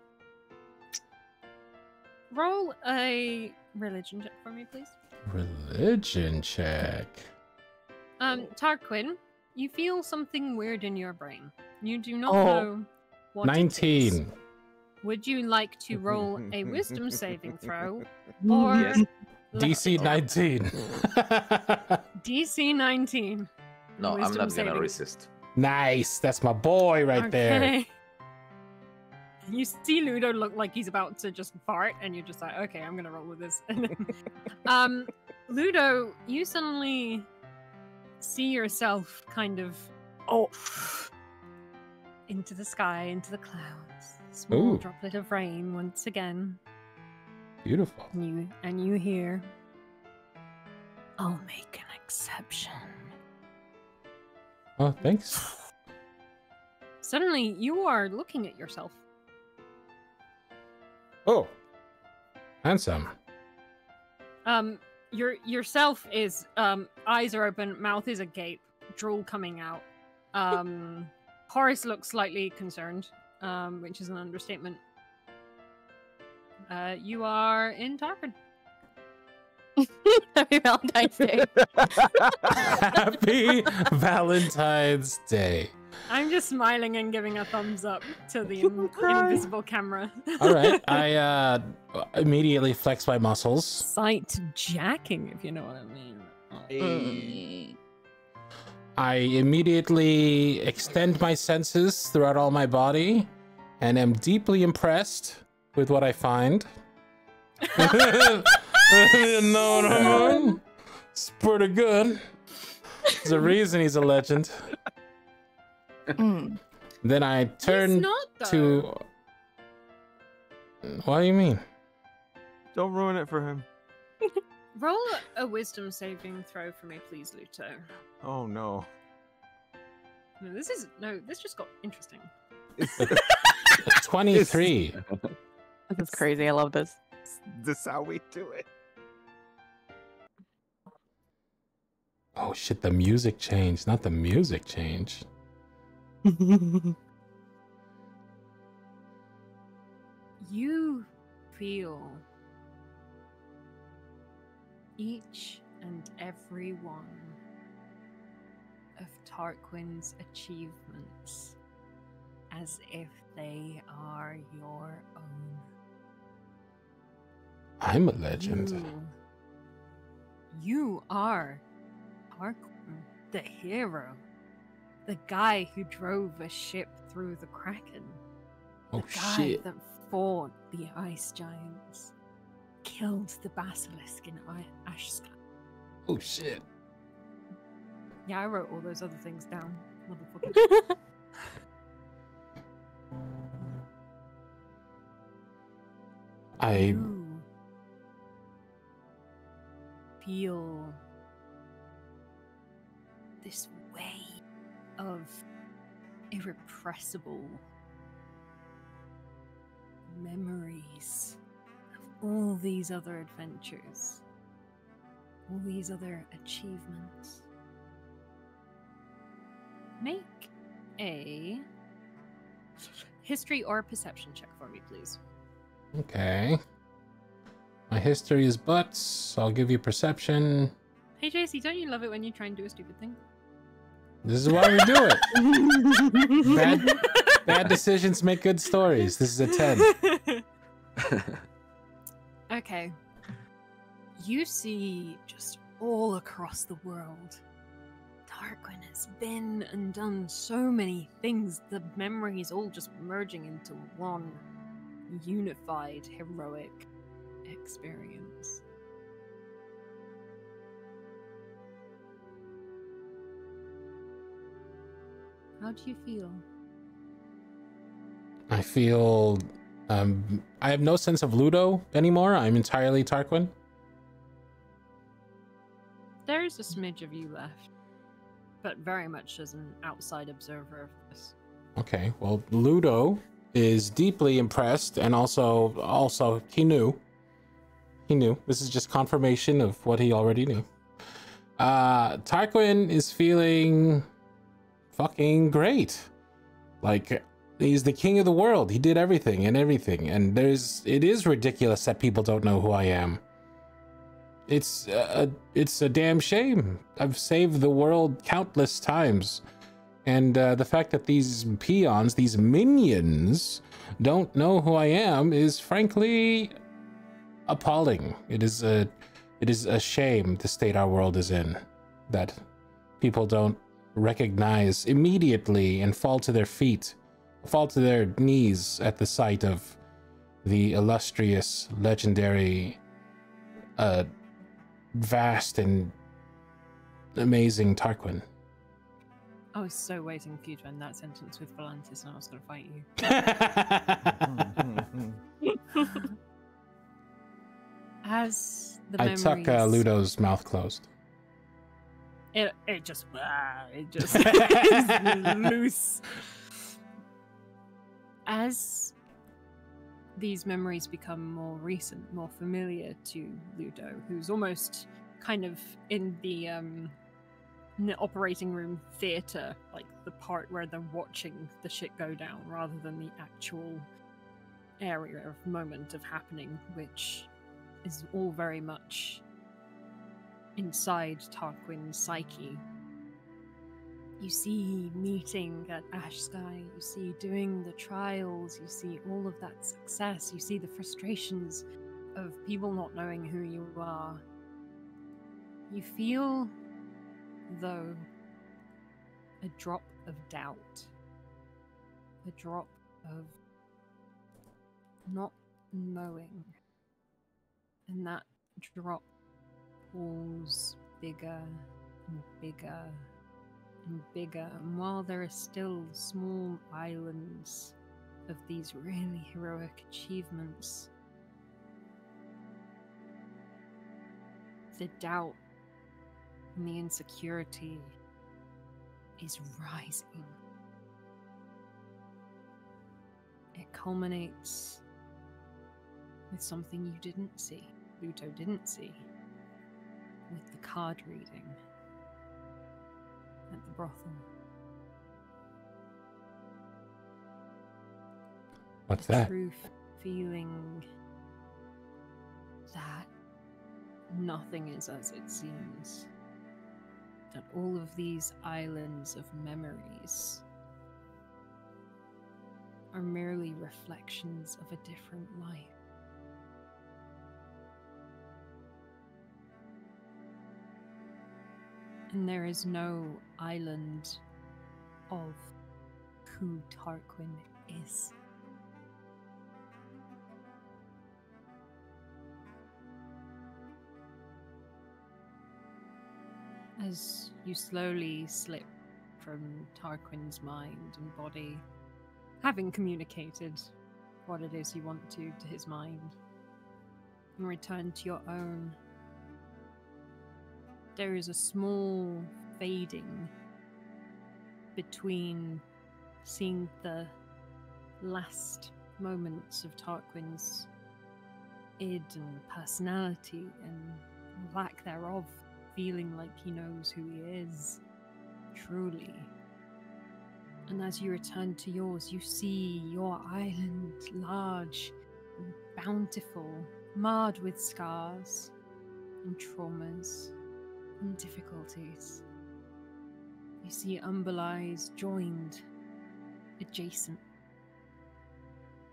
roll a religion check for me, please. Religion check. Um, Tarquinn, you feel something weird in your brain. You do not Oh. know what it is. Nineteen. Would you like to roll a wisdom saving throw or Yes. DC nineteen. DC 19. No, I'm Wisdom not gonna resist. nice. That's my boy right there. Okay. You see Ludo look like he's about to just fart, and you're just like, okay, I'm gonna roll with this. Um, Ludo, you suddenly see yourself kind of oh into the sky, into the clouds. Small Ooh. droplet of rain once again. Beautiful. And you and you hear I'll make an exception. Oh, thanks. Suddenly you are looking at yourself. Oh, handsome. Um your yourself is um eyes are open, mouth is agape, drool coming out. Um Horace looks slightly concerned, um, which is an understatement. Uh you are in Tarquinn. Happy Valentine's Day. Happy Valentine's Day. I'm just smiling and giving a thumbs up to the in- invisible camera. All right, I uh, immediately flex my muscles. Sight jacking, if you know what I mean. I immediately extend my senses throughout all my body and am deeply impressed with what I find. you know what I mean? It's pretty good. There's a reason he's a legend. Mm. Then I He's turn not, to. What do you mean? Don't ruin it for him. Roll a wisdom saving throw for me, please, Luto. Oh no. No, this is no. This just got interesting. 23. This is crazy. I love this. This is how we do it. Oh shit, the music changed, not the music changed. You feel each and every one of Tarquinn's achievements as if they are your own. I'm a legend. You, you are Tarquinn, the hero, the guy who drove a ship through the Kraken, Oh the guy shit. that fought the ice giants, killed the basilisk in I- Ashsky. Oh shit. Yeah, I wrote all those other things down, motherfucker. I You feel this wave of irrepressible memories of all these other adventures, all these other achievements. Make a history or perception check for me, please. okay. My history is butts. I'll give you perception. Hey JC, don't you love it when you try and do a stupid thing? This is why we do it. Bad, bad decisions make good stories. This is a 10. okay. You see just all across the world. Tarquinn has been and done so many things, the memories all just merging into one unified, heroic experience. How do you feel? I feel um I have no sense of Ludo anymore. I'm entirely Tarquinn. There is a smidge of you left, but very much as an outside observer of this. Okay. Well, Ludo is deeply impressed and also also he knew. He knew. This is just confirmation of what he already knew. Uh Tarquinn is feeling fucking great. Like he's the king of the world. He did everything and everything. And there's it is ridiculous that people don't know who I am. It's a, it's a damn shame. I've saved the world countless times. And uh, the fact that these peons, these minions, don't know who I am is frankly appalling. It is a, it is a shame the state our world is in, that people don't recognize immediately and fall to their feet, fall to their knees at the sight of the illustrious, legendary, uh, vast and amazing Tarquinn. I was so waiting for you to end that sentence with Volantis, and I was going to fight you. As the I memories, tuck uh, Ludo's mouth closed. It, it just, ah, it just is loose. As these memories become more recent, more familiar to Ludo, who's almost kind of in the um, in the operating room theater, like the part where they're watching the shit go down, rather than the actual area of moment of happening, which is all very much inside Tarquinn's psyche. You see meeting at Ashsky, you see doing the trials, you see all of that success, you see the frustrations of people not knowing who you are. You feel, though, a drop of doubt, a drop of not knowing. And that drop pools bigger and bigger and bigger. And while there are still small islands of these really heroic achievements, the doubt and the insecurity is rising. It culminates with something you didn't see, Luto didn't see, with the card reading at the brothel. What's that? True feeling that nothing is as it seems. that all of these islands of memories are merely reflections of a different life. And there is no island of who Tarquinn is. As you slowly slip from Tarquinn's mind and body, having communicated what it is you want to to his mind, and return to your own, there is a small fading between seeing the last moments of Tarquinn's id and personality and lack thereof, feeling like he knows who he is truly. And as you return to yours, you see your island large and bountiful, marred with scars and traumas and difficulties. You see Umberlies joined, adjacent,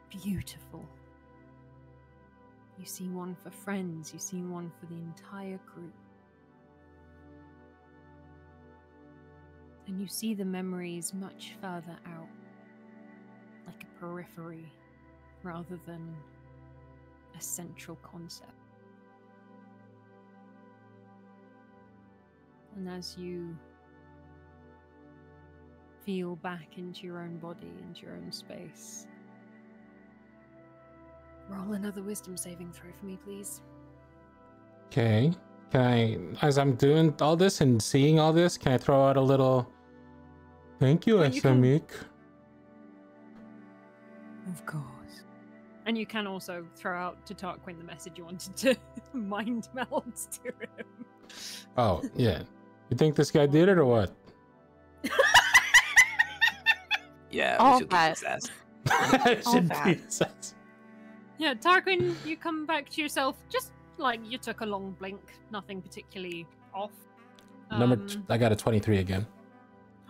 beautiful. You see one for friends, you see one for the entire group. And you see the memories much further out, like a periphery rather than a central concept. And as you feel back into your own body, into your own space, roll another wisdom saving throw for me, please. Okay. Can I, as I'm doing all this and seeing all this, can I throw out a little thank you, Well, can- Of course. And you can also throw out to Tarquin the message you wanted to mind meld to him. Oh, yeah. You think this guy did it or what? Yeah, All we should that. kick his ass. Should that. be sense. Yeah, Tarquinn, you come back to yourself just like you took a long blink, nothing particularly off. Number, Um, t- I got a 23 again.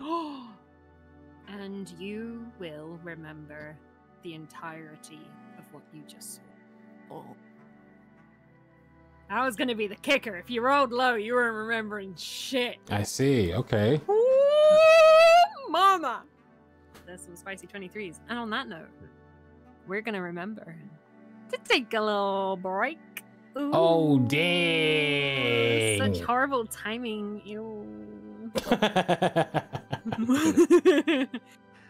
and you will remember the entirety of what you just saw. That was gonna be the kicker. If you rolled low, you weren't remembering shit. I see. Okay. Ooh, mama! There's some spicy 23s. And on that note, we're gonna remember to take a little break. Oh, Ooh, dang. Such horrible timing. Ew.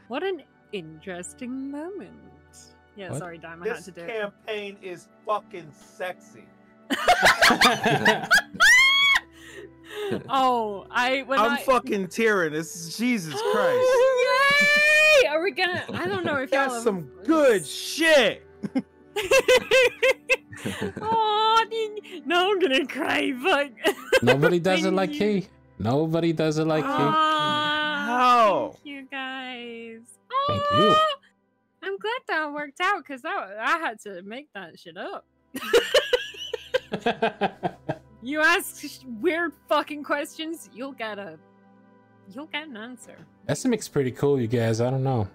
what an interesting moment. Yeah, What? sorry, Dime, I had This to do it. campaign is fucking sexy. oh, I when I'm I fucking tearing. This is Jesus Christ. Yay! Are we gonna? I don't know if y'all Got have- some good shit. oh, no, I'm gonna cry. Fuck. Nobody does it like you. he. Nobody does it like he. Aw, How? Thank you guys. Thank you. I'm glad that worked out because that I had to make that shit up. You ask weird fucking questions, you'll get a, you'll get an answer. Essamic's pretty cool, you guys. I don't know.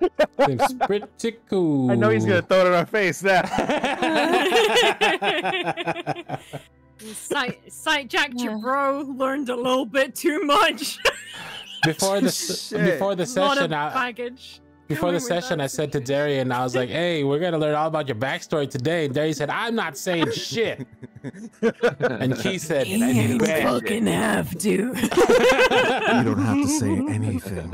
Seems pretty cool. I know he's gonna throw it in our face now. Sight, sight jacked your bro. Learned a little bit too much. before the s- Shit. before the lot of session, I, baggage. Before the session, I said to situation. Dareon, I was like, "Hey, we're gonna learn all about your backstory today." And Dareon said, "I'm not saying shit." And Ki said, And I didn't say shit. have to. You don't have to say anything.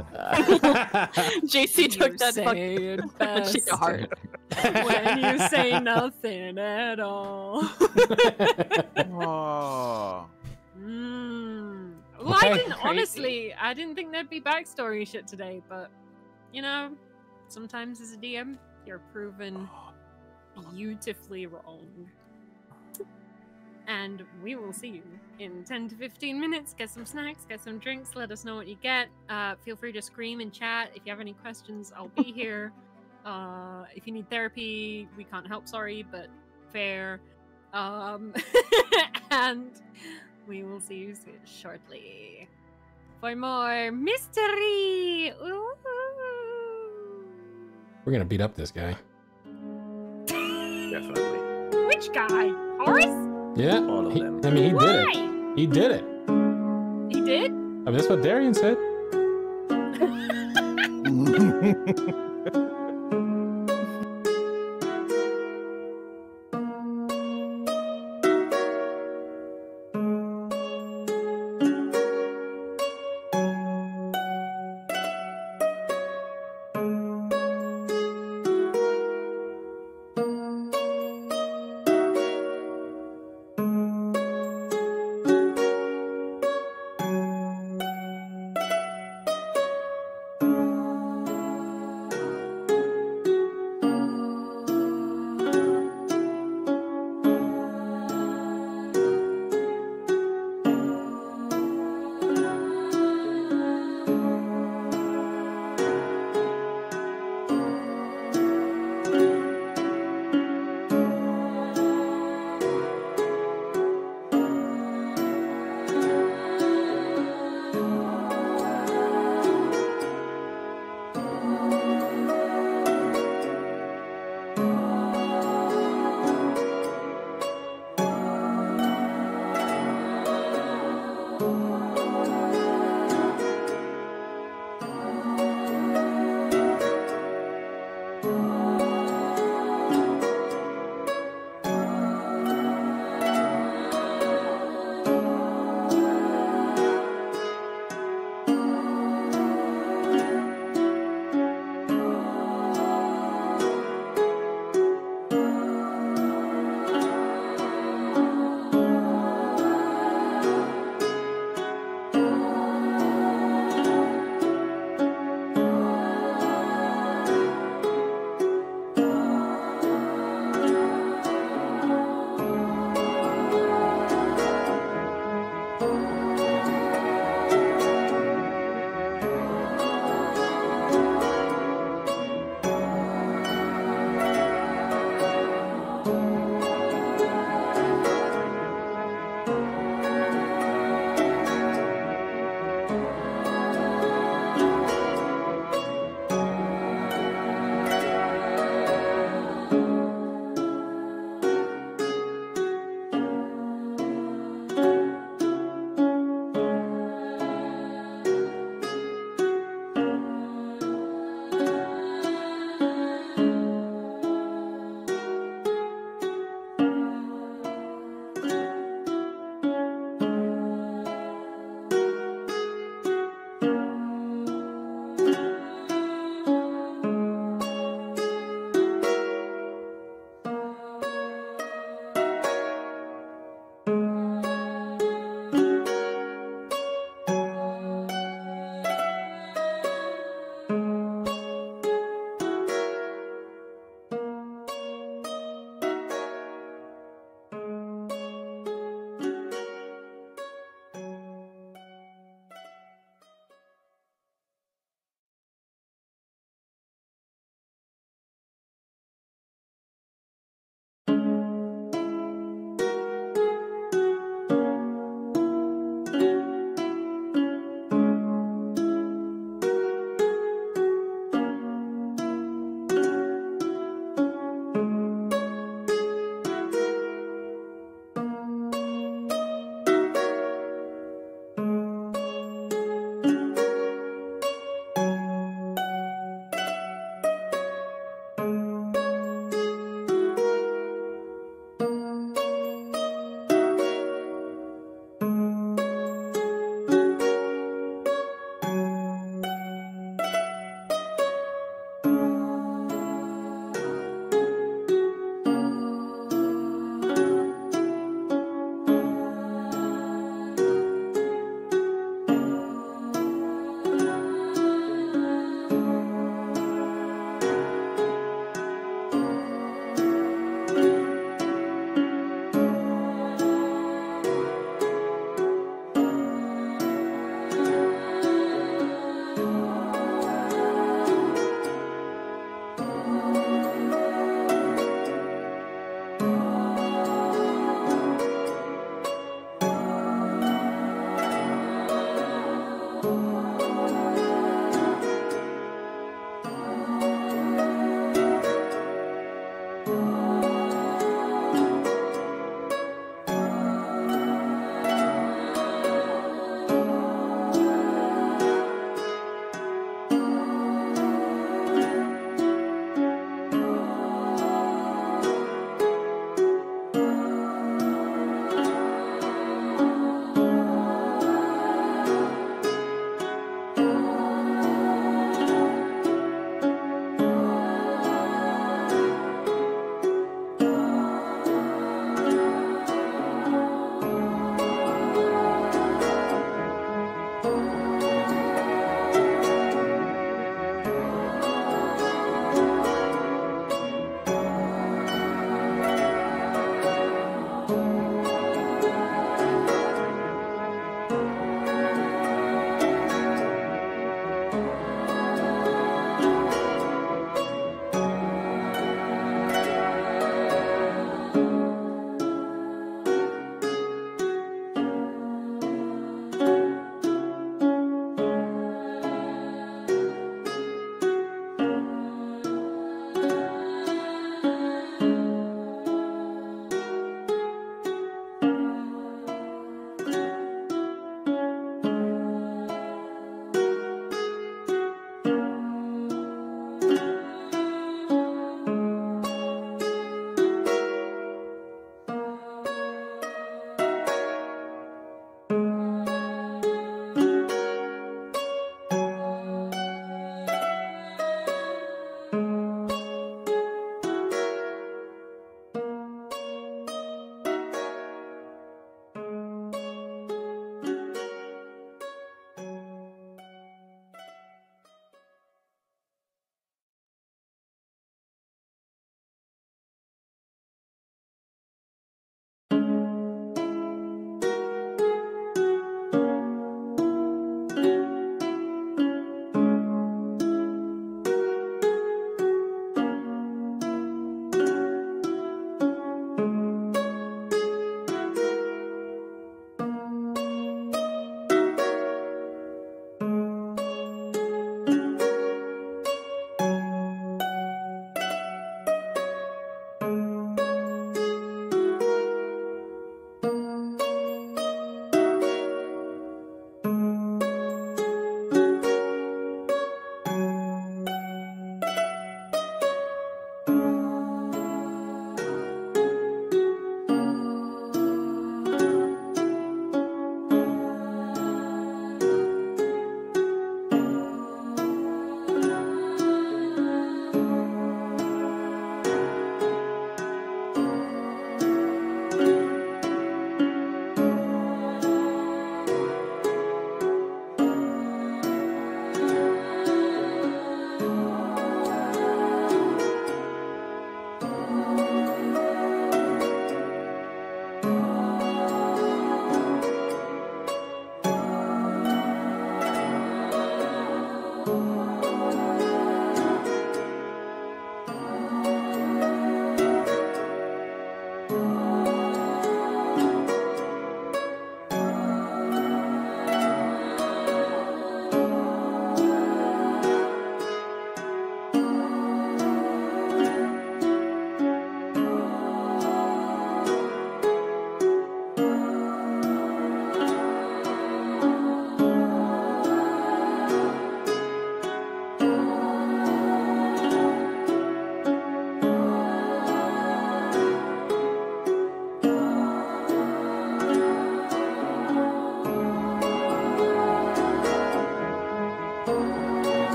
JC took that fucking saying shit best to heart. when you say nothing at all. oh. Mm. Well, I didn't honestly. I didn't think there'd be backstory shit today, but you know, sometimes as a DM, you're proven beautifully wrong. And we will see you in 10 to 15 minutes. Get some snacks, get some drinks, let us know what you get. Uh, feel free to scream and chat. If you have any questions, I'll be here. Uh, if you need therapy, we can't help, sorry, but fair. Um, and we will see you shortly. for more mystery. Ooh. We're gonna beat up this guy. Definitely. Which guy? Horace? Yeah. All of he- them. I mean, he did Why? it. He did it. He did? I mean, that's what Dareon said.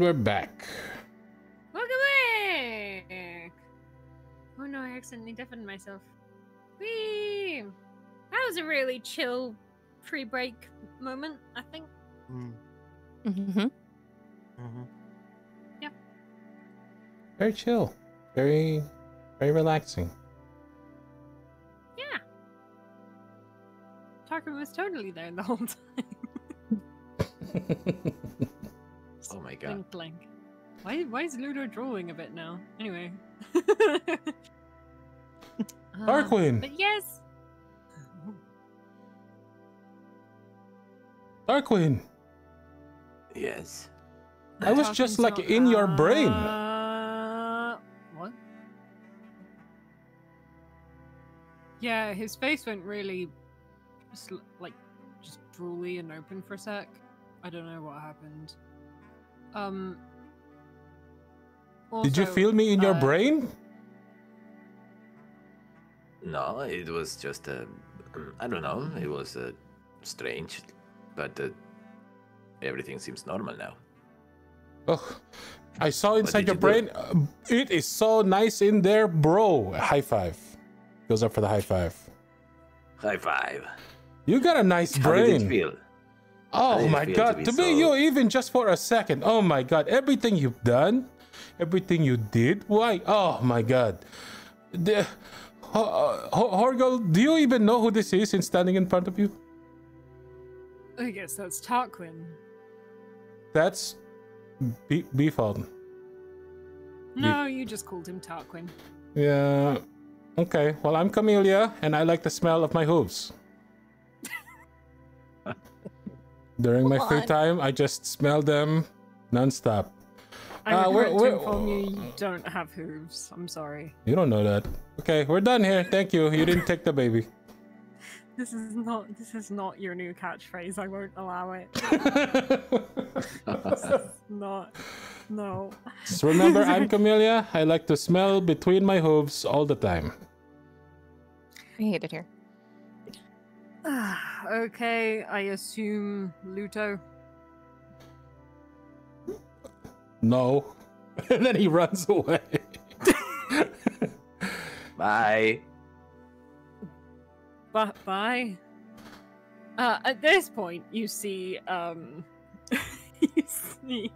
And we're back. Welcome back! Oh no, I accidentally deafened myself. Whee! That was a really chill pre-break moment, I think. hmm Mhm. Yeah. Very chill. Very, very relaxing. Yeah. Tarquinn was totally there the whole time. Oh my god. Blink, blink. Why, why is Ludo drawing a bit now? Anyway. Um, Darkwing. But yes, Darkwing. Yes. I was just like in your brain. Uh, what? Yeah, his face went really, just, like, just drooly and open for a sec. I don't know what happened. Um. Did you feel me in your uh, brain? No, it was just a. I don't know. It was a strange, but uh, everything seems normal now. Oh, I saw inside your you brain. uh, it is so nice in there, bro. High five. Goes up for the high five. High five. You got a nice How did it brain. feel? Oh my god, to god. be To me, you even just for a second. Oh my god. Everything you've done, everything you did. Why? Oh my god. The, Ho- Ho- Horgel, do you even know who this is in standing in front of you? I guess that's Tarquinn. That's B- Bifon. No, you just called him Tarquinn. Yeah. Okay. Well, I'm Camellia, and I like the smell of my hooves. During my free on. time, I just smell them nonstop. I Uh, regret we're- to we're- inform you, you don't have hooves. I'm sorry. You don't know that. Okay, we're done here. Thank you. You didn't take the baby. This is not. This is not your new catchphrase. I won't allow it. This not. No. Just remember, I'm Camellia. I like to smell between my hooves all the time. I hate it here. okay, I assume Ludo. No. and then he runs away. Bye. But bye. Uh, at this point, you see, um, you see,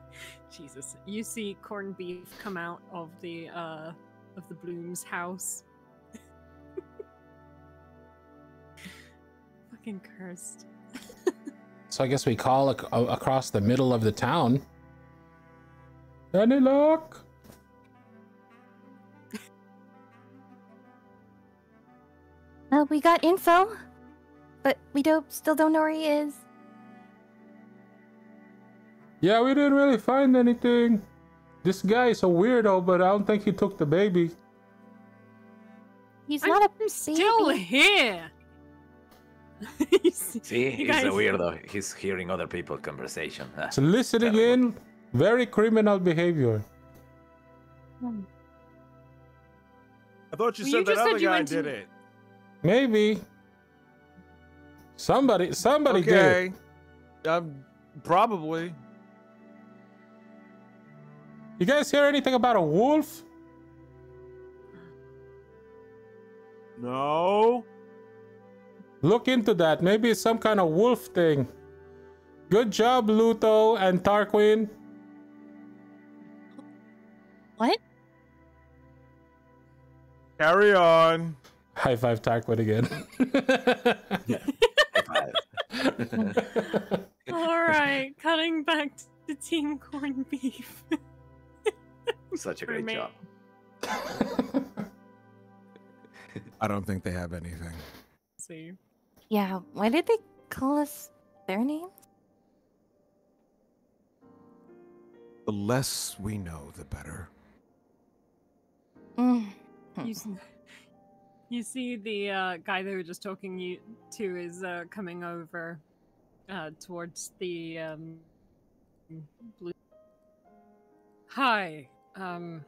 Jesus, you see corned beef come out of the uh of the Bloom's house. Fucking cursed. So I guess we call ac- across the middle of the town. Any luck? Uh, we got info, but we don't still don't know where he is. Yeah, we didn't really find anything. This guy is a weirdo, but I don't think he took the baby. He's I'm not a baby. still here. You see- See, you he's guys- a weirdo. He's hearing other people's conversation. So listening in, very criminal behavior. I thought you Well, said you that just said other guy went to- did it. Maybe. Somebody, somebody did. okay. Um, probably. You guys hear anything about a wolf? No. Look into that. Maybe it's some kind of wolf thing. Good job, Ludo and Tarquinn. What? Carry on. High five, Tarquinn again. High five. All right, cutting back to Team Corned Beef. Such a great job. I don't think they have anything. See. Yeah. Why did they call us their names? The less we know, the better. Mm. You, s- you see the uh, guy they were just talking you to is uh, coming over uh, towards the um, blue. Hi. Um,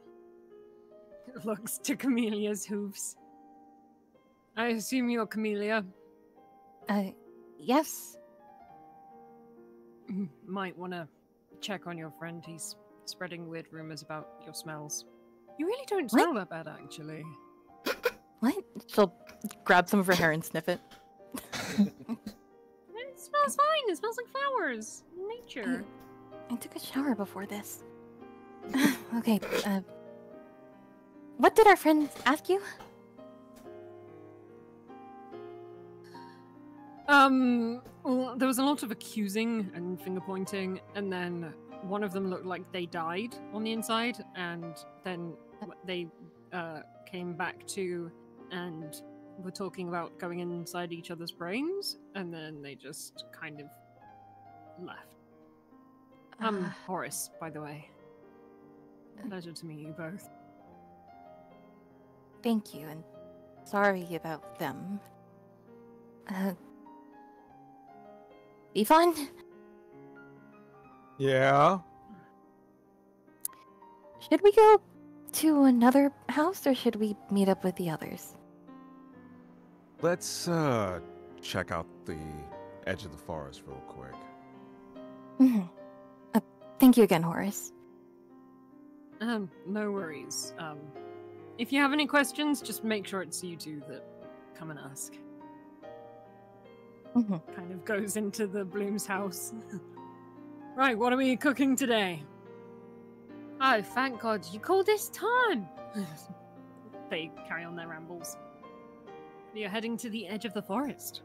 looks to Camellia's hooves. I assume you're Camelia. Uh, yes. Might want to check on your friend. He's spreading weird rumors about your smells. You really don't What? smell that bad, actually. What? She'll grab some of her hair and sniff it. It smells fine. It smells like flowers. Nature. I took a shower before this. okay, uh. What did our friends ask you? Um, well, there was a lot of accusing and finger pointing, and then one of them looked like they died on the inside, and then they uh, came back to and were talking about going inside each other's brains, and then they just kind of left. Um, Uh, Horace, by the way. Pleasure to meet you both. thank you, and sorry about them. Uh. Bifon? Yeah. Should we go to another house or should we meet up with the others? Let's uh check out the edge of the forest real quick. hmm Uh, thank you again, Horace. Um, no worries. Um, if you have any questions, just make sure it's you two that come and ask. Mhm. Kind of goes into the Bloom's house. right, what are we cooking today? Oh, thank God you called this time. they carry on their rambles. You're heading to the edge of the forest.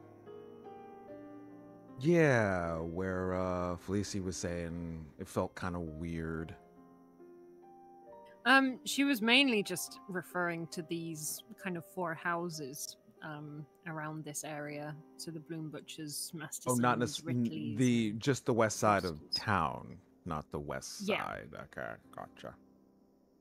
Yeah, where uh Felicie was saying it felt kind of weird. Um, she was mainly just referring to these kind of four houses um around this area. So the Bloom Butchers, Mastersons, Oh, not necessarily the just the west side of town, not the west Yeah. side. Okay, gotcha.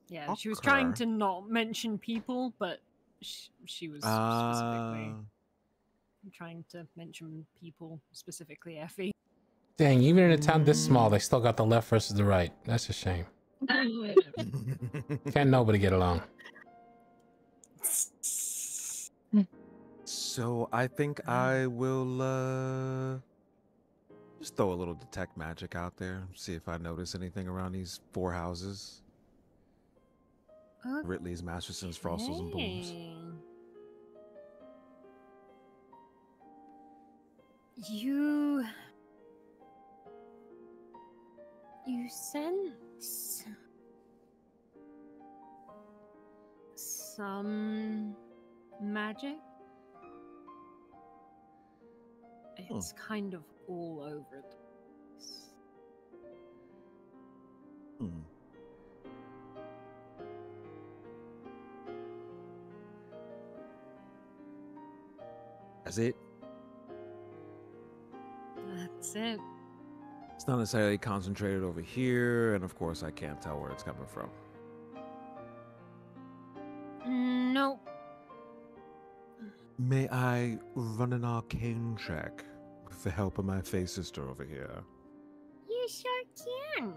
Yeah, she was trying to not mention people, but sh- she was specifically Uh, trying to mention people, specifically Effie. Dang, even in a town this small, they still got the left versus the right. That's a shame. Can't nobody get along. So I think I will uh just throw a little detect magic out there, see if I notice anything around these four houses. Ridley's, Mastersons, Frostles, and Booms. You. You sense. Some magic. It's kind of all over the place. Hmm. That's it. That's it. It's not necessarily concentrated over here, and of course, I can't tell where it's coming from. Nope. May I run an arcane check with the help of my Fey sister over here? You sure can.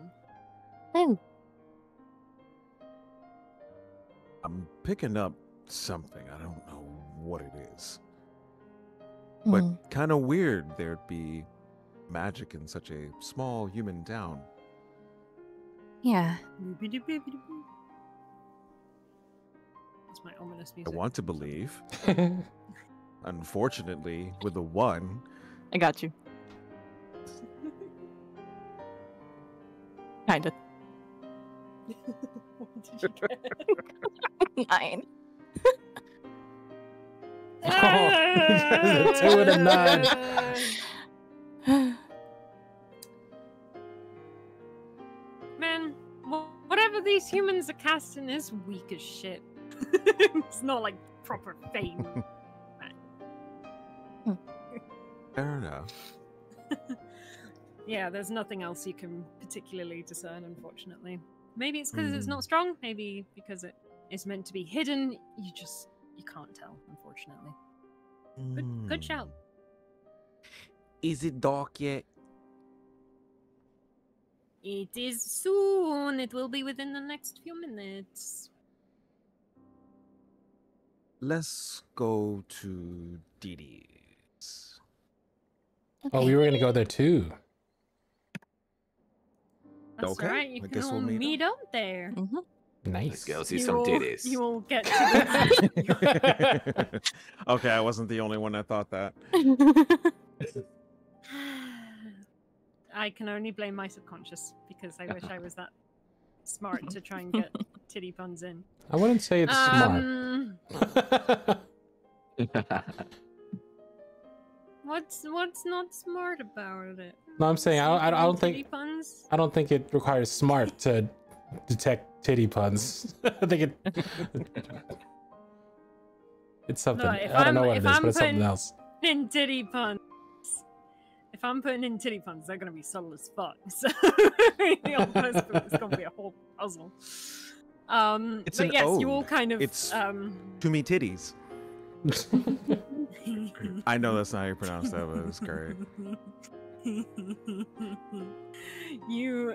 Oh, I'm picking up something. I don't know what it is. But hmm. kind of weird there'd be magic in such a small human town. yeah. That's my ominous music. I want to believe. Unfortunately, with the one, I got you. Kinda. what did you get? Nine. Oh, a two and a nine. Man, whatever these humans are casting is weak as shit. it's not like proper fame. Hmm. Fair enough. yeah, there's nothing else you can particularly discern, unfortunately. Maybe it's because it's Hmm. not strong. Maybe because it is meant to be hidden. You just you can't tell, unfortunately. Good, good shout. Hmm. Is it dark yet? It is soon. It will be within the next few minutes. Let's go to Dee's. Oh, we were gonna go there too. That's Okay, right. You I can guess all we'll meet meet, up there. hmm Nice. Let's go see you some all, titties. You all get to okay, I wasn't the only one that thought that. I can only blame my subconscious because I wish I was that smart to try and get titty puns in. I wouldn't say it's um, smart. What's what's not smart about it? no, I'm saying I don't, I don't- I don't Titty think puns. I don't think it requires smart to detect titty puns. I think it it's something. if I don't know I'm- what it if I'm but it's something putting- else. in titty puns. If I'm putting in titty puns, they're gonna be subtle as fuck. So the whole puzzle is gonna be a whole puzzle. Um, It's but an yes, you all kind of It's- um. To me, titties. I know that's not how you pronounce that, but it's great. you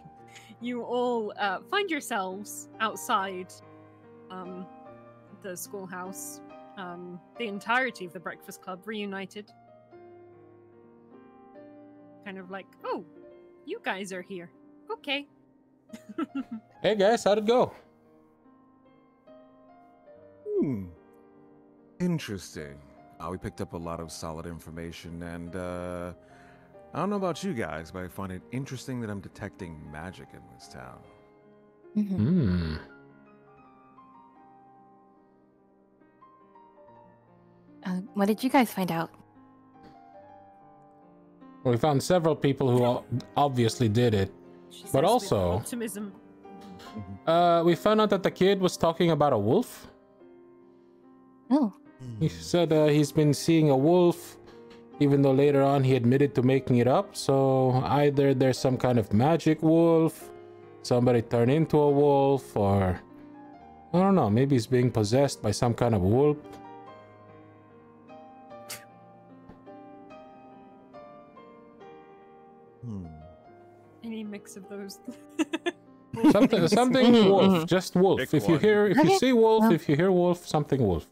you all uh, find yourselves outside um, the schoolhouse. Um, the entirety of the Breakfast Club reunited. Kind of like, oh, you guys are here. Okay. hey guys, how'd it go? Hmm. Interesting. Uh, we picked up a lot of solid information, and uh, I don't know about you guys, but I find it interesting that I'm detecting magic in this town. hmm Hmm. Uh, what did you guys find out? Well, we found several people who obviously did it. She But also- optimism. Uh, we found out that the kid was talking about a wolf. Oh, He said uh, he's been seeing a wolf, even though later on he admitted to making it up. So either there's some kind of magic wolf, somebody turned into a wolf, or I don't know. Maybe he's being possessed by some kind of wolf. Hmm. Any mix of those. Something, something wolf, just wolf. Pick if you one. hear, if you see wolf, if you hear wolf, something wolf.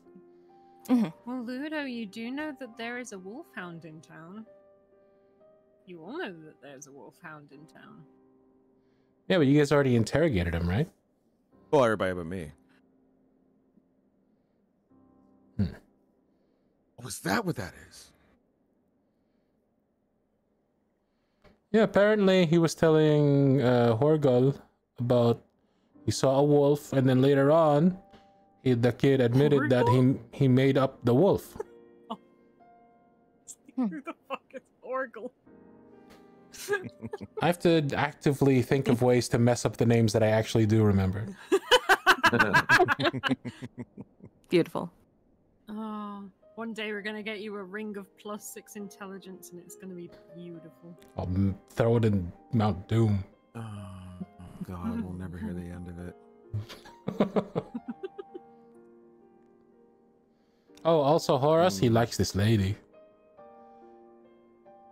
Mhm. Well, Ludo, you do know that there is a wolfhound in town. You all know that there's a wolfhound in town. Yeah, but you guys already interrogated him, right? Well, everybody but me. Hmm. Was that what that is? Yeah, apparently he was telling uh, Horgal about he saw a wolf, and then later on, he, the kid admitted that he he made up the wolf. Who the fuck is Orgle? I have to actively think of ways to mess up the names that I actually do remember. beautiful. Oh, one day we're gonna get you a ring of plus six intelligence, and it's gonna be beautiful. I'll throw it in Mount Doom. Oh, God, we'll never hear the end of it. Oh, also Horus, he Hmm. likes this lady.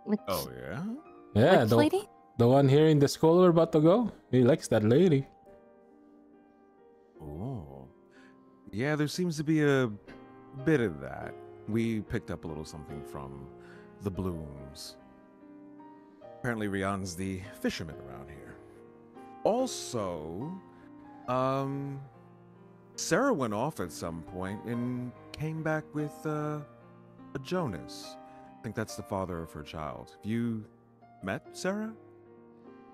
Which, Oh, yeah? Yeah, which the, lady? the one here in the school we're about to go. He likes that lady. Oh. Yeah, there seems to be a bit of that. We picked up a little something from the Blooms. Apparently, Rian's the fisherman around here. Also, um, Sarah went off at some point and came back with uh, a Jonas. I think that's the father of her child. Have you met Sarah?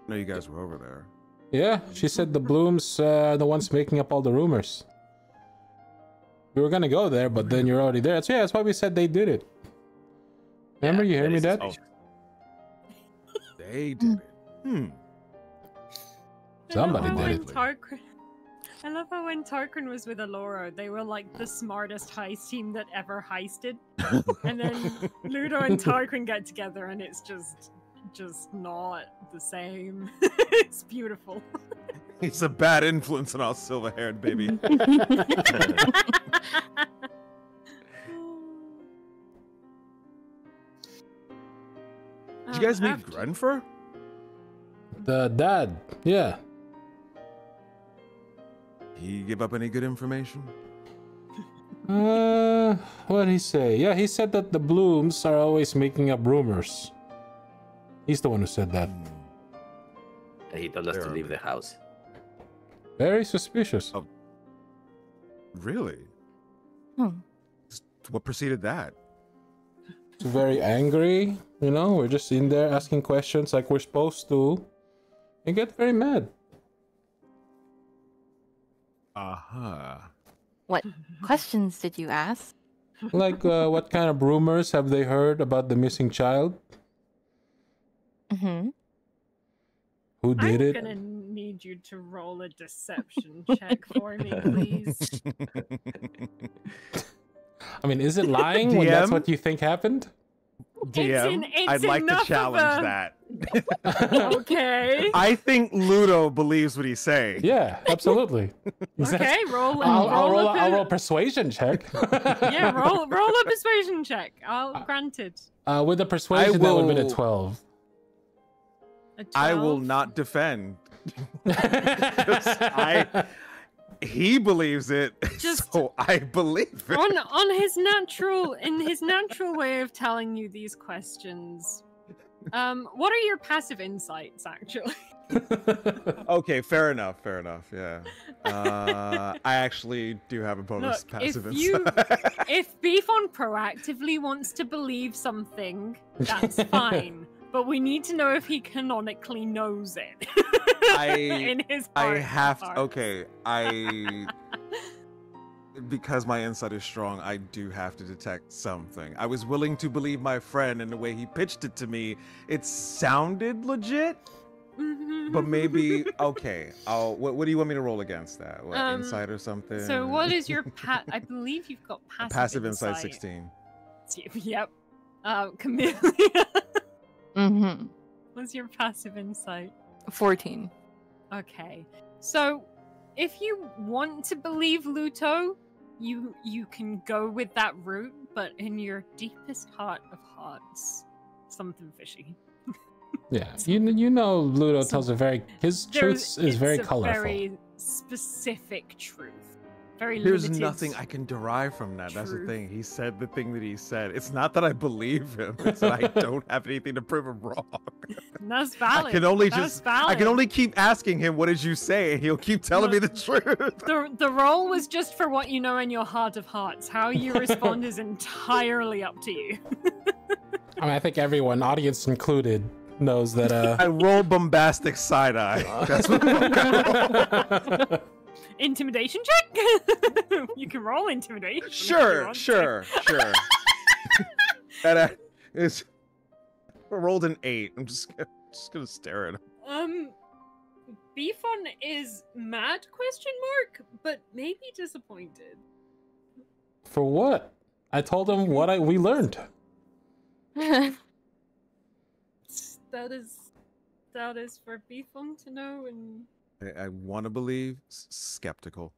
I know you guys were over there. Yeah, she said the Blooms uh, are the ones making up all the rumors. We were gonna go there, but then you're already there. So yeah, that's why we said they did it. Remember, you hear me, is Dad? suspicious. They did it. Hmm. Somebody I love how did it. Tarquinn, I love how when Tarquinn was with Alora, they were like the smartest heist team that ever heisted. and then Ludo and Tarquinn get together, and it's just, just not the same. it's beautiful. He's a bad influence on our silver haired baby. Did you guys Um, meet after- Grenfer? The dad, yeah. He give up any good information? Uh, what did he say? Yeah, he said that the Blooms are always making up rumors. He's the one who said that. And he told us to There. leave the house. Very suspicious. Oh. Really? Hmm. What preceded that? Very angry. You know, we're just in there asking questions like we're supposed to. And get very mad. Uh huh. What questions did you ask? Like, uh, what kind of rumors have they heard about the missing child? Mm-hmm. Who did I'm it? gonna need you to roll a deception check for me, please. I mean, is it lying when that's what you think happened? DM, en- it's I'd like to challenge that. Okay. I think Ludo believes what he's saying. Yeah, absolutely. He says- Okay, roll. I'll, roll, I'll roll. a a- I'll per- roll persuasion check. Yeah, roll roll a persuasion check. I'll Uh, granted. Uh, with a persuasion, that would have been a will- twelve. A I will not defend. I- He believes it, Just- so I believe it. on on his natural in his natural way of telling you these questions. Um, what are your passive insights actually? Okay, fair enough. Fair enough. Yeah. Uh, I actually do have a bonus Look, passive if you- insight. if Bifon proactively wants to believe something, that's fine. But we need to know if he canonically knows it. I- in his I have to, okay. I because my insight is strong, I do have to detect something. I was willing to believe my friend and the way he pitched it to me, it sounded legit, but maybe okay. I'll what, what do you want me to roll against that? What, Um, insight or something? So what is your pat? I believe you've got passive, passive insight 16? Yep. Uh, Camellia. Mm-hmm. What's your passive insight? 14. Okay. So, if you want to believe Ludo, you you can go with that route, but in your deepest heart of hearts, something fishy. yeah, you you know, Ludo So tells a very his There's- truth is very colorful. Very specific truth. Very There's limited. nothing I can derive from that. That's the thing. He said the thing that he said. It's not that I believe him. It's that I don't have anything to prove him wrong. That's valid. I can only That's just valid. I can only keep asking him what did you say and he'll keep telling me the truth. The, the role was just for what you know in your heart of hearts. How you respond is entirely up to you. I mean, I think everyone, audience included, knows that. I Uh, roll bombastic side eye. That's what I'm Intimidation check? you can roll intimidation. if Sure, to. sure, sure. that uh, is I rolled an eight. I'm just gonna, just gonna stare at him. Um, Bifon is mad? Question mark, but maybe disappointed. for what? I told him what I we learned. That is, that is for Bifon to know, and I, I want to believe skeptical.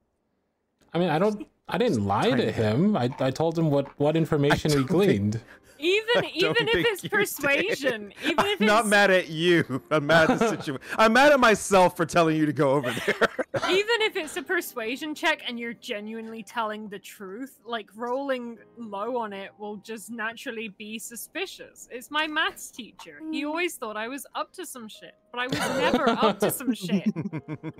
I mean, I don't. I didn't lie to him. I, I told him what what information we gleaned. Even even if it's you did. persuasion, even if I'm not mad at you. I'm mad at the situation. I'm mad at myself for telling you to go over there. even if it's a persuasion check and you're genuinely telling the truth, like rolling low on it will just naturally be suspicious. It's my maths teacher. He always thought I was up to some shit, but I was never up to some shit.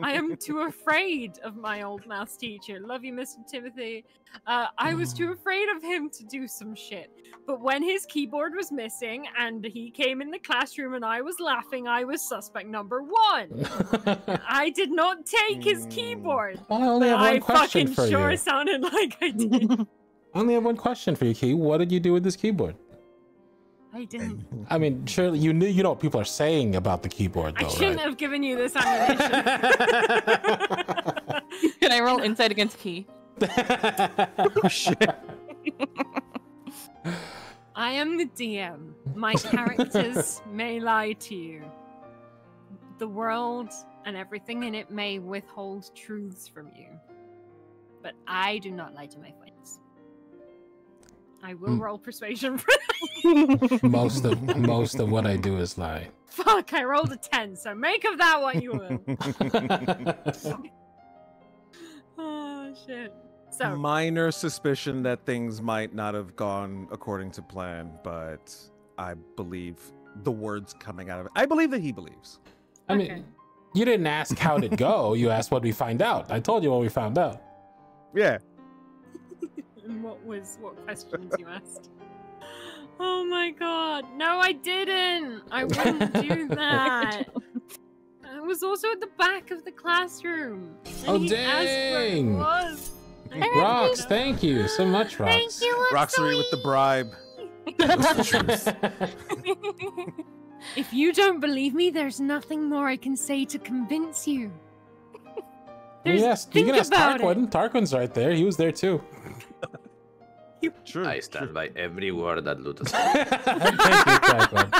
I am too afraid of my old maths teacher. Love you, Mr. Timothy. Uh, I was too afraid of him to do some shit. But when his keyboard was missing and he came in the classroom and I was laughing, I was suspect number one. I did not take his Mm. keyboard. Well, I only have one I question fucking for sure you. sounded like I did. I only have one question for you, Ki. What did you do with this keyboard? I didn't. I mean, surely you knew you know what people are saying about the keyboard, Though, I shouldn't right? have given you this ammunition. Can I roll insight against Ki? oh shit. I am the DM. My characters may lie to you. The world and everything in it may withhold truths from you. But I do not lie to my friends. I will Hmm. roll persuasion for that. most of most of what I do is lie. Fuck, I rolled a 10, so make of that what you will. oh, shit. So, Minor suspicion that things might not have gone according to plan, but I believe the words coming out of it. I believe that he believes. I mean, You didn't ask how did it go. You asked what we find out. I told you what we found out. Yeah. And what was what questions you asked? Oh my god. No, I didn't. I wouldn't do that. I was also at the back of the classroom. Oh, and Oh, he asked where it dang. was. I Rox, thank you so much, Rox. Thank you, Roxery with the bribe. If you don't believe me, there's nothing more I can say to convince you. There's- yes, you can ask about it. Tarquinn. Tarquinn's right there. He was there too. you, True. I stand by every word that Lutus thank you, Tarquinn.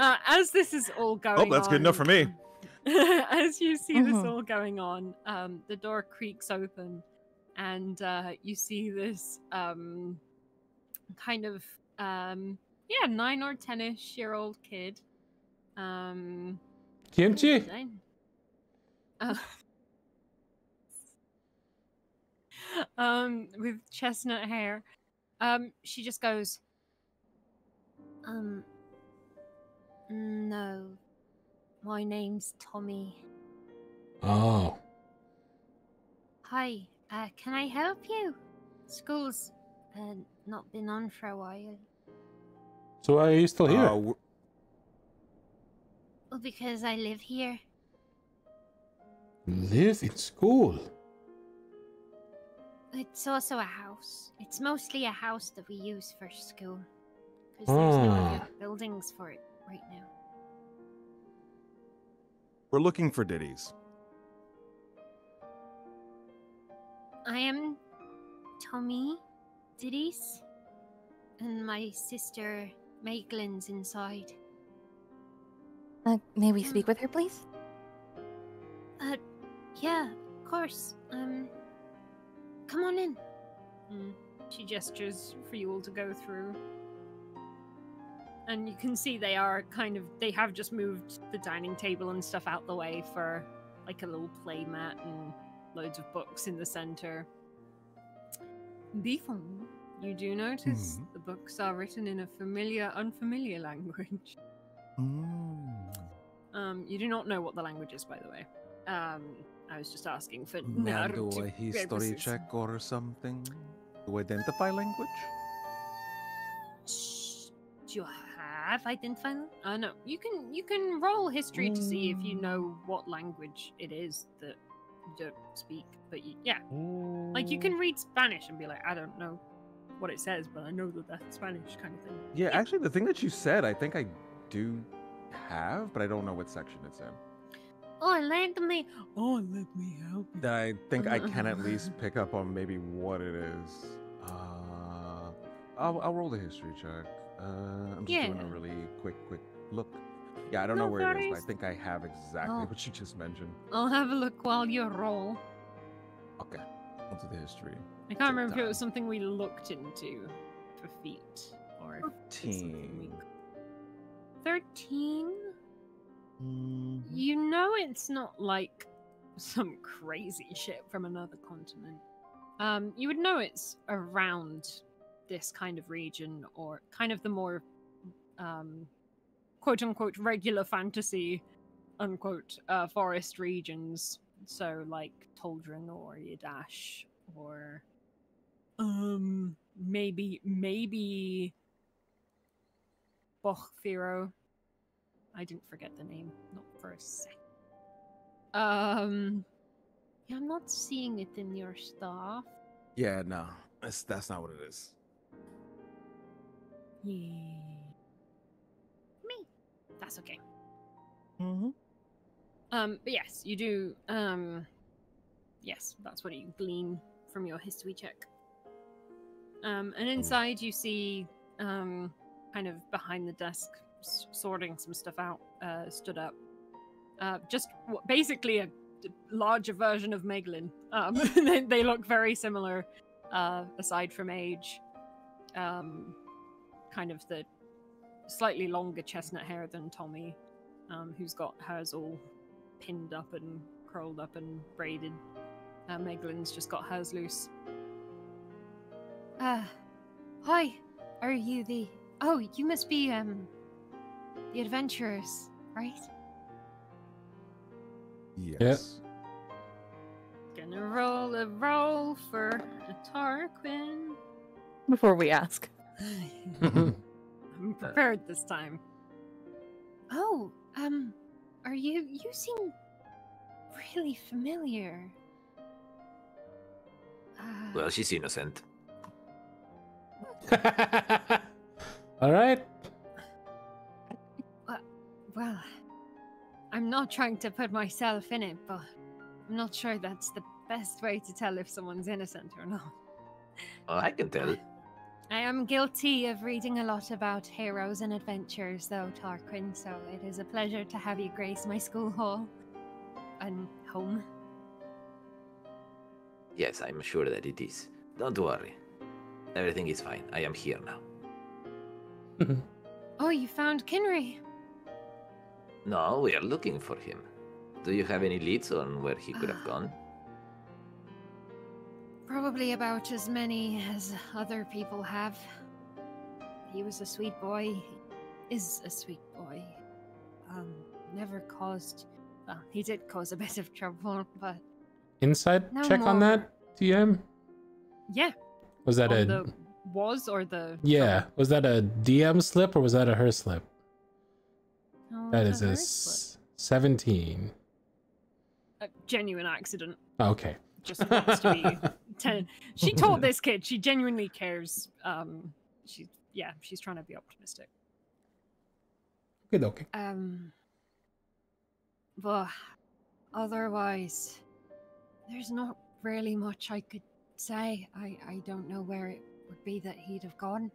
uh, as this is all going Oh, that's good enough for me. On- as you see this Mhm. all going on, um, the door creaks open, and uh, you see this um, kind of um, yeah nine or ten-ish year old kid. Um, Kimchi? uh, um, with chestnut hair. Um, she just goes, Um, no. My name's Tommy. Oh. Hi, uh, can I help you? School's uh, not been on for a while. So why are you still here? Uh, Well, because I live here. Live in school. It's also a house. It's mostly a house that we use for school. Because there's no Ah. other buildings for it right now. We're looking for ditties. I am Tommy Diddies, and my sister Maiglin's inside. Uh, may we speak with her, please? Uh, yeah, of course. Um, come on in. Mm. She gestures for you all to go through. And you can see they are kind of they have just moved the dining table and stuff out the way for like a little play mat and loads of books in the center. Before you do notice Mhm. the books are written in a familiar, unfamiliar language. Mm. Um, you do not know what the language is, by the way. Um, I was just asking for May I do narrative a history purposes. check or something to identify language? Shh. Have identified them? Uh, no, you can you can roll history to see if you know what language it is that you don't speak. But you, yeah, like you can read Spanish and be like, I don't know what it says, but I know that that's Spanish kind of thing. Yeah, actually, the thing that you said, I think I do have, but I don't know what section it's in. Oh, let me. Oh, let me help you. That I think I can at least pick up on maybe what it is. Uh, I'll, I'll roll the history check. Uh, I'm just doing a really quick, quick look. Yeah, I don't know No where it is, but. I think I have exactly Oh. what you just mentioned. I'll have a look while you roll. Okay, do the history. I can't remember if it was something we looked into for feet or if it's something we- Team. Thirteen. Mm, You know it's not like some crazy shit from another continent. Um, you would know it's around this kind of region or kind of the more um quote unquote regular fantasy unquote uh forest regions. So like Toldrin or Yadash or um maybe maybe Bochfiro. I didn't forget the name, not for a sec. Um, Yeah, I'm not seeing it in your stuff. Yeah, no, that's that's not what it is. Yeah. Me. That's okay. Mm-hmm. Um, but yes, you do. Um, yes, that's what you glean from your history check. Um, and inside you see, um, kind of behind the desk, s- sorting some stuff out, uh, stood up. Uh, just w- basically a d- larger version of Meglin. Um, they, they look very similar, uh, aside from age. Um, kind of the slightly longer chestnut hair than Tommy, um, who's got hers all pinned up and curled up and braided. Uh, Meglin's just got hers loose. Uh, hi. Are you the? Oh, you must be um, the adventurers, right? Yes. Gonna roll a roll for a Tarquinn. Before we ask. I'm prepared this time. Oh, um, are you? You seem really familiar. Uh, Well, she's innocent. All right. well, I'm not trying to put myself in it, but I'm not sure that's the best way to tell if someone's innocent or not. Oh, I can tell. I am guilty of reading a lot about heroes and adventures, though, Tarquinn, so it is a pleasure to have you grace my school hall and home. Yes, I'm sure that it is. Don't worry. Everything is fine. I am here now. Oh, you found Kinry. No, we are looking for him. Do you have any leads on where he could have ah. gone? Probably about as many as other people have. He was a sweet boy. He is a sweet boy. Um, never caused. Well, he did cause a bit of trouble, but Inside No check on that, DM. Yeah. Was that on a the was or the yeah? Was that a DM slip or was that a her slip? no, That it's a s- seventeen. a genuine accident. Okay. Just wants to be. Ten. She told this kid she genuinely cares. Um, she yeah, she's trying to be optimistic. Good. Okay. Um, but otherwise, there's not really much I could say. I I don't know where it would be that he'd have gone.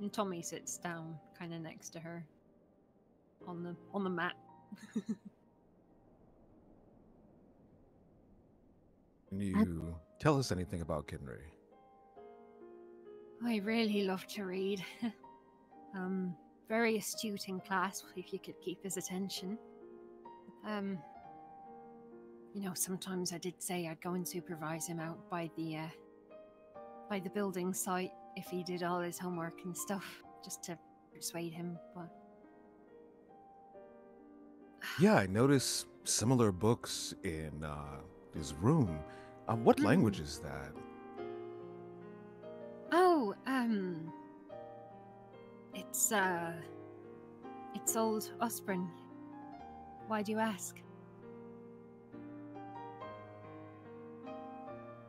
And Tommy sits down, kind of next to her, on the on the mat. Can you tell us anything about Kinry? I really love to read. um, very astute in class if you could keep his attention. Um, you know, sometimes I did say I'd go and supervise him out by the uh, by the building site if he did all his homework and stuff, just to persuade him. But Yeah, I noticed similar books in uh, his room. Uh, what Mm. language is that? oh, um, it's uh, it's old Osprey. Why do you ask?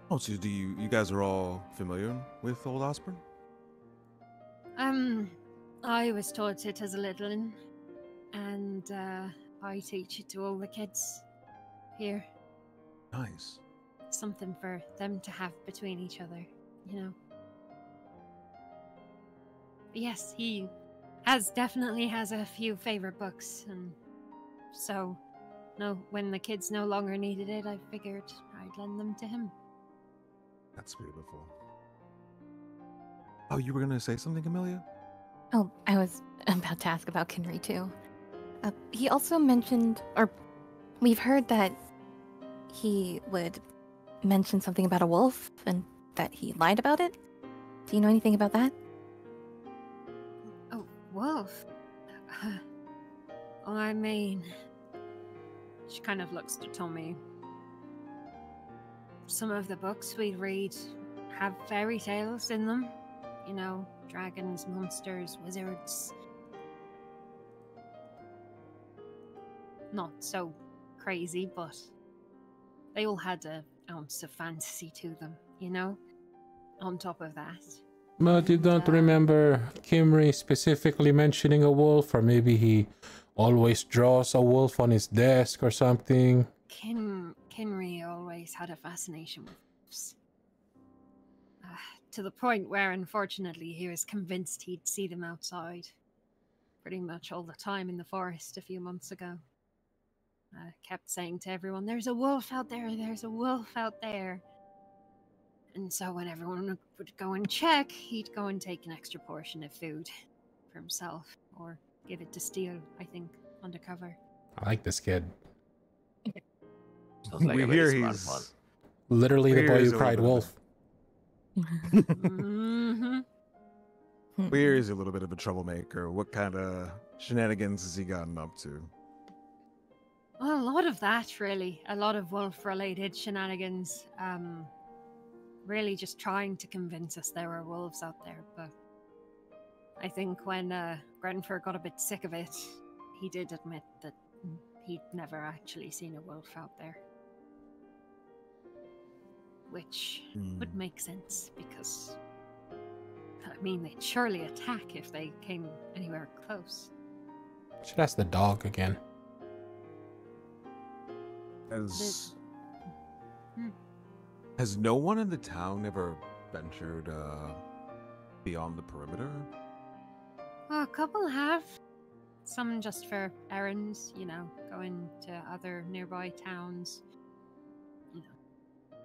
Oh, so do you you guys are all familiar with Old Osborne? Um, I was taught it as a little one, and uh, I teach it to all the kids here. Nice. Something for them to have between each other, you know. But yes, he has definitely has a few favorite books, and so no, when the kids no longer needed it, I figured I'd lend them to him. That's beautiful. Oh, you were gonna say something, Amelia? Oh, I was about to ask about Kinry too. Uh, he also mentioned, or we've heard that he would mention something about a wolf and that he lied about it. Do you know anything about that? Oh, wolf. I mean, She kind of looks to Tommy. some of the books we read have fairy tales in them. You know, dragons, monsters, wizards. Not so crazy, but they all had a ounce of fantasy to them, you know? On top of that. But you don't remember Kimry specifically mentioning a wolf, or maybe he always draws a wolf on his desk or something. Kin Kinry always had a fascination with wolves. Uh, to the point where, unfortunately, he was convinced he'd see them outside pretty much all the time in the forest a few months ago. Uh, kept saying to everyone, There's a wolf out there, there's a wolf out there. And so, when everyone would- would go and check, he'd go and take an extra portion of food for himself or give it to Steele, I think, undercover. I like this kid. Sounds like we hear he's one. Literally the boy who cried little wolf. hmm we hear he's a little bit of a troublemaker. What kind of shenanigans has he gotten up to? Well, a lot of that, really. A lot of wolf related shenanigans. Um, really just trying to convince us there were wolves out there. But I think when uh, Grenfer got a bit sick of it, he did admit that he'd never actually seen a wolf out there. Which would Hmm. make sense because, I mean, they'd surely attack if they came anywhere close. Should ask the dog again. Has Hmm. has no one in the town ever ventured uh, beyond the perimeter? Well, a couple have. Some just for errands, you know, going to other nearby towns. You know,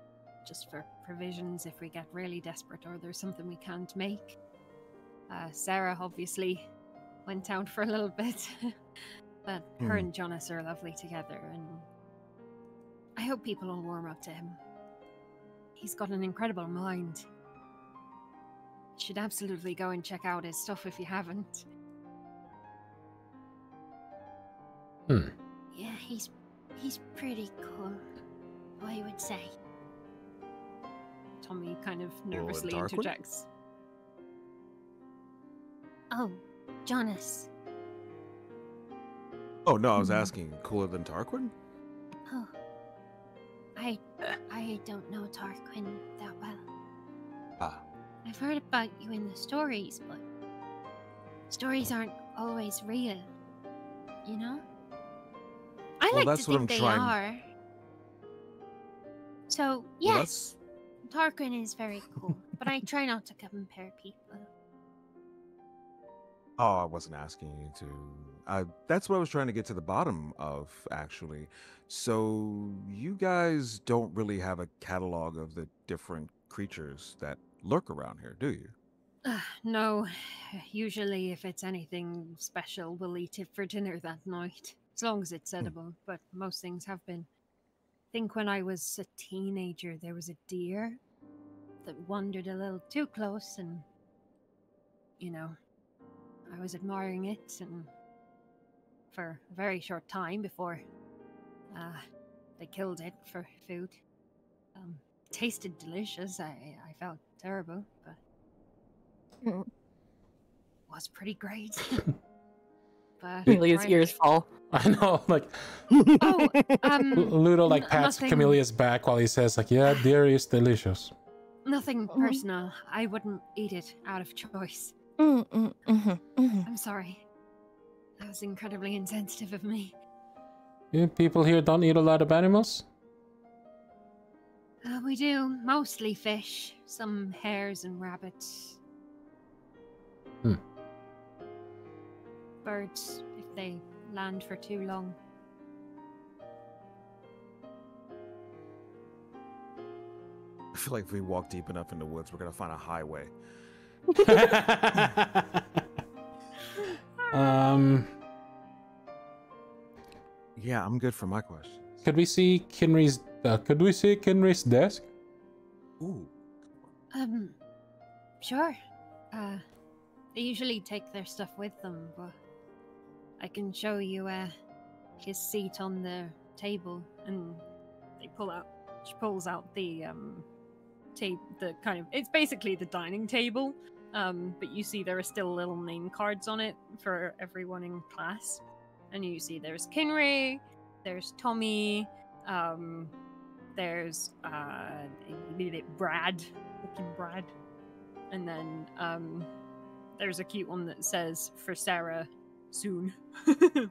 just for provisions if we get really desperate or there's something we can't make. Uh, Sarah obviously went out for a little bit, but her Hmm. and Jonas are lovely together, and I hope people will warm up to him. He's got an incredible mind. You should absolutely go and check out his stuff if you haven't. Hmm. Yeah, he's he's pretty cool. I would say. Tommy kind of nervously interjects. Oh, Jonas. Oh no, I was Hmm. Mhm. asking cooler than Tarquinn. Oh. I I don't know Tarquinn that well. Ah, I've heard about you in the stories, but stories aren't always real. You know? I Well, like that's to what think I'm they trying- are. So yes, that's Tarquinn is very cool, but I try not to compare people. Oh, I wasn't asking you to. I, that's what I was trying to get to the bottom of, actually. So, you guys don't really have a catalog of the different creatures that lurk around here, do you? Uh, no, usually if it's anything special, we'll eat it for dinner that night, as long as it's edible. But most things have been. I think when I was a teenager, there was a deer that wandered a little too close, and you know, I was admiring it, and for a very short time before uh, they killed it for food. Um, it tasted delicious. I I felt terrible, but Mm. was pretty great. but Amelia's right- ears fall. I know, like Oh, um, Ludo like pats nothing- Camellia's back while he says like, "Yeah, deer is delicious." Nothing Mhm. personal. I wouldn't eat it out of choice. Mm, mm, mhm, mhm. I'm sorry. That was incredibly insensitive of me. You people here don't eat a lot of animals. Uh, we do mostly fish, some hares and rabbits. Hmm. Birds, if they land for too long. I feel like if we walk deep enough in the woods, we're gonna find a highway. Um, Yeah, I'm good for my question. could we see Kinry's? Uh, could we see Kinry's desk? Ooh, Um, sure. Uh, they usually take their stuff with them, but I can show you uh his seat on the table, and they pull out. She pulls out the um, tape. The kind of it's basically the dining table. Um, but you see there are still little name cards on it for everyone in class, and you see there's Kinray, there's Tommy, um, there's uh Brad, fucking Brad, and then um, there's a cute one that says for Sarah soon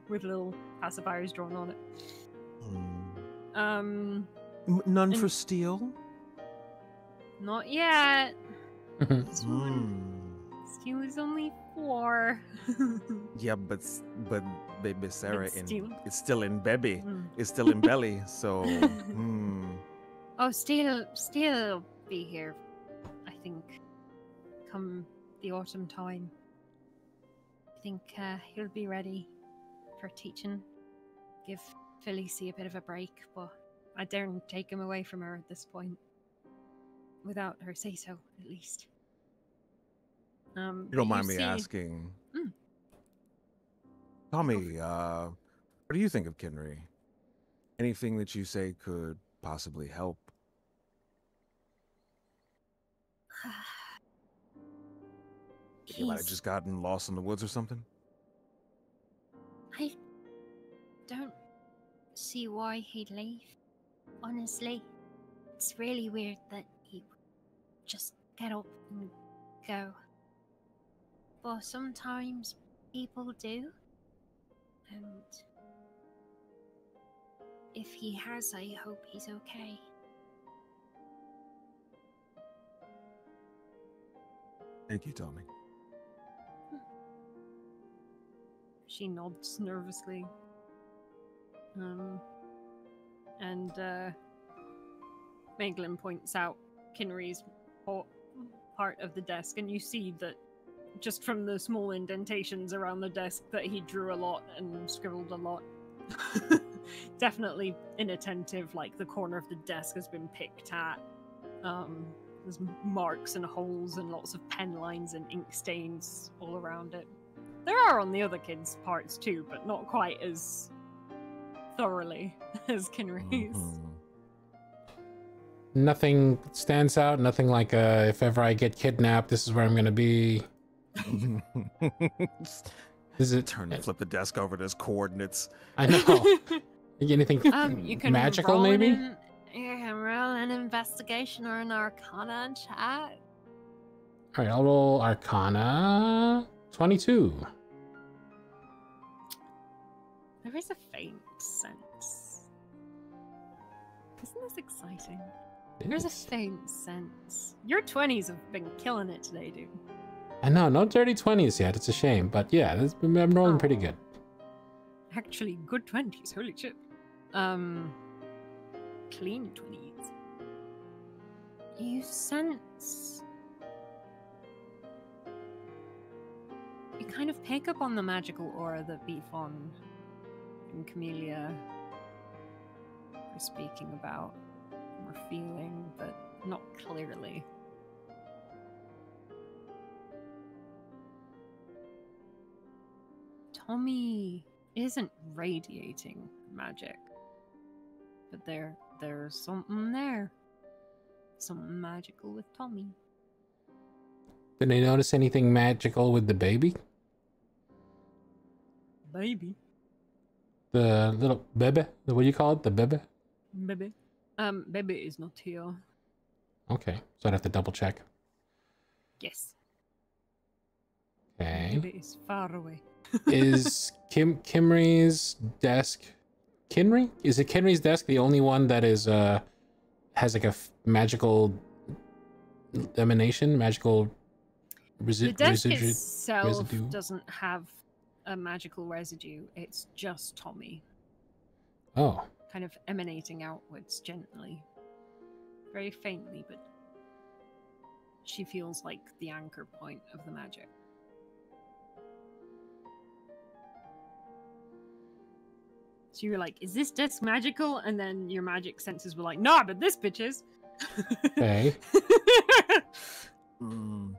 with little pacifiers drawn on it. Hmm. Um, M- none And- for steel. not yet. Mhm. One, Hmm. Only four. Yeah, but but baby Sarah in still. it's still in baby. Mm. It's still in belly. So hmm. Oh, still, still be here, I think, come the autumn time. I think uh, he'll be ready for teaching. Give Felicia a bit of a break, but I daren't take him away from her at this point. Without her say so, at least. Um, You don't mind me see- asking. Mm. Tommy, uh, what do you think of Kenry? anything that you say could possibly help. You might have just gotten lost in the woods or something. I don't see why he'd leave. Honestly, it's really weird that he would just get up and go. But sometimes people do. And if he has, I hope he's okay. Thank you, Tommy. She nods nervously. Um, and uh, Meglin points out Kinry's part of the desk, and you see that just from the small indentations around the desk that he drew a lot and scribbled a lot. Definitely inattentive, like the corner of the desk has been picked at. Um, there's marks and holes and lots of pen lines and ink stains all around it. There are on the other kids' parts too, but not quite as thoroughly as Kinry's. Mhm. Nothing stands out. Nothing like uh, if ever I get kidnapped, this is where I'm gonna be. Is it Turn and flip the desk over. There's coordinates. I know. Anything Um, you can magical, roll maybe? An, you can roll an investigation or an arcana chat. All right, I'll roll Arcana. Twenty-two. There is a faint sense. Isn't this exciting? There's a faint sense. Your 20s have been killing it today, dude. I know, no dirty twenties yet. It's a shame, but yeah, this, I'm rolling pretty good. Actually, good 20s. Holy shit. Um, clean 20s. You sense. You kind of pick up on the magical aura that Bifon and Camellia were speaking about, were feeling, but not clearly. Tommy isn't radiating magic, but there, there's something there. Something magical with Tommy. Did they notice anything magical with the baby? Baby. The little bebe? What do you call it? The bebe? Baby. Um, baby is not here. Okay, so I'd have to double check. Yes. Okay. Baby is far away. Is Kim Kimry's desk Kinry? Is it Kinry's desk the only one that is uh has like a f- magical emanation, magical resi- the desk residue? itself residue? doesn't have a magical residue. It's just Tommy, Oh, kind of emanating outwards gently, very faintly, but she feels like the anchor point of the magic. So you were like, "Is this desk magical?" And then your magic senses were like, "Nah, but this bitch is." okay. Mm.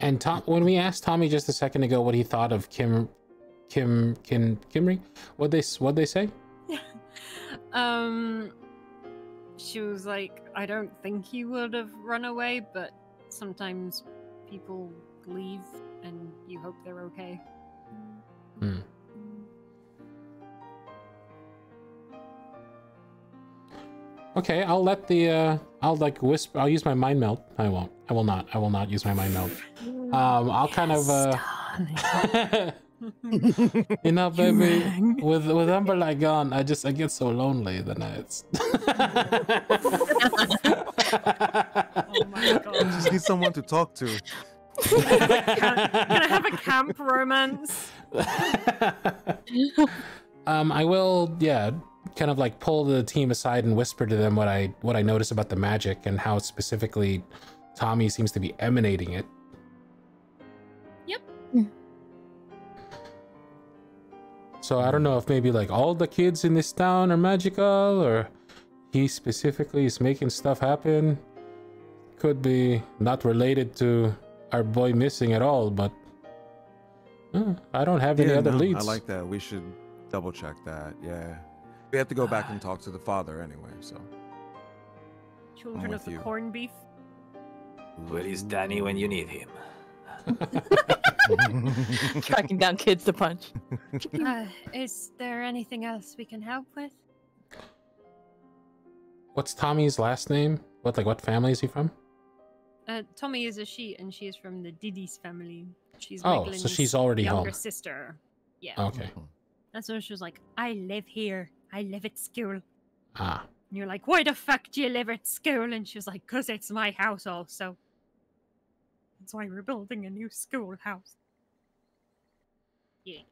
And Tom, when we asked Tommy just a second ago what he thought of Kim, Kim, Kim, Kimry, what they what they say? um she was like i don't think he would have run away but sometimes people leave and you hope they're okay Hmm. Okay, I'll let the uh I'll like whisper I'll use my mind melt. I won't. I will not. I will not use my mind melt. Um I'll kind of uh you know, baby, with with Umberlike gone, I just I get so lonely the nights. oh my god Just need someone to talk to. Can I have a camp romance um, I will, yeah, kind of like pull the team aside and whisper to them what I what I notice about the magic and how specifically Tommy seems to be emanating it. Yep. So I don't know if maybe like all the kids in this town are magical or he specifically is making stuff happen. Could be not related to our boy missing at all, but uh, I don't have any Yeah, other no, leads. I like that. We should double check that. Yeah. We have to go back and talk to the father anyway. So Children of the you. corned beef. Where is Danny when you need him? Tracking down kids to punch. Uh, is there anything else we can help with? What's Tommy's last name? What like what family is he from? Uh, Tommy is a she, and she is from the Diddy's family. She's Oh, so she's already younger home. sister. Yeah. Okay. That's why she was like, I live here. I live at school. Ah. And you're like, why the fuck do you live at school? And she was like, because it's my house also. That's why we're building a new schoolhouse. Yeah.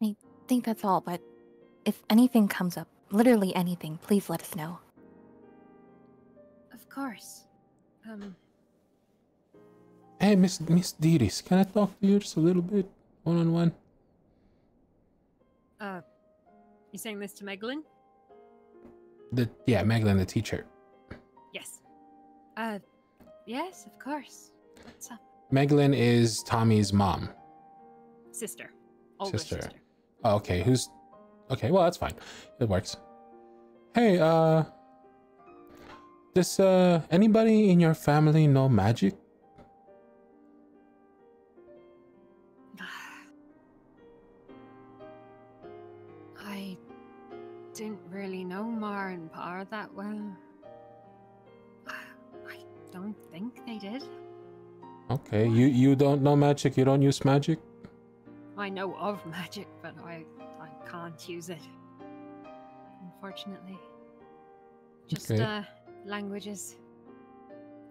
I think that's all, but if anything comes up, literally anything, please let us know. Of course. Um, Hey, Miss Miss Deedis, can I talk to you just a little bit, one on one? Uh, you saying this to Megalyn? The yeah, Magdalene, the teacher. Yes. uh, yes, of course. What's up? Magdalene is Tommy's mom. Sister. Older Sister. sister. Oh, okay, who's okay? Well, that's fine. It works. Hey, uh, does uh anybody in your family know magic? Didn't really know Mar and Par that well. I don't think they did. Okay, you you don't know magic. You don't use magic. I know of magic, but I I can't use it. Unfortunately. Just Okay. uh languages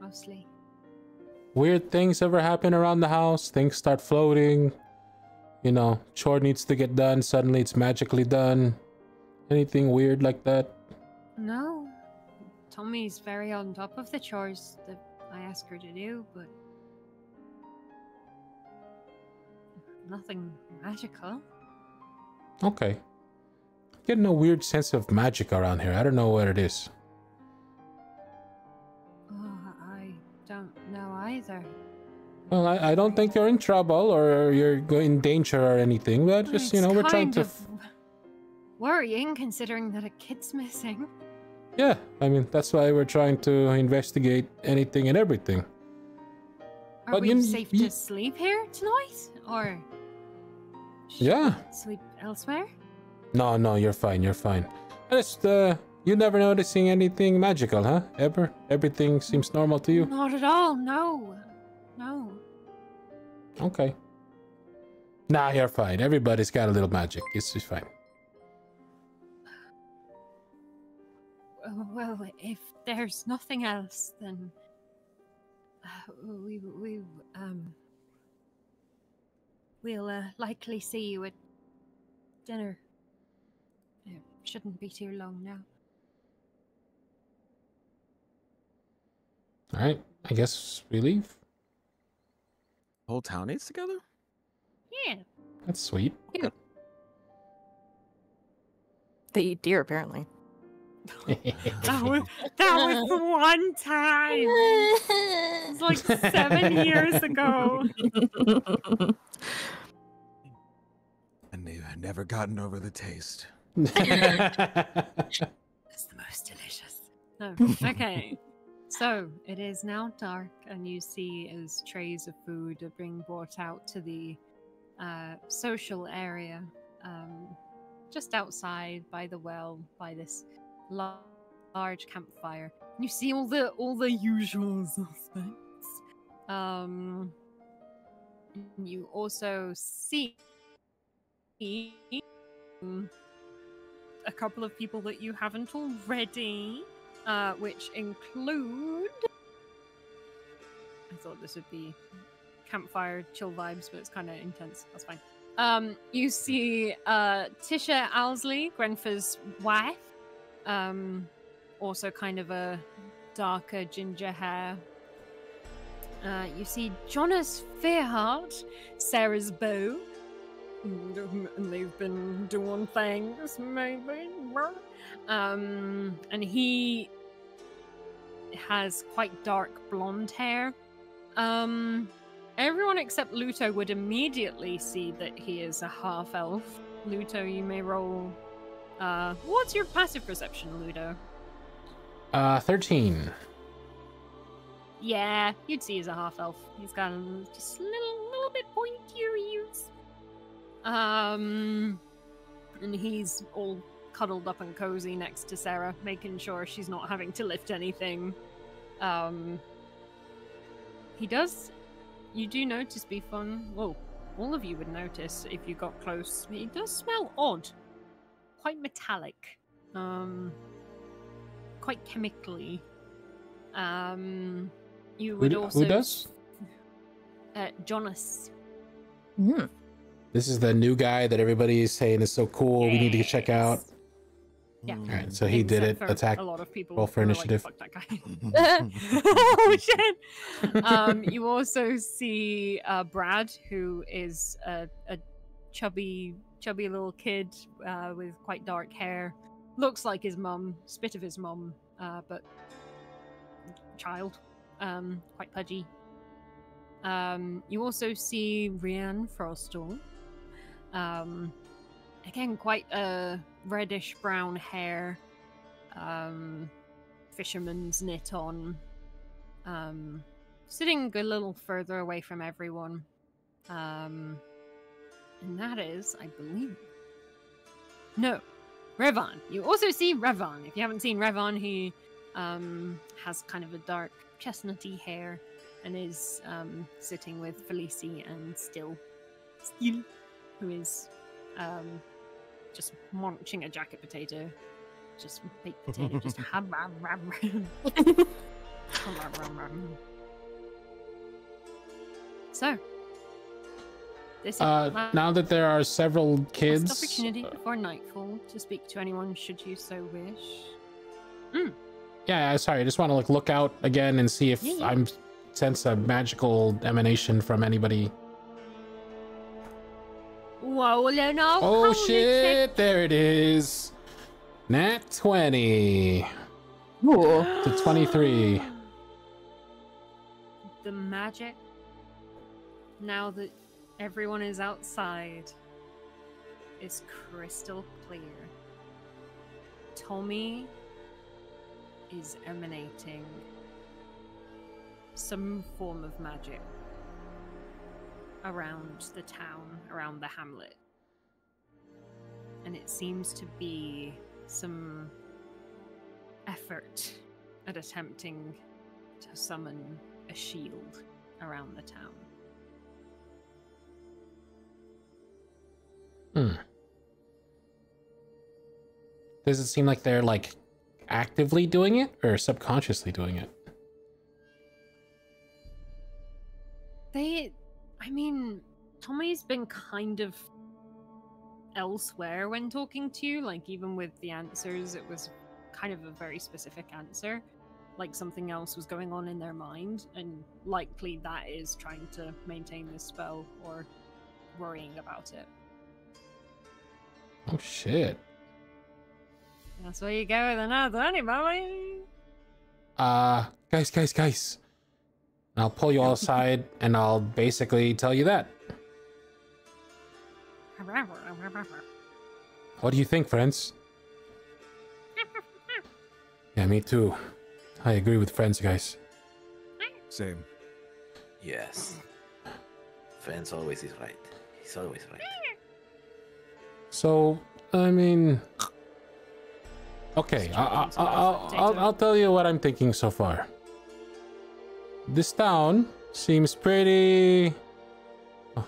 mostly. Weird things ever happen around the house? Things start floating. You know, chore needs to get done. Suddenly, it's magically done. Anything weird like that? No. Tommy's very on top of the chores that I ask her to do, but nothing magical. Okay. Getting a weird sense of magic around here. I don't know what it is. Oh, I don't know either. Well, I, I don't think you're in trouble or you're in danger or anything, but just, you know, we're trying to. Worrying considering that a kid's missing. Yeah, I mean, that's why we're trying to investigate anything and everything. Are But we you- safe you- to sleep here tonight? Or should Yeah. we sleep elsewhere? No, no, you're fine, you're fine. I Just, uh, you never noticing anything magical, huh? Ever? Everything seems normal to you? Not at all, no. No. Okay. Nah, you're fine. Everybody's got a little magic. It's just fine. Well, if there's nothing else, then uh, we we um we'll uh, likely see you at dinner. It shouldn't be too long now. All right, I guess we leave. whole town eats together. Yeah. That's sweet. Yeah. They eat deer, apparently. That was, that was the one time. It was like seven years ago. And they've never gotten over the taste. It's the most delicious. Oh, okay. So it is now dark, and you see as trays of food are being brought out to the uh, social area, um, just outside by the well, by this la- large campfire. You see all the all the usual suspects. Um, you also see um, a couple of people that you haven't already uh, which include. I thought this would be campfire chill vibes, but it's kind of intense. That's fine. Um, you see uh, Tisha Owlsley, Grenfer's wife, um, also kind of a darker ginger hair. Uh, you see Jonas Fairheart, Sarah's beau, and and they've been doing things, maybe. Um, and he has quite dark blonde hair. Um, everyone except Ludo would immediately see that he is a half elf. Ludo, you may roll. Uh, what's your passive perception, Ludo? Uh, 13. Yeah, you'd see he's a half elf. He's got a just a little, little bit pointier ears. Um, and he's all cuddled up and cozy next to Sarah, making sure she's not having to lift anything. Um, he does. You do notice, Bifon. Well, all of you would notice if you got close. He does smell odd, quite metallic, um, quite chemically. Um, you would d- who also does? uh, Jonas. Mm. This is the new guy that everybody is saying is so cool. We need to check out. Yeah. All right, so he did it. for Attack. A lot of people. roll for initiative. Like, Fuck that guy. oh shit. Um, you also see uh, Brad, who is a, a chubby, chubby little kid uh, with quite dark hair. Looks like his mum, spit of his mum, uh, but child, um, quite pudgy. Um, you also see Rianne Frostal. Um, again, quite a reddish brown hair, um, fisherman's knit on, um, sitting a little further away from everyone. Um, and that is, I believe. No, Revan. You also see Revan. If you haven't seen Revan, he um, has kind of a dark chestnutty hair and is um, sitting with Felici and Still, Still, who is um, just munching a jacket potato. Just baked potato, just. Hum, rum, rum, rum. So, Uh, now that there are several last kids, opportunity before nightfall to speak to anyone should you so wish. yeah, yeah, sorry, I just want to like look out again and see if Yeah, yeah. I'm sense a magical emanation from anybody. Whoa, no, Oh shit! There it is. Nat twenty Ooh. to twenty-three. the magic now that everyone is outside. Is crystal clear. Tommy is emanating some form of magic around the town around the hamlet. And it seems to be some effort at attempting to summon a shield around the town. Hmm. Does it seem like they're like actively doing it or subconsciously doing it? They, I mean, Tommy's been kind of elsewhere when talking to you. Like, even with the answers, it was kind of a very specific answer. Like, something else was going on in their mind, and likely that is trying to maintain this spell or worrying about it. Oh shit. That's where you go with another anybody. Uh, guys, guys, guys. And I'll pull you all aside and I'll basically tell you that. What do you think, friends? Yeah, me too. I agree with friends, guys. Same. Yes. Friends always is right. He's always right. So, I mean, okay, I, I, I, I'll, I'll, I'll tell you what I'm thinking so far. This town seems pretty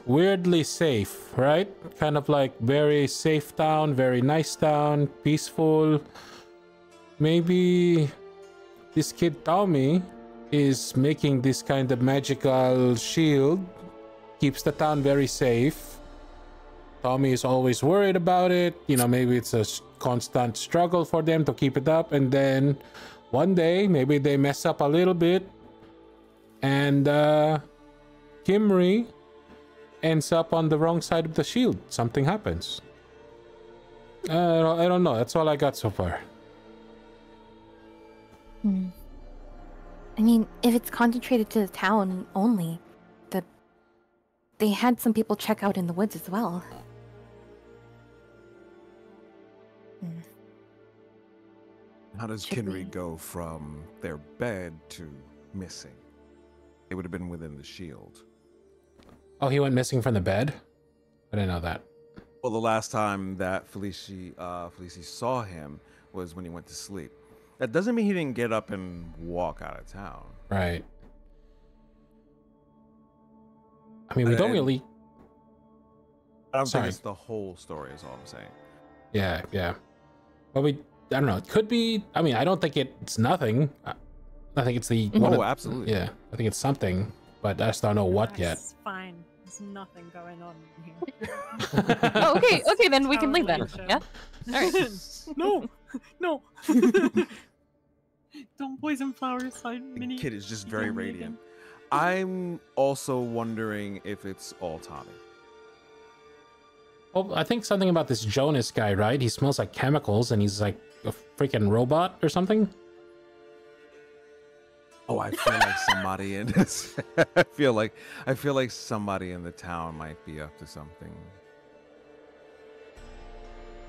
weirdly safe, right? Kind of like very safe town, very nice town, peaceful. Maybe this kid Tommy is making this kind of magical shield, keeps the town very safe. Tommy is always worried about it. You know, maybe it's a constant struggle for them to keep it up. And then one day, maybe they mess up a little bit. And uh, Kinry ends up on the wrong side of the shield. Something happens. Uh, I don't know. That's all I got so far. Hmm. I mean, if it's concentrated to the town only, the they had some people check out in the woods as well. How does Should Kinry we- go from their bed to missing? It would have been within the shield. Oh, he went missing from the bed? I didn't know that. Well, the last time that Felici, uh, Felici saw him was when he went to sleep. That doesn't mean he didn't get up and walk out of town. Right. I mean, we don't really. I don't Sorry. think it's the whole story, is all I'm saying. Yeah, yeah. Well, we. I don't know. It could be. I mean, I don't think it's nothing. I, I think it's the. Mhm. one Oh, of- absolutely. Yeah, I think it's something, but I just don't know what yet. That's fine. There's nothing going on here. Oh, okay, okay, then we can leave then. Yeah. All right. no, no. Don't poison flowers. I The mini. kid is just very radiant. Megan. I'm also wondering if it's all Tommy. Well, I think something about this Jonas guy, right? He smells like chemicals, and he's like a freaking robot or something. Oh, I feel like somebody in this. I feel like I feel like somebody in the town might be up to something.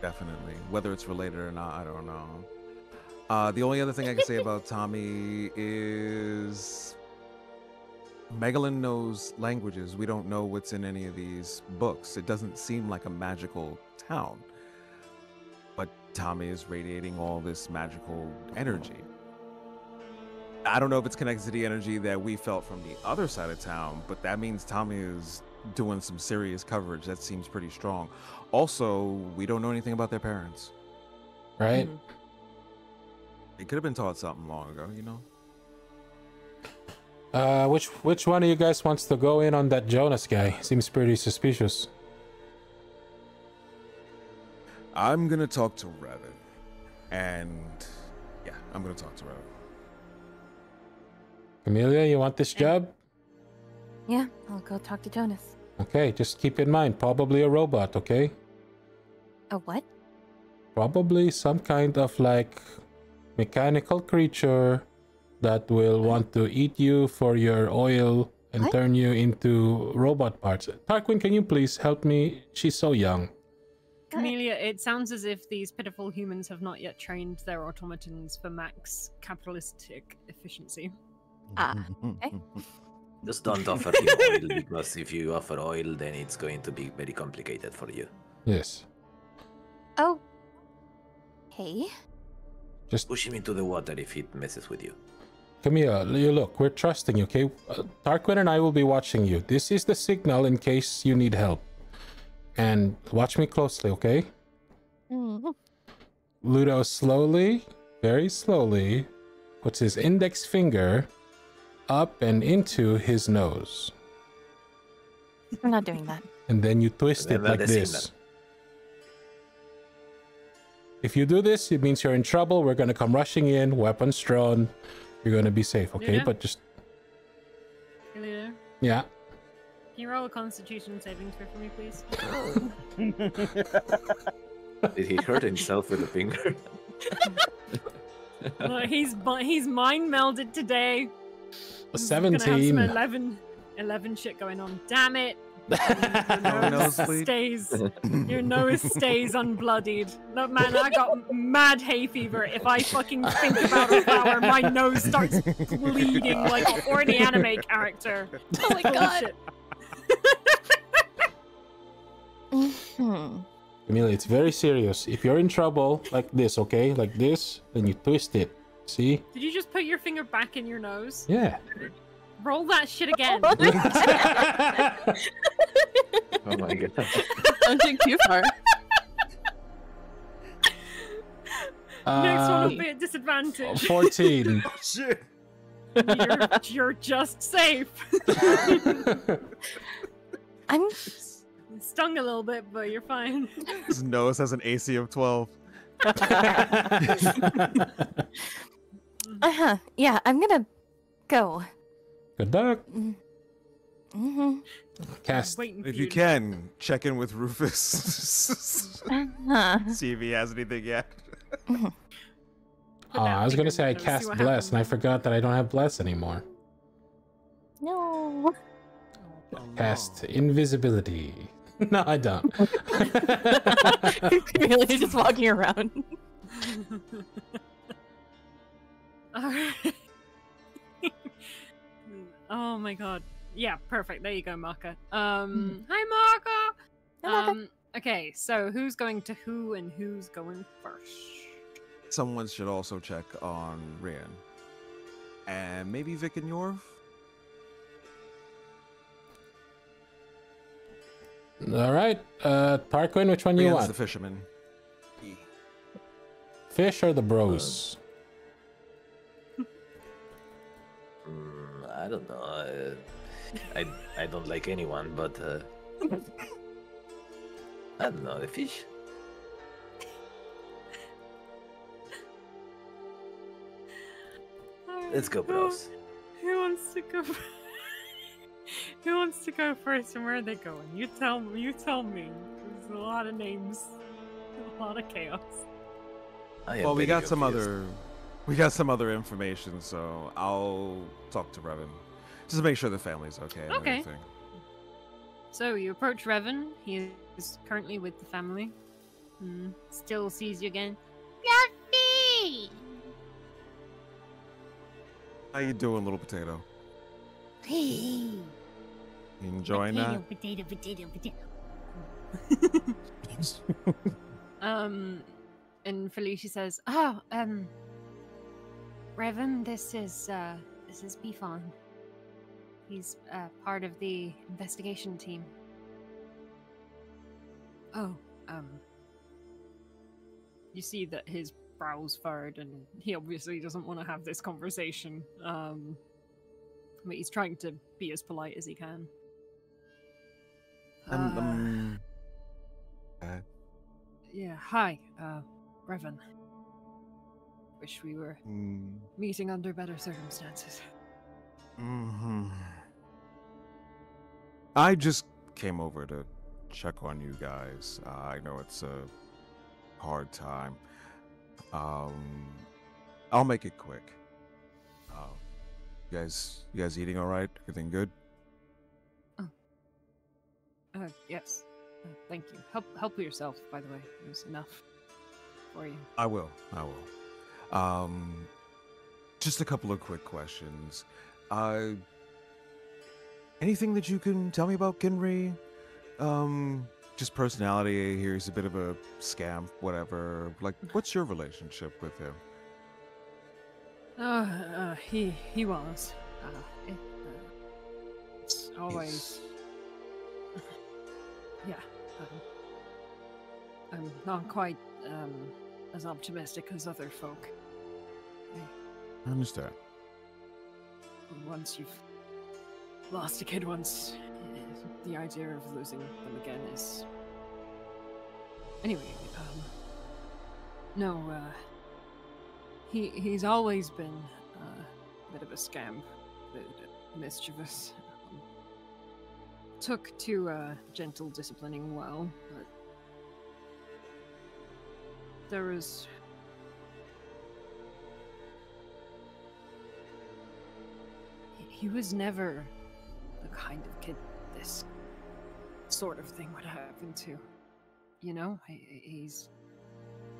Definitely, whether it's related or not, I don't know. Uh, the only other thing I can say about Tommy is Megalyn knows languages. We don't know what's in any of these books. It doesn't seem like a magical town, but Tommy is radiating all this magical energy. I don't know if it's connected to the energy that we felt from the other side of town, but that means Tommy is doing some serious coverage. That seems pretty strong. Also, we don't know anything about their parents. Right? Mm-hmm. They could have been taught something long ago, you know? Uh, which which one of you guys wants to go in on that Jonas guy? Seems pretty suspicious. I'm gonna talk to Revan. And yeah, I'm gonna talk to Revan. Amelia, you want this job? Yeah, I'll go talk to Jonas. Okay, just keep in mind, probably a robot, okay? A what? Probably some kind of like mechanical creature that will want to eat you for your oil and What? turn you into robot parts. Tarquinn, can you please help me? She's so young. Amelia, it sounds as if these pitiful humans have not yet trained their automatons for max capitalistic efficiency. Ah, okay. Just don't offer him oil because if you offer oil, then it's going to be very complicated for you. Yes. Oh. Hey. Just Push him into the water if it messes with you. Camellia, you look, we're trusting you, okay? Uh, Tarquinn and I will be watching you. This is the signal in case you need help. And watch me closely, okay? Mm. Ludo slowly, very slowly, puts his index finger up and into his nose. I'm not doing that. And then you twist it like this. If you do this, it means you're in trouble. We're gonna come rushing in, weapons drawn. You're gonna be safe, okay? Yeah. But just Amelia, yeah. can you roll a constitution saving throw for me, please? Did he hurt himself with a finger? Look, he's he's mind melded today. A He's gonna have some 17. 11, 11 shit going on. Damn it. Your nose nosebleed? stays. Your nose stays unbloodied. Look, man, I got mad hay fever. If I fucking think about a flower, my nose starts bleeding like a horny anime character. Oh my Holy god. shit. hmm Amelia, it's very serious. If you're in trouble, like this, okay? Like this, then you twist it. See? Did you just put your finger back in your nose? Yeah. Roll that shit again. oh my god. Don't think too far. Next one Uh, will be at disadvantage. 14. Shit. you're, you're just safe. I'm Stung a little bit, but you're fine. His nose has an AC of 12. uh-huh. Yeah, I'm gonna go. Good luck. Mm-hmm. Cast. If you can, check in with Rufus. Uh-huh. See if he has anything yet. Put Oh, I was gonna say I in the nose, see cast bless, and I forgot that I don't have bless anymore. No. cast invisibility. No, I don't. really just walking around. Alright. Oh my god. Yeah, perfect. There you go, Marka. Um, hi, Marka. Hi, Marka. Um, okay, so who's going to who and who's going first? Someone should also check on Rian. And maybe Vic and Yorv? All right, uh, Tarquinn, which one you want? the fisherman. Fish or the bros? Mm, I don't know. Uh, I I don't like anyone, but uh, I don't know the fish. Let's go, bros. Who wants to go? Who wants to go first, and where are they going? You tell me. You tell me. There's a lot of names, a lot of chaos. Well, we very got some other, we got some other information, so I'll talk to Revan, just to make sure the family's okay. Okay. Everything. So you approach Revan. He is currently with the family. Hmm, still sees you again. Fluffy! How you doing, little potato? Hey, You enjoying potato, that? potato, potato, potato. Um, and Felicia says, "Oh, um, Revan, this is uh, this is Bifon. He's uh, part of the investigation team." Oh, um, you see that his brows furrowed, and he obviously doesn't want to have this conversation. Um, but he's trying to be as polite as he can. Um, Uh, um, uh, Yeah, hi, uh, Revan. Wish we were mm, meeting under better circumstances. mhm. I just came over to check on you guys. Uh, I know it's a hard time. Um, I'll make it quick. Uh, you guys, you guys eating all right? Everything good? Uh, yes. Uh, thank you. Help, help yourself. By the way, it was enough for you. I will. I will. Um, just a couple of quick questions. Uh, anything that you can tell me about Kinry? Um, just personality. He's a bit of a scamp, whatever. Like, what's your relationship with him? Uh, uh he he was. Uh, it, uh, it's always. yeah. Um, I'm not quite um as optimistic as other folk. I understand. once you've lost a kid once, the idea of losing them again is. Anyway, um, no, uh, he he's always been uh, a bit of a scamp, a bit mischievous. Um, took to uh, gentle disciplining well, but there was he- was never the kind of kid this sort of thing would happen to. You know, he, he- he's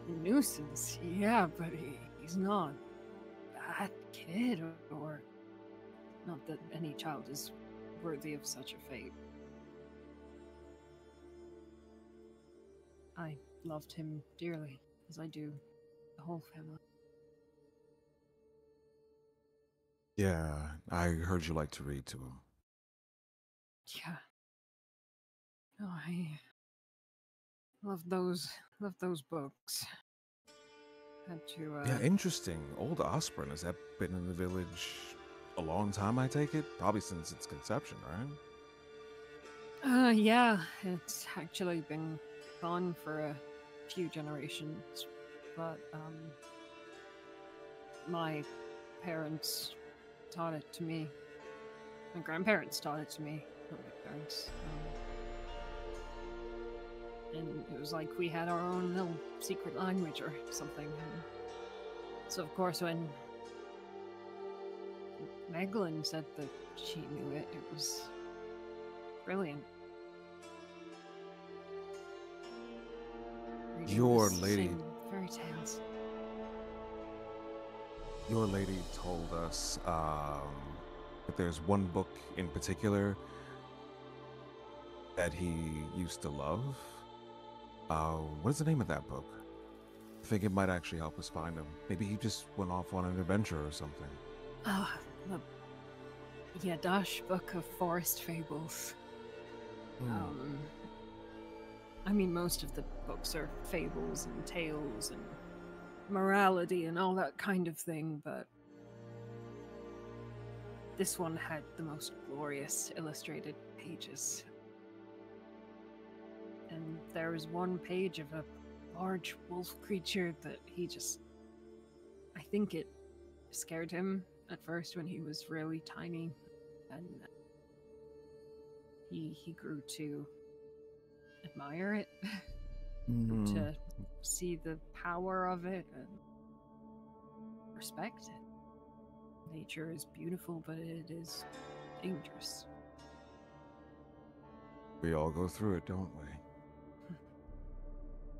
a nuisance, yeah, but he, he's not that kid, or not that any child is worthy of such a fate. I loved him dearly, as I do the whole family. Yeah, I heard you like to read to him. Yeah. Oh, I love those love those books. Had to uh Yeah, interesting. Old Osprey, has that been in the village a long time, I take it? Probably since its conception, right? uh yeah, it's actually been gone for a few generations, but um my parents taught it to me. My grandparents taught it to me, not my parents. Um, and it was like we had our own little secret language or something. And so, of course, when Meglin said that she knew it, it was brilliant. Your lady- Fairy tales. Your lady told us um, that there's one book in particular that he used to love. Uh, what is the name of that book? I think it might actually help us find him. Maybe he just went off on an adventure or something. Ah, the Yadash Book of Forest Fables. Hmm. Um, I mean, most of the books are fables and tales and morality and all that kind of thing, but this one had the most glorious illustrated pages. And there was one page of a large wolf creature that he just. I think it scared him at first when he was really tiny, and he he grew to admire it, Hmm. to see the power of it, and respect it. Nature is beautiful, but it is dangerous. We all go through it, don't we?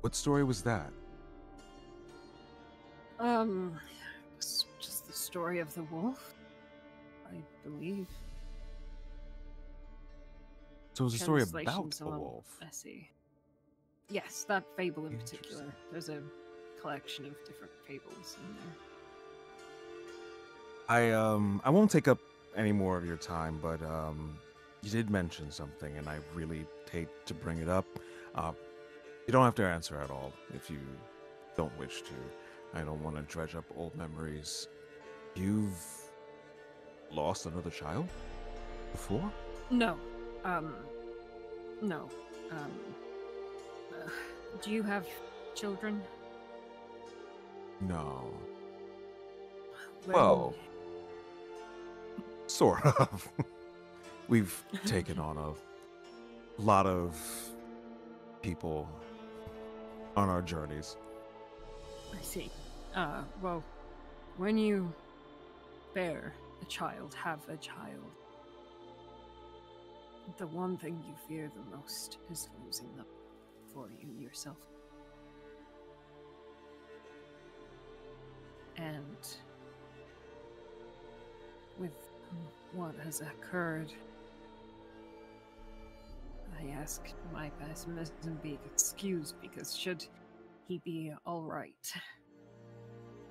What story was that? Um, just the story of the wolf, I believe. So it was a story about the wolf. Messy. Yes, that fable in particular. There's a collection of different fables in there. I um I won't take up any more of your time, but um you did mention something, and I really hate to bring it up. Uh, you don't have to answer at all if you don't wish to. I don't want to dredge up old memories. You've lost another child before? No, um, no. Um, uh, do you have children? No. When- Well, sort of. We've taken on a lot of people on our journeys. I see. Uh, well, when you bear a child, have a child, the one thing you fear the most is losing them for you yourself. And with what has occurred, I ask my pessimism be excused because should he be alright,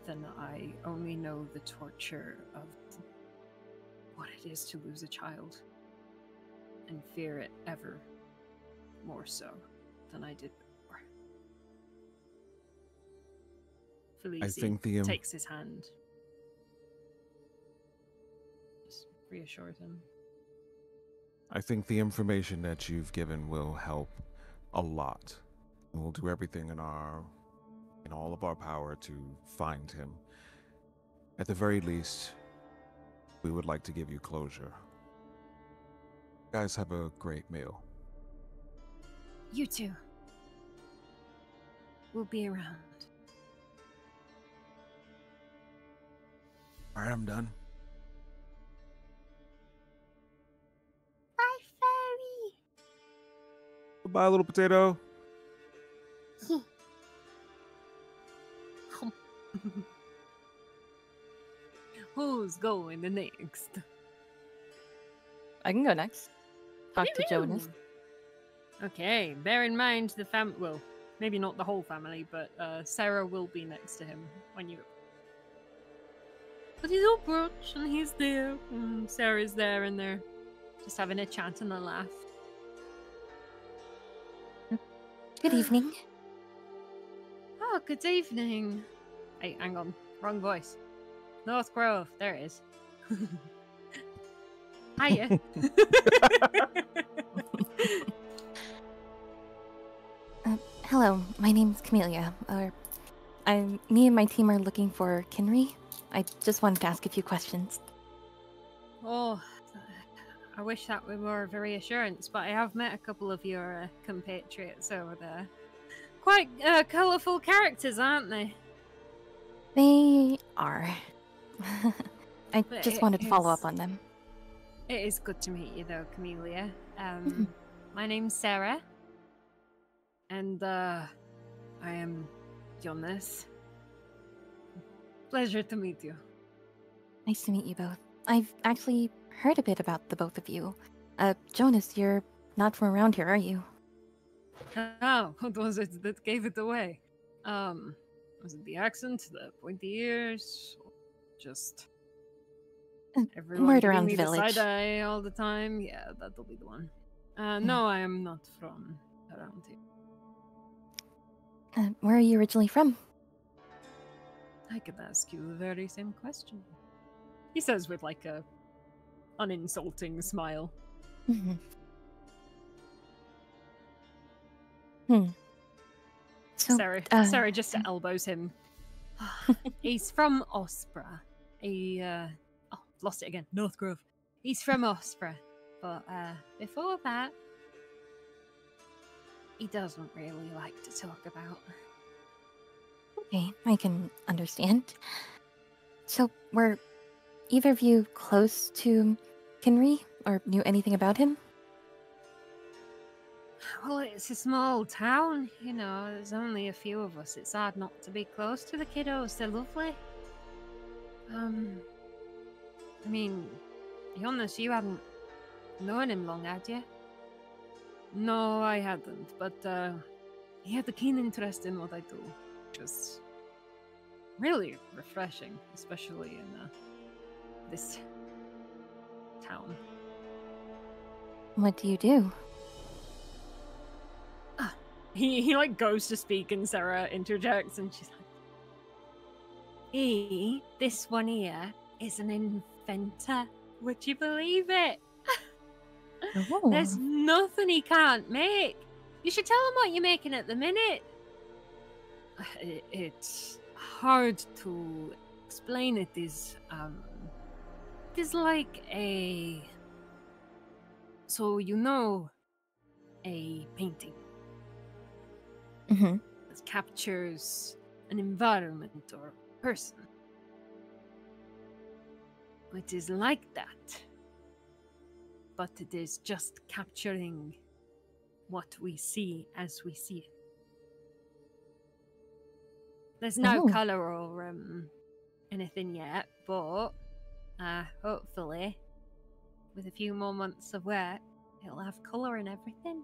then I only know the torture of what it is to lose a child and fear it ever more so than I did before. Felice think the, um, takes his hand, just reassures him. I think the information that you've given will help a lot. And we'll do everything in our in all of our power to find him. At the very least, we would like to give you closure. Guys, have a great meal. You too. We'll be around. All right, I'm done. Bye, fairy. Goodbye, little potato. Who's going the next? I can go next. Talk to Jonas. Okay, bear in mind the fam. Well, maybe not the whole family, but uh, Sarah will be next to him when you. But he's all brooch and he's there, and Sarah's there, and they're just having a chat and a laugh. Good evening. Oh, good evening. Hey, hang on, wrong voice. North Grove, there it is. Hiya. Uh, hello, my name's Camellia. Uh, I'm, me and my team are looking for Kinry. I just wanted to ask a few questions. Oh, I wish that were more of a reassurance, but I have met a couple of your uh, compatriots over there. Quite uh, colourful characters, aren't they? They are. I But just it wanted to follow up on them. It is good to meet you, though, Camellia. Um, my name's Sarah, and uh, I am Jonas. Pleasure to meet you. Nice to meet you both. I've actually heard a bit about the both of you. Uh, Jonas, you're not from around here, are you? Oh, what was it that gave it away? Um, was it the accent, the pointy ears, or just everyone word around me the village. side eye all the time? Yeah, that'll be the one. Uh, no, I am not from around here. Uh, where are you originally from? I could ask you the very same question. He says with like a uninsulting smile. Mhm. Hmm. So, Sarah, uh, Sarah just elbows him. He's from Ospra. He, uh, lost it again. North Grove. He's from Ospra. But, uh, before that, he doesn't really like to talk about. Okay, I can understand. So, were either of you close to Kinry or knew anything about him? Well, it's a small town, you know, there's only a few of us. It's hard not to be close to the kiddos. They're lovely. Um, I mean, Jonas, you hadn't known him long, had you? No, I hadn't, but uh, he had a keen interest in what I do, which was really refreshing, especially in uh, this town. What do you do? Ah, He he like goes to speak and Sarah interjects and she's like He, this one here, is an inventor. Would you believe it? Oh, There's nothing he can't make. You should tell him what you're making at the minute. It's hard to explain. It is um it is like a so you know a painting mhm. that captures an environment or person. It is like that, but it is just capturing what we see as we see it. There's no Oh. color or um, anything yet, but uh, hopefully, with a few more months of work, it'll have color and everything.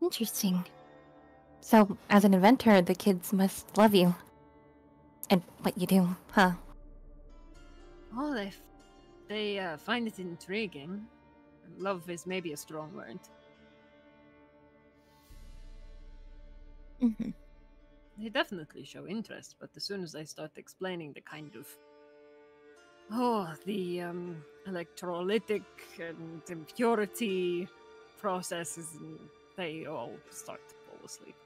Interesting. So, as an inventor, the kids must love you. And what you do, huh? Oh, they f- they uh, find it intriguing. Love is maybe a strong word. hmm They definitely show interest, but as soon as I start explaining the kind of oh, the um, electrolytic and impurity processes, and they all start to fall asleep.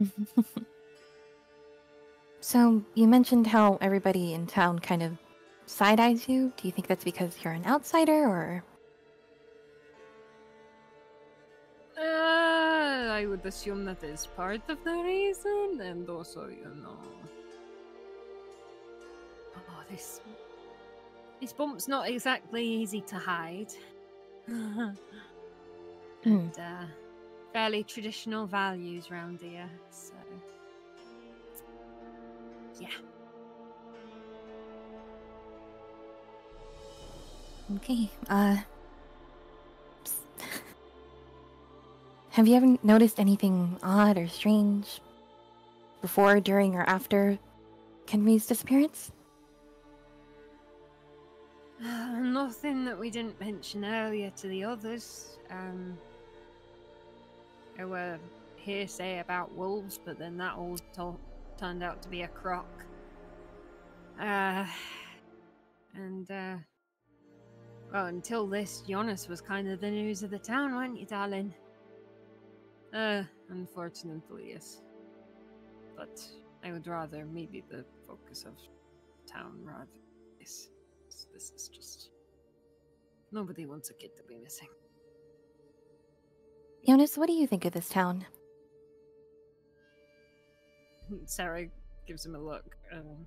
so, you mentioned how everybody in town kind of side eyes you. Do you think that's because you're an outsider, or Uh, I would assume that is part of the reason, and also, you know, oh, this this bump's not exactly easy to hide. and uh, fairly traditional values round here, so yeah. Okay. Uh. Have you ever noticed anything odd or strange before, during, or after Kinry's disappearance? Uh, nothing that we didn't mention earlier to the others. Um, there were hearsay about wolves, but then that all turned out to be a crock. Uh, and uh, well, until this, Jonas was kind of the news of the town, weren't you, darling? Uh, unfortunately, yes. But I would rather me be the focus of town rather than this. This is just. Nobody wants a kid to be missing. Jonas, what do you think of this town? Sarah gives him a look. Um,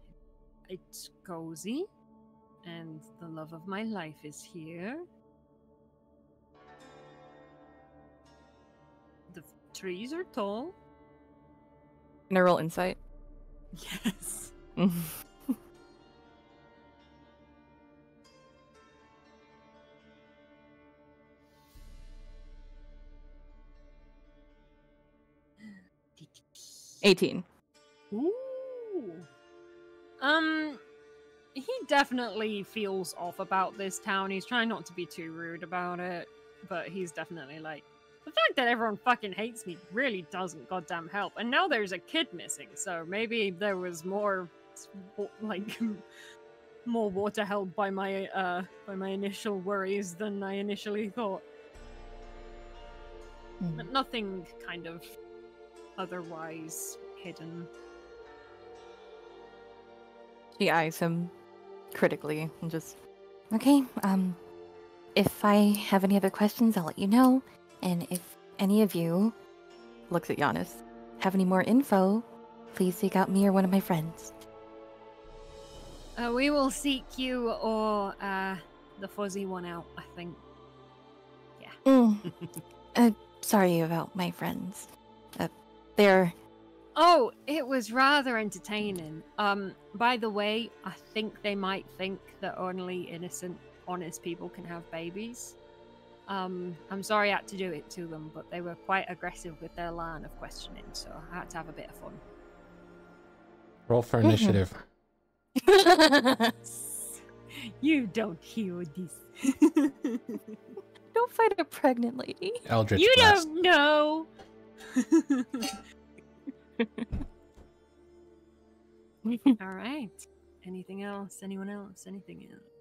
it's cozy. And the love of my life is here. The trees are tall. Can I roll insight? Yes. Eighteen. Ooh. Um, he definitely feels off about this town. He's trying not to be too rude about it, but he's definitely like, the fact that everyone fucking hates me really doesn't goddamn help. And now there's a kid missing, so maybe there was more, like, more water held by my uh by my initial worries than I initially thought. Hmm. But nothing kind of otherwise hidden. She eyes him critically and just, okay, um, if I have any other questions, I'll let you know. And if any of you, looks at Giannis, have any more info, please seek out me or one of my friends. Uh, we will seek you or uh, the fuzzy one out, I think. Mm. uh, sorry about my friends. Uh, they're Oh, it was rather entertaining. Um, by the way, I think they might think that only innocent, honest people can have babies. Um, I'm sorry I had to do it to them, but they were quite aggressive with their line of questioning, so I had to have a bit of fun. Roll for initiative. You don't hear this. don't fight a pregnant lady. Eldritch you Blast. don't know. All right. Anything else? Anyone else? Anything else?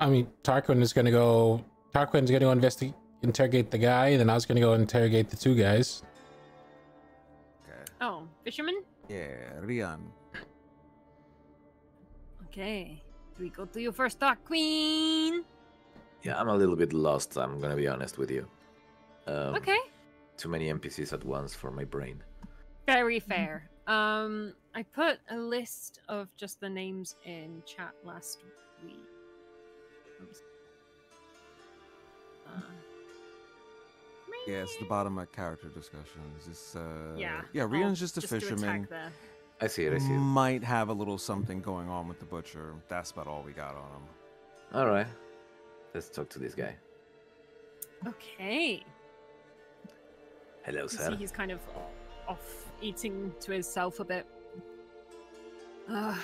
I mean, Tarquinn is gonna go. Tarquinn's gonna go investigate, interrogate the guy, then I was gonna go interrogate the two guys. Okay. Oh, fisherman? Yeah, Rian. Okay. We go to you first, Tarquinn. Yeah, I'm a little bit lost. I'm gonna be honest with you. Um, Okay. Too many NPCs at once for my brain. Very fair. Um, I put a list of just the names in chat last week. Uh, Yeah, it's the bottom of character discussion. Is this uh yeah. Yeah, Rian's just a do fisherman. There. I see it. I see it. Might have a little something going on with the butcher. That's about all we got on him. All right. Let's talk to this guy. Okay. Hello, You see sir. he's kind of off eating to himself a bit. Uh,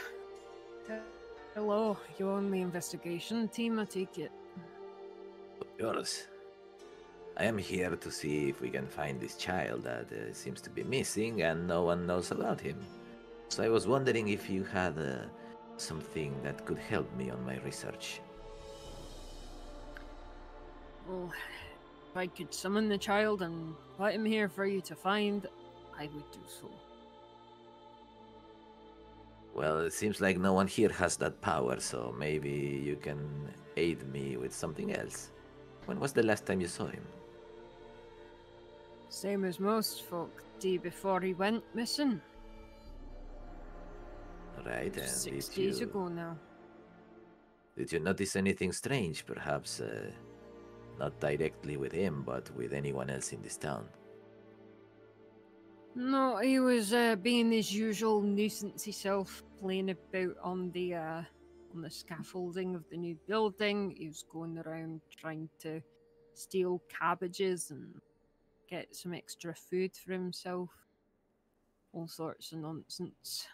hello, you own the investigation team, I take it. Yours. I am here to see if we can find this child that uh, seems to be missing and no one knows about him. So I was wondering if you had uh, something that could help me on my research. Well, if I could summon the child and put him here for you to find, I would do so. Well, it seems like no one here has that power, so maybe you can aid me with something else. When was the last time you saw him? Same as most folk, day before he went missing. Right, and Six did days you, ago now. did you notice anything strange, perhaps uh, not directly with him, but with anyone else in this town? No, he was uh, being his usual nuisance himself, playing about on the uh, on the scaffolding of the new building. He was going around trying to steal cabbages and get some extra food for himself. All sorts of nonsense.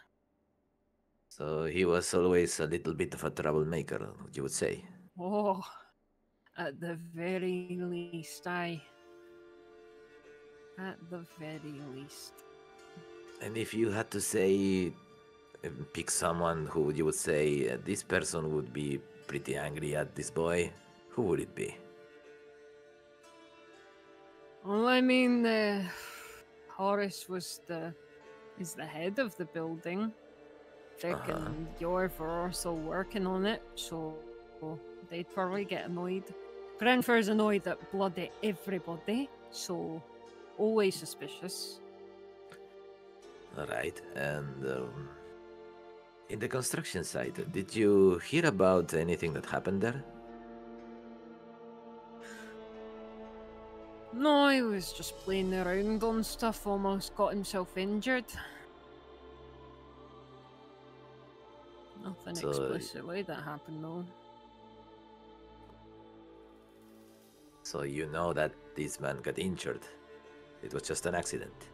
So he was always a little bit of a troublemaker, you would say. Oh, at the very least, I. At the very least. And if you had to say, uh, pick someone who you would say uh, this person would be pretty angry at this boy, who would it be? Well, I mean, the Horace was the is the head of the building. Uh-huh. and Yorv are also working on it, so they'd probably get annoyed. Grenfer's annoyed at bloody everybody, So, always suspicious. All right, and um, in the construction site, did you hear about anything that happened there? No, he was just playing around on stuff, almost got himself injured. Nothing So- explicitly that happened though. So you know that this man got injured. It was just an accident.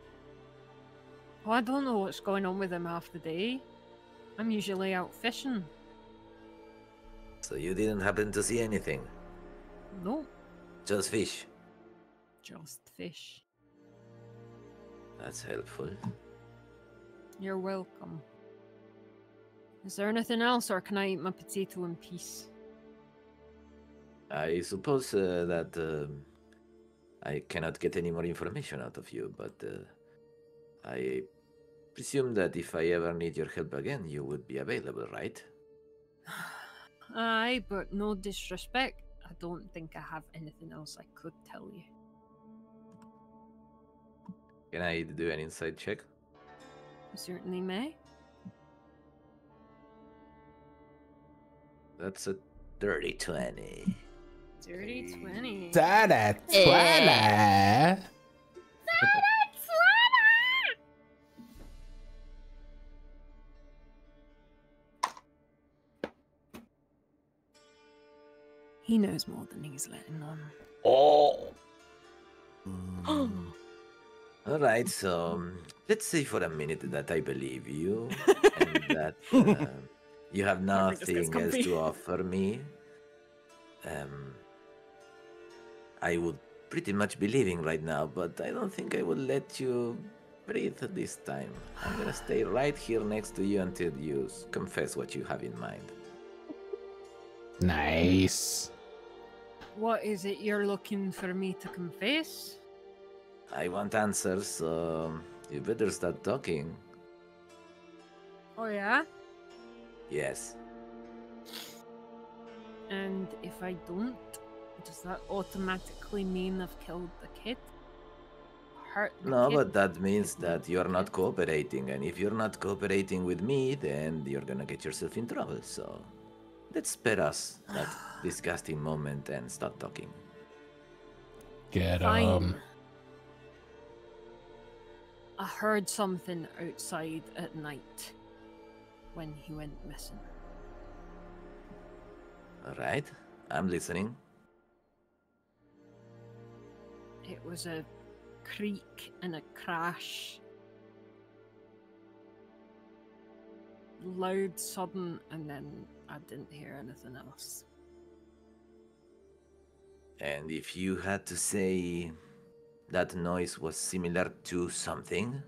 Well, I don't know what's going on with him half the day. I'm usually out fishing. So you didn't happen to see anything, No, just fish. just fish. That's helpful. You're welcome. Is there anything else, or can I eat my potato in peace? I suppose uh, that um I cannot get any more information out of you, but uh, I presume that if I ever need your help again, you would be available, right? Aye, but no disrespect. I don't think I have anything else I could tell you. Can I do an Insight check? You certainly may. That's a dirty 20. Dirty 20. Da-da, twala. He knows more than he's letting on. Oh! All right, so let's say for a minute that I believe you and that uh, you have Everyone just gets nothing else to offer me. Um, I would pretty much be leaving right now, but I don't think I would let you breathe this time. I'm gonna stay right here next to you until you confess what you have in mind. Nice. What is it you're looking for me to confess? I want answers, so you better start talking. Oh, yeah? Yes. And if I don't, does that automatically mean I've killed the kid? Hurt the No, kid? but that means that you're not cooperating, and if you're not cooperating with me, then you're gonna get yourself in trouble. So let's spare us that disgusting moment and start talking. Get Fine. um. I heard something outside at night when he went missing. All right, I'm listening. It was a creak and a crash. Loud, sudden, and then I didn't hear anything else. And if you had to say that noise was similar to something,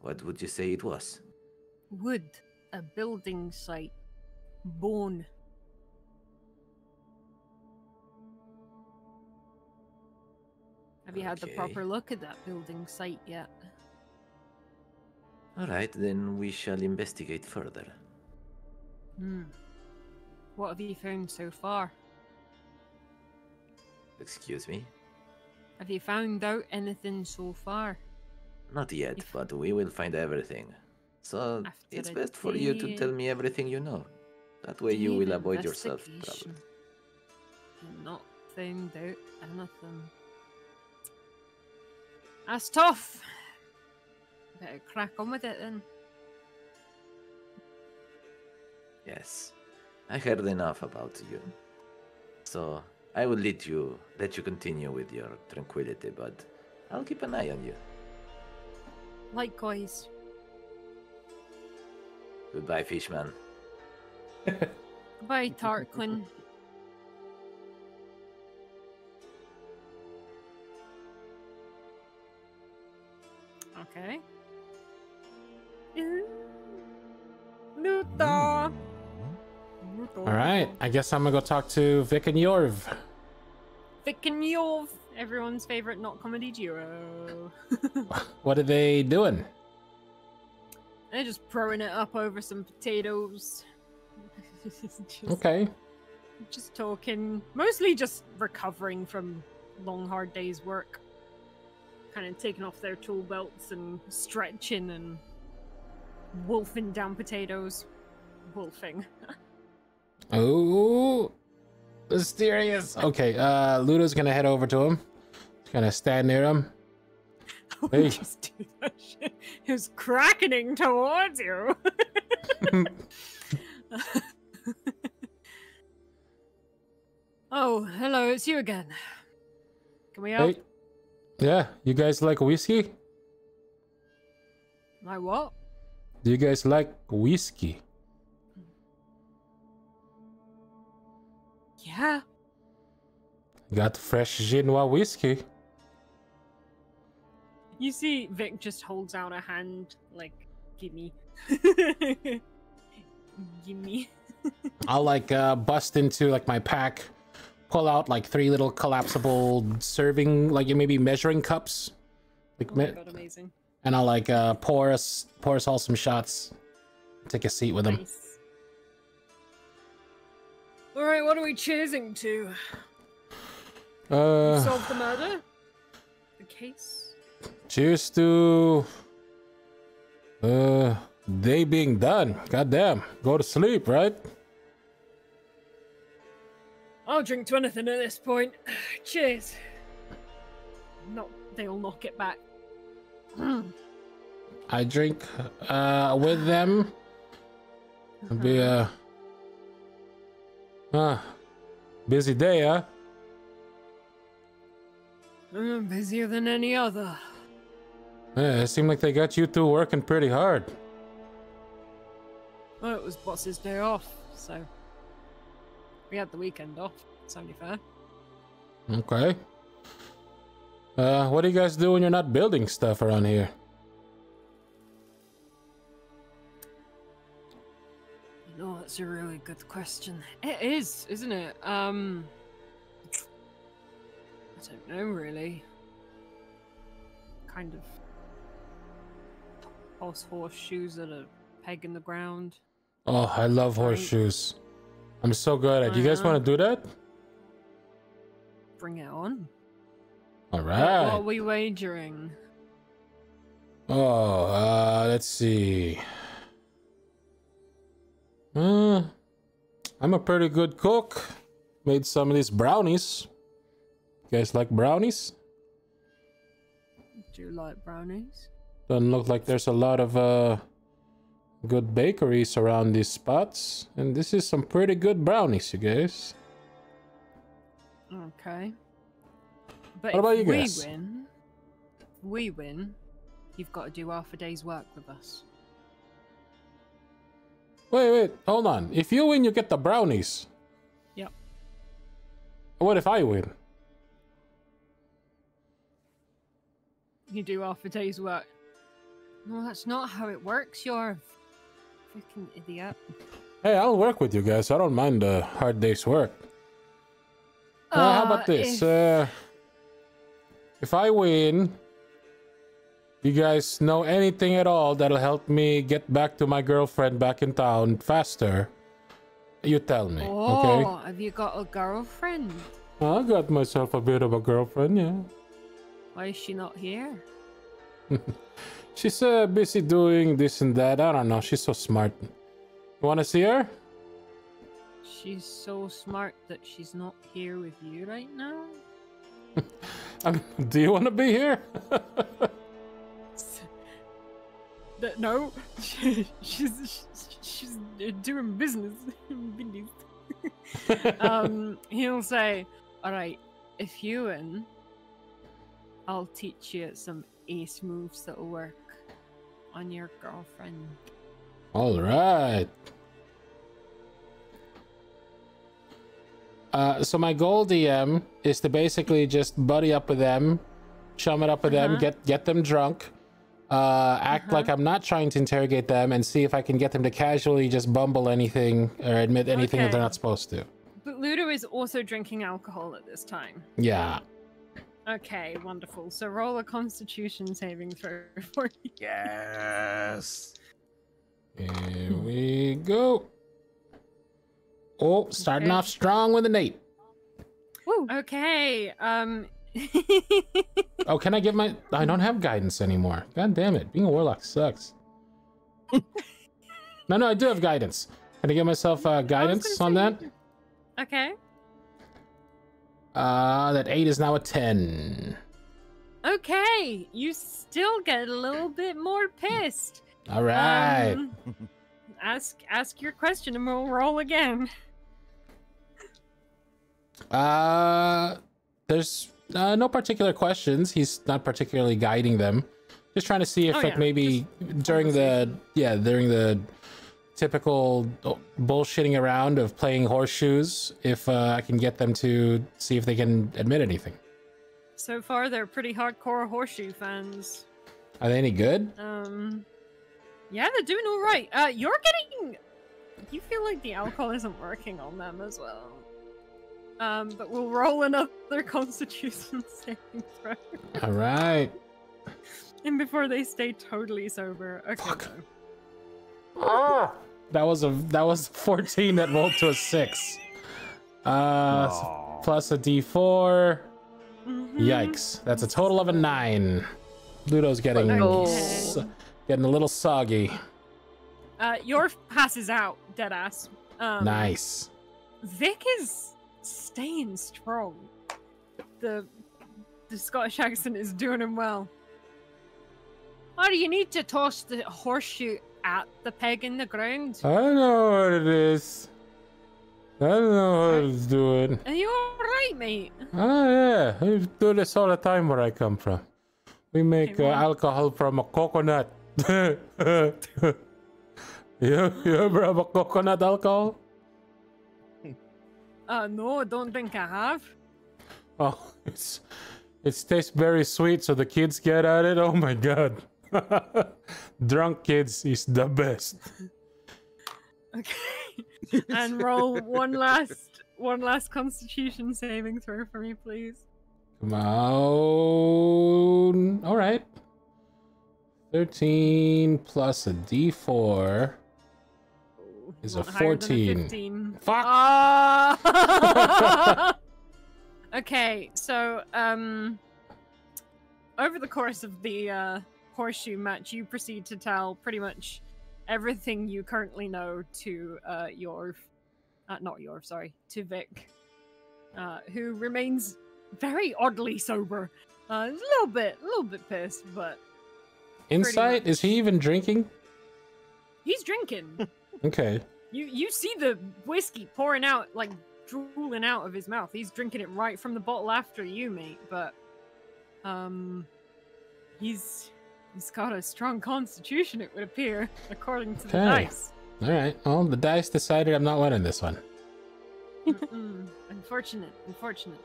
what would you say it was? Wood, a building site, bone. Have you had the proper look at that building site yet? All right, then we shall investigate further. Hmm. What have you found so far? Excuse me? Have you found out anything so far? Not yet, If- but we will find everything. So After it's best for you to tell me everything you know. That way you will avoid yourself trouble. and Not found out anything. That's tough. Better crack on with it then. Yes. I heard enough about you. So I will let you let you continue with your tranquility, but I'll keep an eye on you. Likewise. Goodbye, Fishman. Goodbye, Tarquinn. okay. Luta. All right. I guess I'm gonna go talk to Vic and Yorv. Vic and Yorv, everyone's favorite not comedy duo. What are they doing? They're just throwing it up over some potatoes. just, Okay. just talking, mostly just recovering from long hard days work. kind of taking off their tool belts and stretching and wolfing down potatoes. Wolfing. Oh, mysterious. Okay, uh, Ludo's gonna head over to him. He's gonna stand near him. Hey. Just do that shit. Who's crackening towards you? oh, hello, it's you again. Can we help? Hey, yeah, you guys like whiskey? Like what? Do you guys like whiskey? Yeah. Got fresh Genoa whiskey. You see, Vic just holds out a hand, like, gimme. gimme. I'll like uh, bust into like my pack, pull out like three little collapsible serving, like you maybe measuring cups, like, Oh me- god, amazing. and I'll like uh, pour us pour us all some shots. Take a seat with them. Alright, what are we choosing to? Uh, Solve the murder? The case? Cheers to uh day being done. Goddamn, go to sleep, right? I'll drink to anything at this point. Cheers. No, they'll knock it back. I drink uh with them. It'll be a uh, busy day, huh? Uh, busier than any other. Yeah, it seemed like they got you two working pretty hard. Well, it was boss's day off, so we had the weekend off. It's only fair. Okay. Uh, what do you guys do when you're not building stuff around here? You know, that's a really good question. It is, isn't it? Um, I don't know really. Kind of horse horseshoes at a peg in the ground. Oh, I love horseshoes. I'm so good at. It. You guys Uh-huh. want to do that? Bring it on. All right. What- What are we wagering? Oh, uh, let's see. Uh, I'm a pretty good cook. Made some of these brownies. You guys like brownies? Do you like brownies? Doesn't look like there's a lot of uh good bakeries around these spots. And this is some pretty good brownies, you guys. Okay. But What about if you we win, we win, you've got to do half a day's work with us. Wait, wait, hold on. If you win, you get the brownies. Yep. What if I win? You do half a day's work. No, that's not how it works. You're a freaking idiot. Hey, I'll work with you guys. I don't mind a hard day's work. Uh, how about Uh, this? if- Uh, if I win, you guys know anything at all that'll help me get back to my girlfriend back in town faster, you tell me, oh, okay? have you got a girlfriend? I got myself a bit of a girlfriend, yeah. Why is she not here? She's uh, busy doing this and that. I don't know. She's so smart. You want to see her? She's so smart that she's not here with you right now. Um, do you want to be here? No, she, she's she's doing business. business. um, he'll say, "All right, if you win, I'll teach you some ace moves that'll work on your girlfriend." All right. Uh, so my goal, DM, is to basically just buddy up with them, chum it up with them, Uh-huh. get get them drunk, uh, act Uh-huh. like I'm not trying to interrogate them, and see if I can get them to casually just bumble anything or admit anything that they're not supposed to. But Ludo is also drinking alcohol at this time. Yeah. Okay, wonderful. So roll a Constitution saving throw for you. Yes. Here we go. Oh, starting Okay. off strong with an eight. Okay. Um, Oh, can I give my? I don't have guidance anymore. God damn it! Being a warlock sucks. no, no, I do have guidance. Can I give myself uh, guidance on say- that? okay. Uh, that eight is now a ten. Okay. You still get a little bit more pissed. All right. Um, ask ask your question and we'll roll again. Uh, there's uh, no particular questions. He's not particularly guiding them. Just trying to see if, Oh, like, yeah, maybe during the yeah during the typical bullshitting around of playing horseshoes, if uh, I can get them to see if they can admit anything. So far, they're pretty hardcore horseshoe fans. Are they any good? Um, yeah, they're doing all right. Uh, you're getting. You feel like the alcohol isn't working on them as well. Um, but we'll roll another Constitution saving throw, All right. and before they stay totally sober. Okay. Fuck. so- That was a that was 14 that rolled to a six. Uh, s- Aw. plus a D4. Mhm. Yikes! That's a total of a nine. Ludo's getting Okay. s- getting a little soggy. Uh, your passes out, deadass. Um, nice. Vic is staying strong. The the Scottish accent is doing him well. Why do you need to toss the horseshoe at the peg in the ground? I don't know what it is. I don't know what it's doing. Are you alright, mate? Oh yeah, we do this all the time where I come from. We make uh, alcohol from a coconut. you, you ever have a coconut alcohol? Uh, no, I don't think I have. Oh, it's it tastes very sweet, so the kids get at it. Oh my god, drunk kids is the best. Okay. and roll one last one last constitution saving throw for me, please. Come on. All right. Thirteen plus a D four. Is a Not higher 14. 15. Fuck. Ah! okay, so um over the course of the uh horseshoe match you proceed to tell pretty much everything you currently know to uh your uh, not your sorry, to Vic. Uh who remains very oddly sober. Uh a little bit a little bit pissed, but Insight? Is he even drinking? he's drinking. Okay. You you see the whiskey pouring out, like drooling out of his mouth. He's drinking it right from the bottle after you, mate. But um, he's he's got a strong constitution. It would appear, according to the Okay. dice. All right. Well, the dice decided I'm not winning this one. Mm, unfortunate, unfortunate.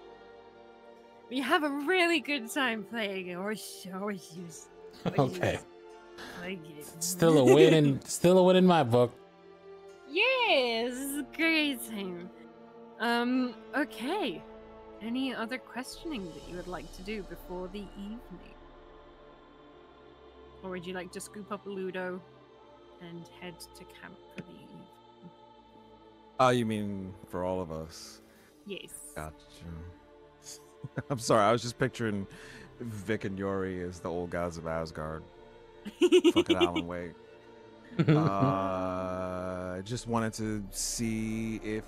We have a really good time playing horse horseshoes. Okay. Still a win in still a win in my book. Yes, this is a great time. Um, okay. Any other questioning that you would like to do before the evening? Or would you like to scoop up Ludo and head to camp for the evening? Oh, you mean for all of us? Yes. Gotcha. I'm sorry, I was just picturing Vic and Yori as the old gods of Asgard. Fucking Alan Wake. Uh, just wanted to see if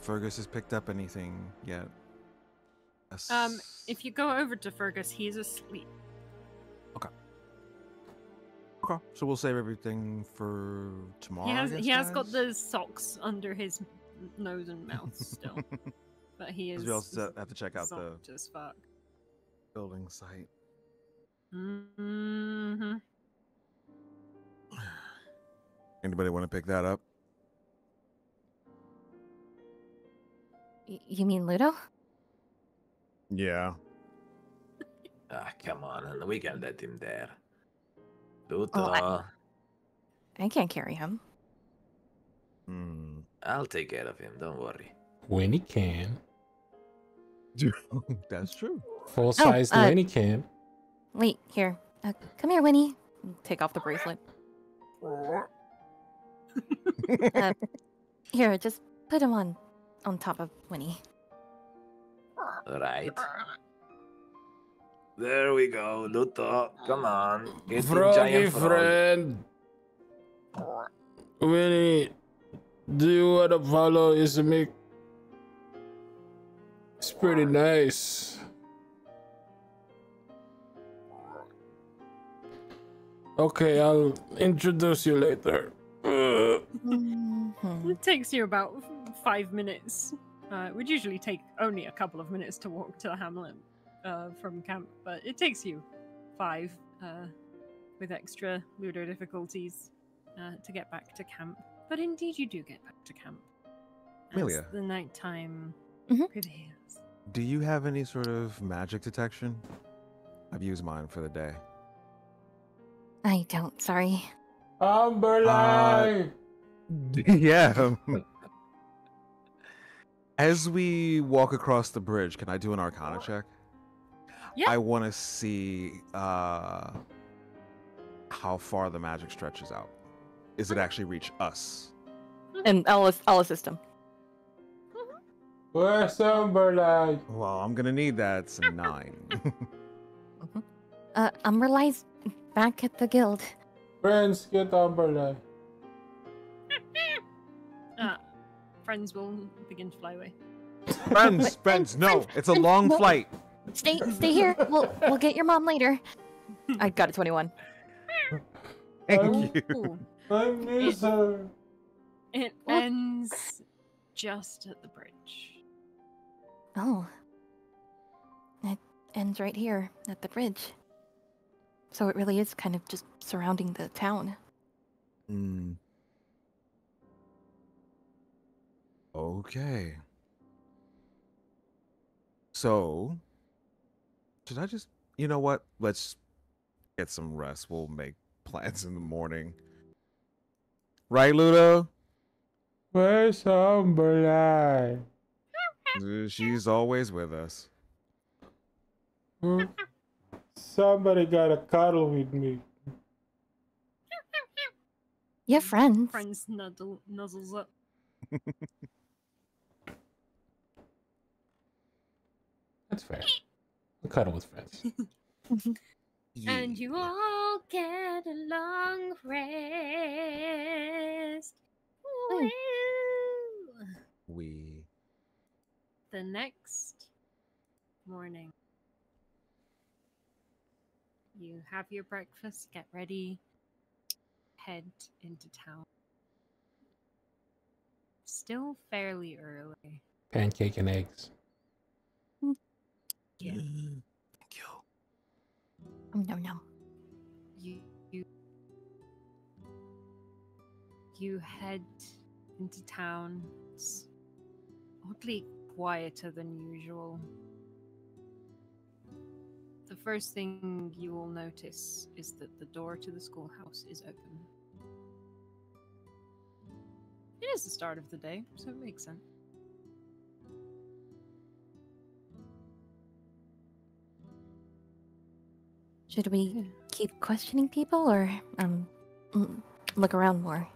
Fergus has picked up anything yet. Ass- Um, if you go over to Fergus, he's asleep. Okay, so we'll save everything for tomorrow. He has guess, he has got the socks under his nose and mouth still, but he is. we also have to check out the zonked as fuck. building site. Mm-hmm. Anybody want to pick that up? Y- you mean Ludo? Yeah. Ah, come on, we can let him there. Ludo, Oh, I- I can't carry him. Hmm. I'll take care of him, don't worry. When he can. That's true. Full sized uh, when he can. Wait, here. Uh, come here, Winnie. Take off the bracelet. Uh, here, just put him on on top of Winnie. Right? There we go, Ludo. Come on. It's the Froggy giant frog. friend. Winnie, do you want to follow Isamic? It's pretty nice. Okay, I'll introduce you later. Mhm. It takes you about five minutes. Uh, it would usually take only a couple of minutes to walk to the hamlet uh, from camp, but it takes you five uh, with extra Ludo difficulties uh, to get back to camp. But indeed, you do get back to camp. As Amelia. the nighttime Mhm. prevails. Do you have any sort of magic detection? I've used mine for the day. I don't, sorry. Amberline! yeah. um, As we walk across the bridge, can I do an arcana check? Yeah. I want to see uh, how far the magic stretches out. Is it actually reach us? And I'll, ass- I'll assist him. Where's Amberline? Well, I'm gonna need that. It's a nine. Uh, Umberline's back at the guild. Friends, get Amberline. Uh, friends will begin to fly away. friends, friends, no, it's a long flight. Stay, stay here. We'll, we'll get your mom later. I got a 21. Thank you. Ooh. I miss her. It ends just at the bridge. Oh. It ends right here at the bridge. So it really is kind of just surrounding the town. Hmm. Okay. So, should I just, you know what? Let's get some rest. We'll make plans in the morning. Right, Ludo? Where's Amberline? Uh, She's always with us. Hmm? Somebody got a cuddle with me. Your have friends. Friends nuddle, nuzzles up. That's fair. A cuddle with friends. And you all get a long rest. Woo. We. The next morning, you have your breakfast, get ready, head into town. Still fairly early. Pancake and eggs. Yeah. Mm. Thank you. Oh, no, no. you you you head into town. It's oddly quieter than usual. The first thing you will notice is that the door to the schoolhouse is open. It is the start of the day, so it makes sense. Should we keep questioning people or um mm, look around more?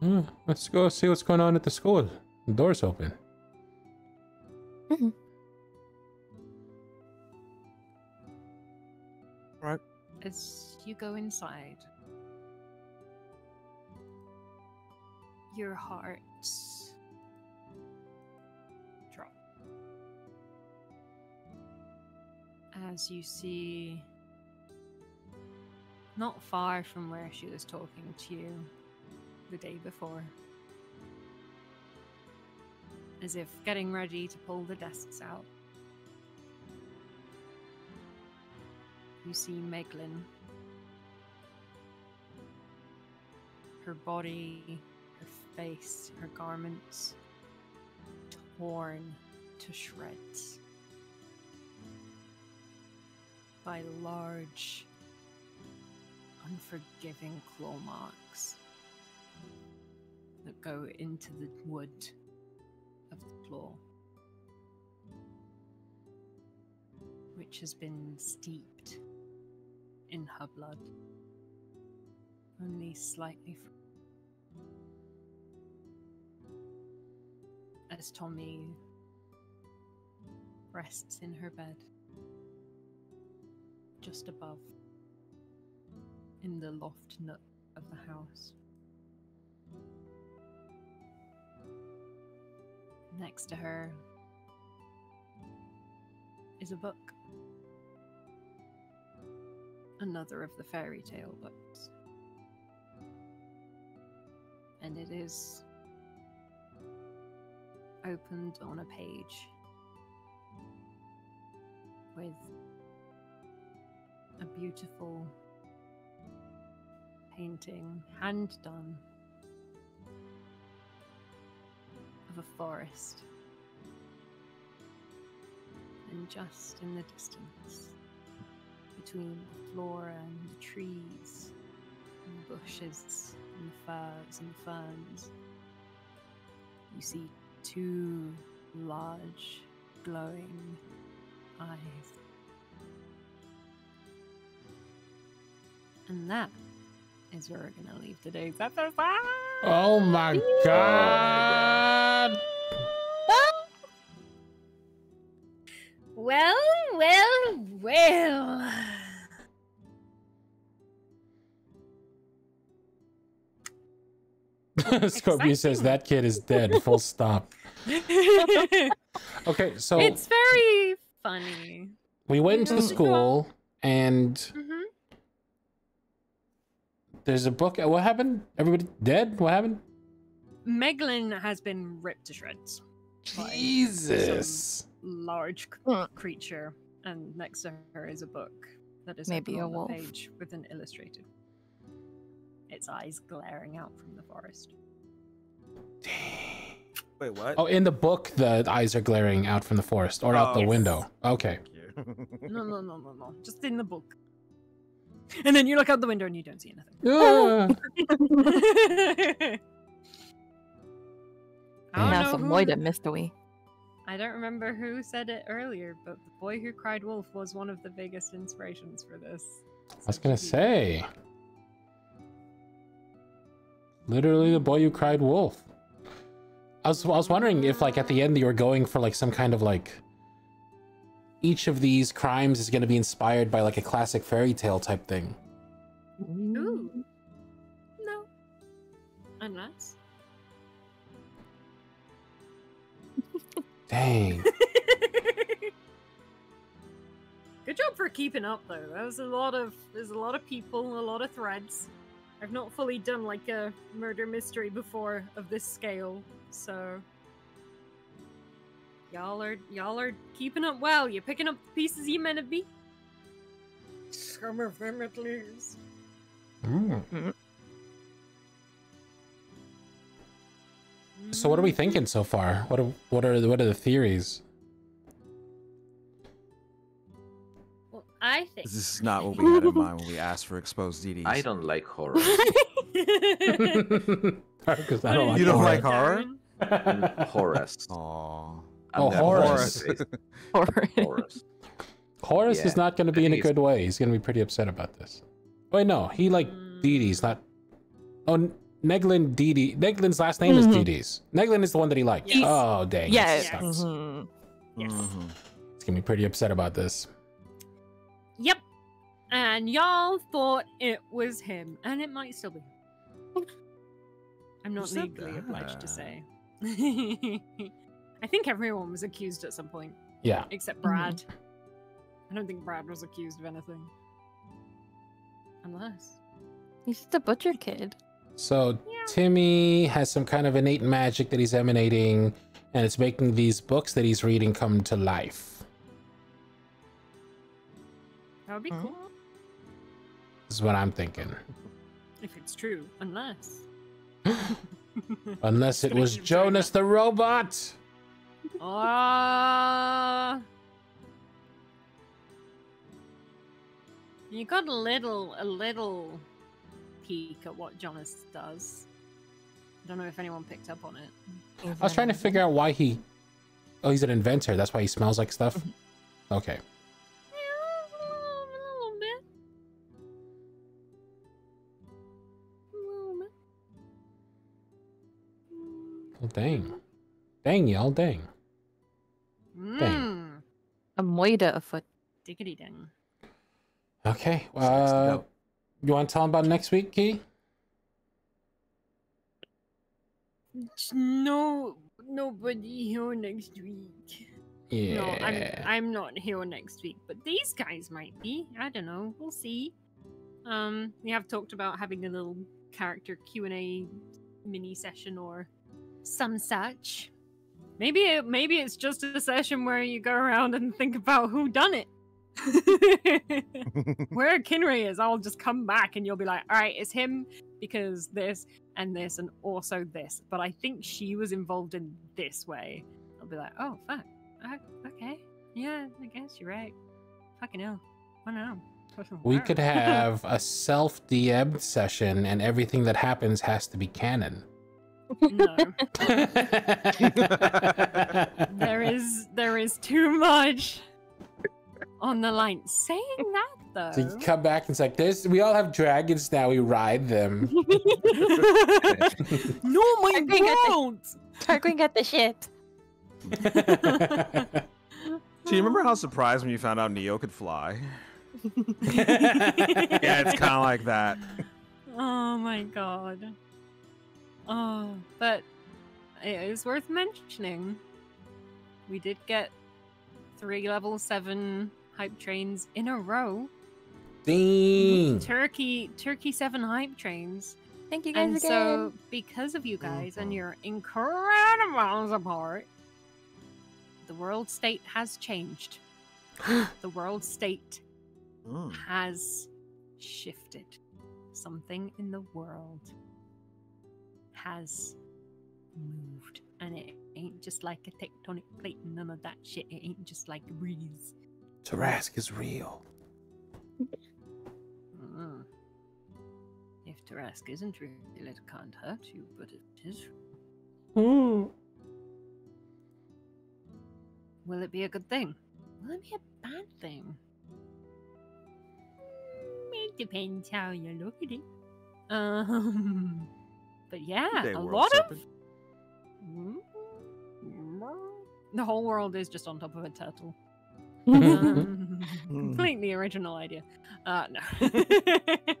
Hmm, let's go see what's going on at the school. The door's open. Mm -hmm. Right. As you go inside, your hearts drop as you see not far from where she was talking to you the day before. As if getting ready to pull the desks out. You see Meglin. Her body, her face, her garments torn to shreds by large, unforgiving claw marks that go into the wood of the claw, which has been steeped in her blood, only slightly. As Tommy rests in her bed, just above, in the loft nook of the house. Next to her is a book. Another of the fairy tale books. And it is opened on a page with a beautiful painting, hand done, of a forest. And just in the distance, between the flora and the trees, and the bushes, and the firs and the ferns, you see two large, glowing eyes. And that is where we're gonna leave today's episode. Oh my god! Well, well, well. Scorpio says that kid is dead. Full stop. Okay, so it's very funny. we went into the school and Mm-hmm. There's a book. What happened? Everybody dead? What happened? Meglin has been ripped to shreds. Jesus. some large Mm. creature, and next to her is a book that is Maybe open a on the wolf. page with an illustrated. Its eyes glaring out from the forest. Wait, what? Oh, in the book, the eyes are glaring out from the forest or out Oh. the Yes. window. Okay. No, no, no, no, no. Just in the book. And then you look out the window and you don't see anything. Ah. I don't Now know some who- mystery. I don't remember who said it earlier, but the boy who cried wolf was one of the biggest inspirations for this. I was gonna say. Literally, the boy who cried wolf. I was, I was wondering if, like, at the end, you were going for like some kind of like. Each of these crimes is going to be inspired by like a classic fairy tale type thing. Ooh. No. Unless. Dang. Good job for keeping up though. There's a lot of there's a lot of people, a lot of threads. I've not fully done like a murder mystery before of this scale, so y'all are y'all are keeping up well. You're picking up the pieces you meant to be. Some of them at least. Mm. So, what are we thinking so far? What are what are what are the theories? Well, I think. This is not what we had in mind when we asked for exposed DDs. I don't like horror. Because I don't like You don't horror. like horror? Mm, Horus. Aw. I'm Oh, never Horus. gonna say Horror. Horus. Horus Yeah, is not going to be I in a good way. He's going to be pretty upset about this. Wait, no, he like Dee Dee's not. Oh, Neglin Dee Dee. Neglin's last name is Mhm. Dee Dee's. Neglin is the one that he likes. Yes. Oh, dang. Yeah. This sucks. mhm. Yes. Mhm. He's going to be pretty upset about this. Yep. And y'all thought it was him, and it might still be. I'm not said legally obliged to say. I think everyone was accused at some point, Yeah. except Brad. I don't think Brad was accused of anything. Unless. He's just a butcher kid. So Timmy has some kind of innate magic that he's emanating, and it's making these books that he's reading come to life. That would be Hmm. cool. This is what I'm thinking. If it's true. Unless. Unless it was Jonas the robot. Ah. you got a little, a little peek at what Jonas does. I don't know if anyone picked up on it. I was trying to figure out why he. Oh, he's an inventor. That's why he smells like stuff. Okay. Yeah, a little, a little bit. A little bit. Well, dang. Dang, y'all. Dang. Mm. A moida afoot. Diggity ding. Okay. Sexed Uh, you want to tell them about next week, Ki? No, nobody here next week. Yeah. No, I'm I'm not here next week, but these guys might be. I don't know. We'll see. Um, we have talked about having a little character Q and A mini session or Some such. Maybe it, maybe it's just a session where you go around and think about who done it. where Kinry is, I'll just come back and you'll be like, all right, it's him because this and this and also this. But I think she was involved in this way. I'll be like, oh, fuck. Uh, okay. Yeah, I guess you're right. Fucking hell. I don't know. we could have a self DM'd session, and everything that happens has to be canon. No. there is there is too much on the line. Saying that though. So you come back and it's like, "There's we all have dragons now. We ride them." no, my I think I think- won't. Tarquinn got the ship. Do you remember how surprised when you found out Neo could fly? Yeah, it's kind of like that. Oh my god. Oh, but it is worth mentioning. We did get three level seven hype trains in a row. Dang. Turkey, Turkey seven hype trains. Thank you guys And again. so, because of you guys and your incredible support, the world state has changed. the world state Mm. has shifted. Something in the world has moved. And it ain't just like a tectonic plate and none of that shit. It ain't just like a breeze. Tarrasque is real. Mm. If Tarrasque isn't real, it can't hurt you, but it is. Will it be a good thing? Will it be a bad thing? It depends how you look at it. Um, but yeah, Day, a lot of serpent. Mm, the whole world is just on top of a turtle. Um, completely original idea. Uh, no.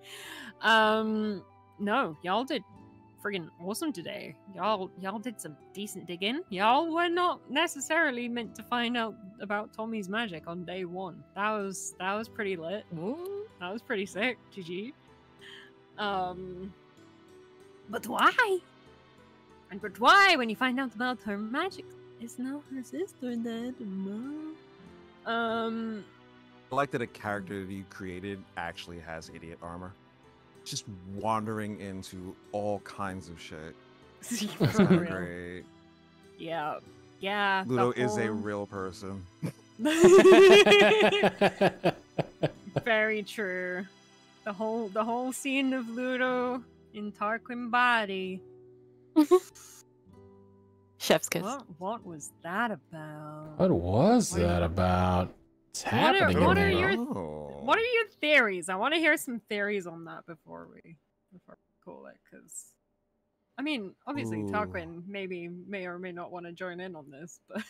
um, no, y'all did friggin' awesome today. Y'all, y'all did some decent digging. Y'all were not necessarily meant to find out about Tommy's magic on day one. That was that was pretty lit. That was pretty sick. GG. Um, but why? And but why when you find out about her magic? It's now her sister dead. No. Um, I like that a character that you created actually has idiot armor. Just wandering into all kinds of shit. That's for kind of real. great. Yeah, yeah. the Ludo is a real person. Very true. The whole the whole scene of Ludo in Tarquinn body. Chef's kiss. What what was that about? What was What that about? It's What are- what are your- Oh. What are your theories? I want to hear some theories on that before we before we call it, because I mean, obviously Ooh. Tarquinn maybe may or may not want to join in on this, but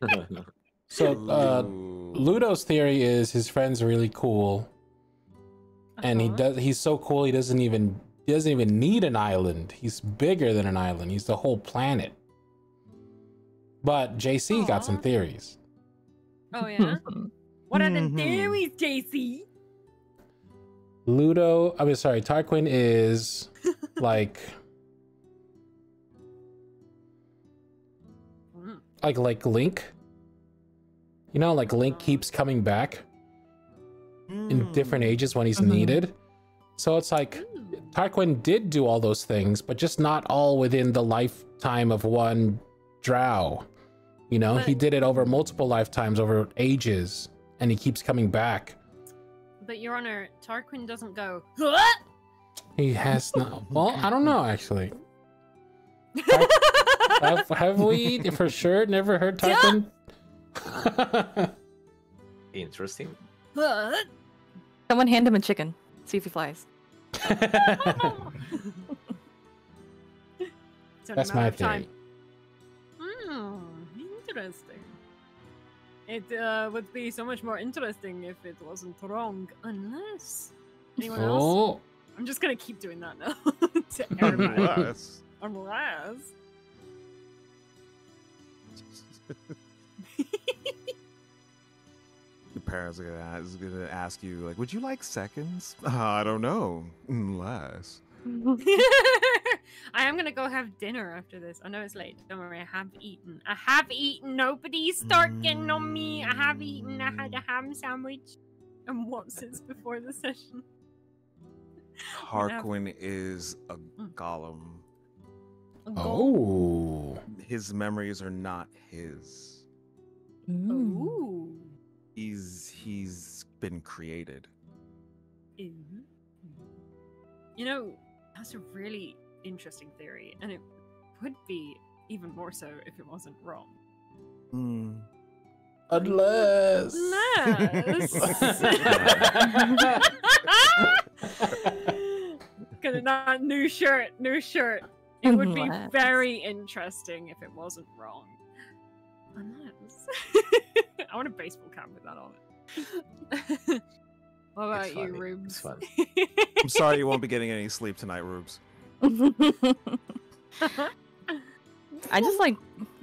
So, uh, Ludo's theory is his friend's really cool, and he Uh-huh. does. He's so cool. He doesn't even he doesn't even need an island. He's bigger than an island. He's the whole planet. But JC got some theories. Oh yeah. What are the Mhm. theories, JC? Ludo, I mean, sorry, Tarquinn is like Mm. like like Link. You know, like Link keeps coming back in different Mm. ages when he's Mhm. needed. So it's like Tarquinn did do all those things, but just not all within the lifetime of one drow. You know, he did it over multiple lifetimes, over ages, and he keeps coming back. But Your Honor, Tarquinn doesn't go. "Huh?" He has not. Well, I don't know actually. have, have we for sure never heard Tarquinn? Interesting. Huh? Someone hand him a chicken. See if he flies. It's That's my of time. theory. Hmm, interesting. It uh, would be so much more interesting if it wasn't wrong. Unless anyone else. Oh, I'm just gonna keep doing that now to everybody. Unless. Unless. Your parents are gonna, is gonna ask you, like, would you like seconds? Uh, I don't know. Unless. I am gonna go have dinner after this. I know it's late. Don't worry, I have eaten. I have eaten. Nobody's start getting on me. I have eaten. I had a ham sandwich. And what since before the session? Harquin is a Mm. golem. A gold- oh, His memories are not his. Mm. Ooh. He's he's been created. Ooh. You know, that's a really interesting theory, and it would be even more so if it wasn't wrong. Hmm. unless. Unless. Gonna not new shirt, new shirt. It would be very interesting if it wasn't wrong. Unless I want a baseball cap with that on it. what about It's you, funny. Roobz? I'm sorry you won't be getting any sleep tonight, Roobz. I just like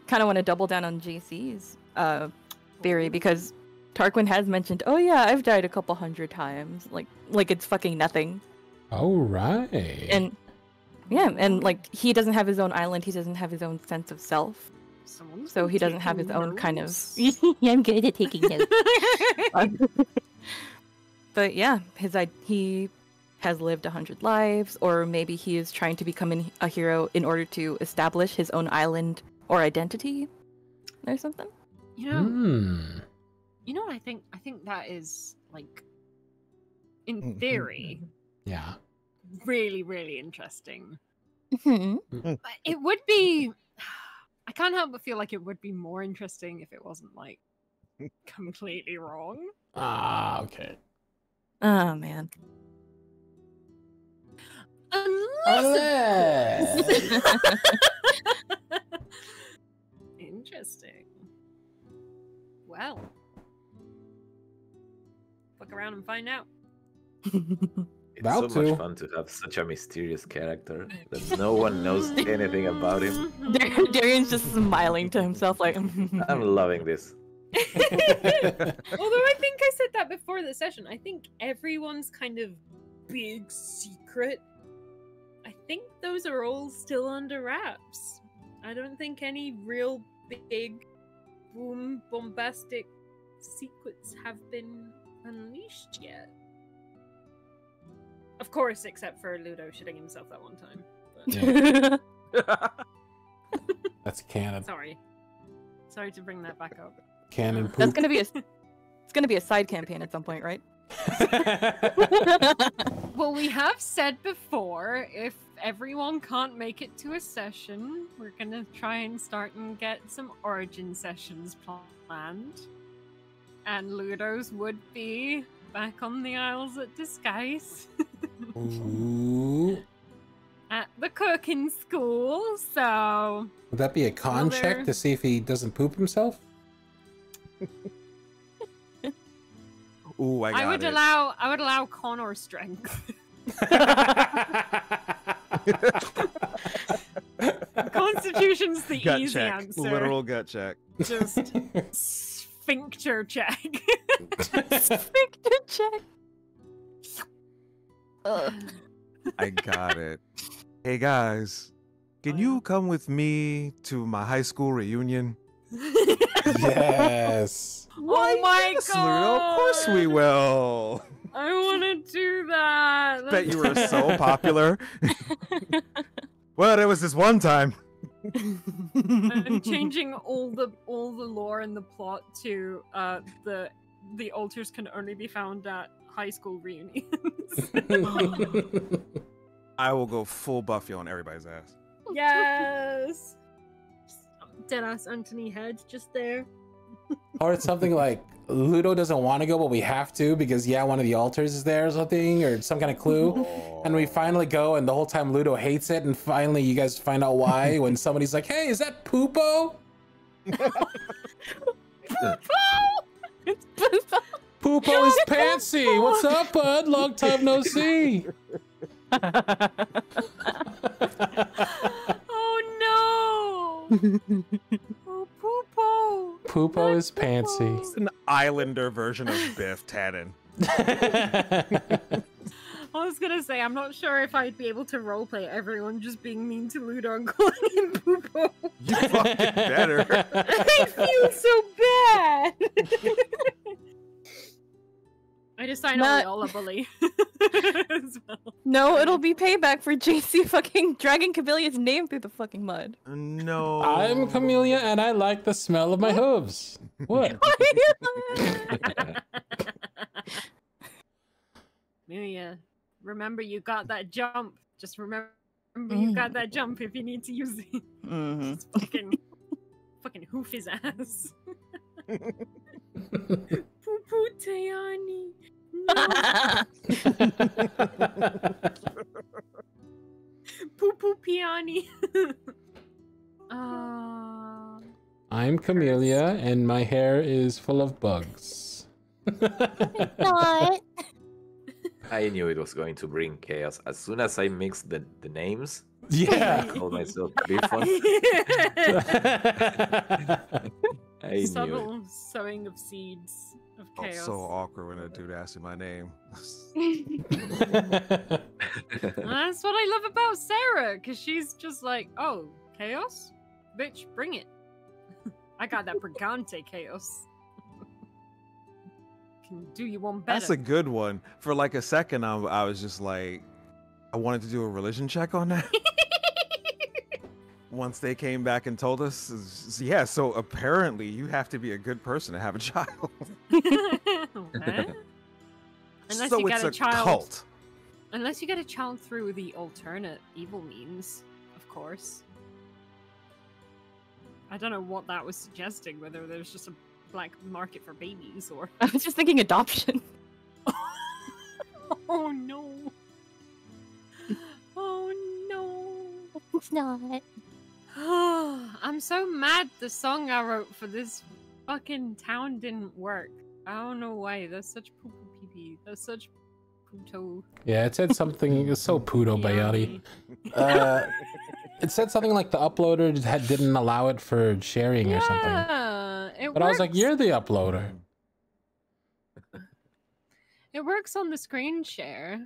kind of want to double down on JC's uh, theory because Tarquinn has mentioned, "Oh yeah, I've died a couple hundred times." Like like it's fucking nothing. All right. And yeah, and like he doesn't have his own island. He doesn't have his own sense of self. Someone's So he doesn't have his taking own kind of. yeah, I'm good at taking notes. but yeah, his i- he has lived a hundred lives, or maybe he is trying to become a hero in order to establish his own island or identity, or something. you know, Hmm. you know what I think? I think that is like, in theory, Yeah. really, really interesting. Mhm. But it would be. I can't help but feel like it would be more interesting if it wasn't like completely wrong. Ah, okay. Oh man. Unless. Interesting. Well, look around and find out. It's About so to. much fun to have such a mysterious character that no one knows anything about him. Dar- Dareon's just smiling to himself, like. I'm loving this. Although I think I said that before the session, I think everyone's kind of big secret. I think those are all still under wraps. I don't think any real big, boom, bombastic secrets have been unleashed yet. Of course, except for Ludo shitting himself that one time. But Yeah. That's canon. sorry. Sorry to bring that back up. Canon poop. That's gonna be a. It's gonna be a side campaign at some point, right? Well, we have said before, if everyone can't make it to a session, we're gonna try and start and get some origin sessions planned. And Ludo's would be back on the Isles at Disguise Ooh. at the cooking school, so Would that be a con Well, check to see if he doesn't poop himself? Ooh, I got I, would it. allow I would allow con or strength. Constitution's the gut easy check. answer. Literal gut check. Just sphincter check. Sphincter check. Ugh. I got it. Hey guys, can you come with me to my high school reunion? yes. oh my Yes, god! Ludo, of course we will. I want to do that. Bet you were so popular. well, there was this one time. I'm changing all the all the lore and the plot to uh the the altars can only be found at high school reunions. I will go full Buffy on everybody's ass. yes. Deadass Anthony Head just there. or it's something like Ludo doesn't want to go, but we have to because yeah, one of the altars is there or something, or some kind of clue. And we finally go, and the whole time Ludo hates it, and finally you guys find out why when somebody's like, "Hey, is that Poopo?" Poopo. It's Poopo is Pansy. What's up, bud? Long time no see. oh no! oh, Poopo! Poopo is Pansy. It's an Islander version of Biff Tannen. I was gonna say, I'm not sure if I'd be able to roleplay everyone just being mean to Ludo and calling him Poopo. You fucking better. I feel so bad. I decided Not- I'll a bully. as well. No, it'll be payback for JC fucking dragging Cavilia's name through the fucking mud. No. I'm Camellia and I like the smell of my hooves. What? Amelia, remember you got that jump. Just remember you got that jump if you need to use it. hmm Just fucking, fucking hoof his ass. Poo poo Tayani. Poo poo Piani. uh, I'm Camellia and my hair is full of bugs. Not. I knew it was going to bring chaos. As soon as I mixed the, the names, I Yeah. called myself Bifon. I knew it. subtle sowing of seeds of Felt chaos. so awkward when a dude asks me my name. That's what I love about Sarah, because she's just like, oh, chaos? Bitch, bring it. I got that Brigante chaos. Can do you one better. That's a good one. For like a second, I, I was just like, I wanted to do a religion check on that. Once they came back and told us, is- yeah, so apparently you have to be a good person to have a child. Unless so you it's get a, a child. cult. Unless you get a child through the alternate evil means, of course. I don't know what that was suggesting, whether there's just a black market for babies or. I was just thinking adoption. Oh no! Oh no! It's not. I'm so mad the song I wrote for this fucking town didn't work. I don't know why. That's such poo poo pee pee. That's such puto. yeah, it said something it's so puto bayani. Uh, it said something like the uploader had, didn't allow it for sharing or something. Yeah, it But I was like, you're the uploader. It works on the screen share.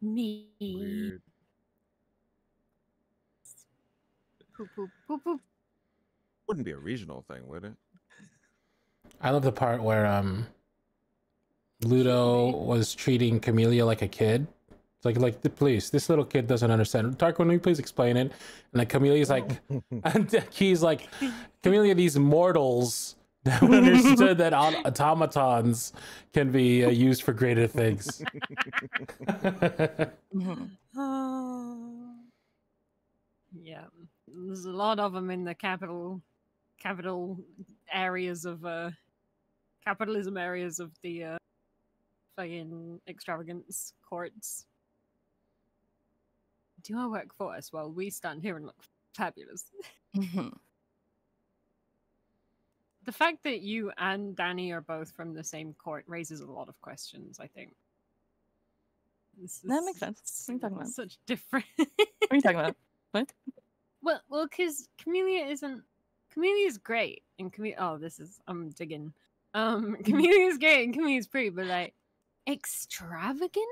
Me. Weird. Poop, poop, poop, poop. Wouldn't be a regional thing, would it? I love the part where um Ludo was treating Camellia like a kid. It's like like the please, this little kid doesn't understand. Tarquinn, will you please explain it? And like Camellia's like and he's like Camellia, these mortals never understood that automatons can be uh, used for greater things. Mhm. yeah, there's a lot of them in the capital, capital areas of uh, capitalism areas of the uh, fucking extravagance courts. Do our work for us while we stand here and look fabulous. Mhm. The fact that you and Danny are both from the same court raises a lot of questions. I think. That makes sense. What are you talking about? Such different. What are you talking about? What? Well, well, because Camellia isn't. Camellia is great, and Camellia. Oh, this is. I'm digging. Um, Camellia is great, and Camellia is pretty, but like extravagant.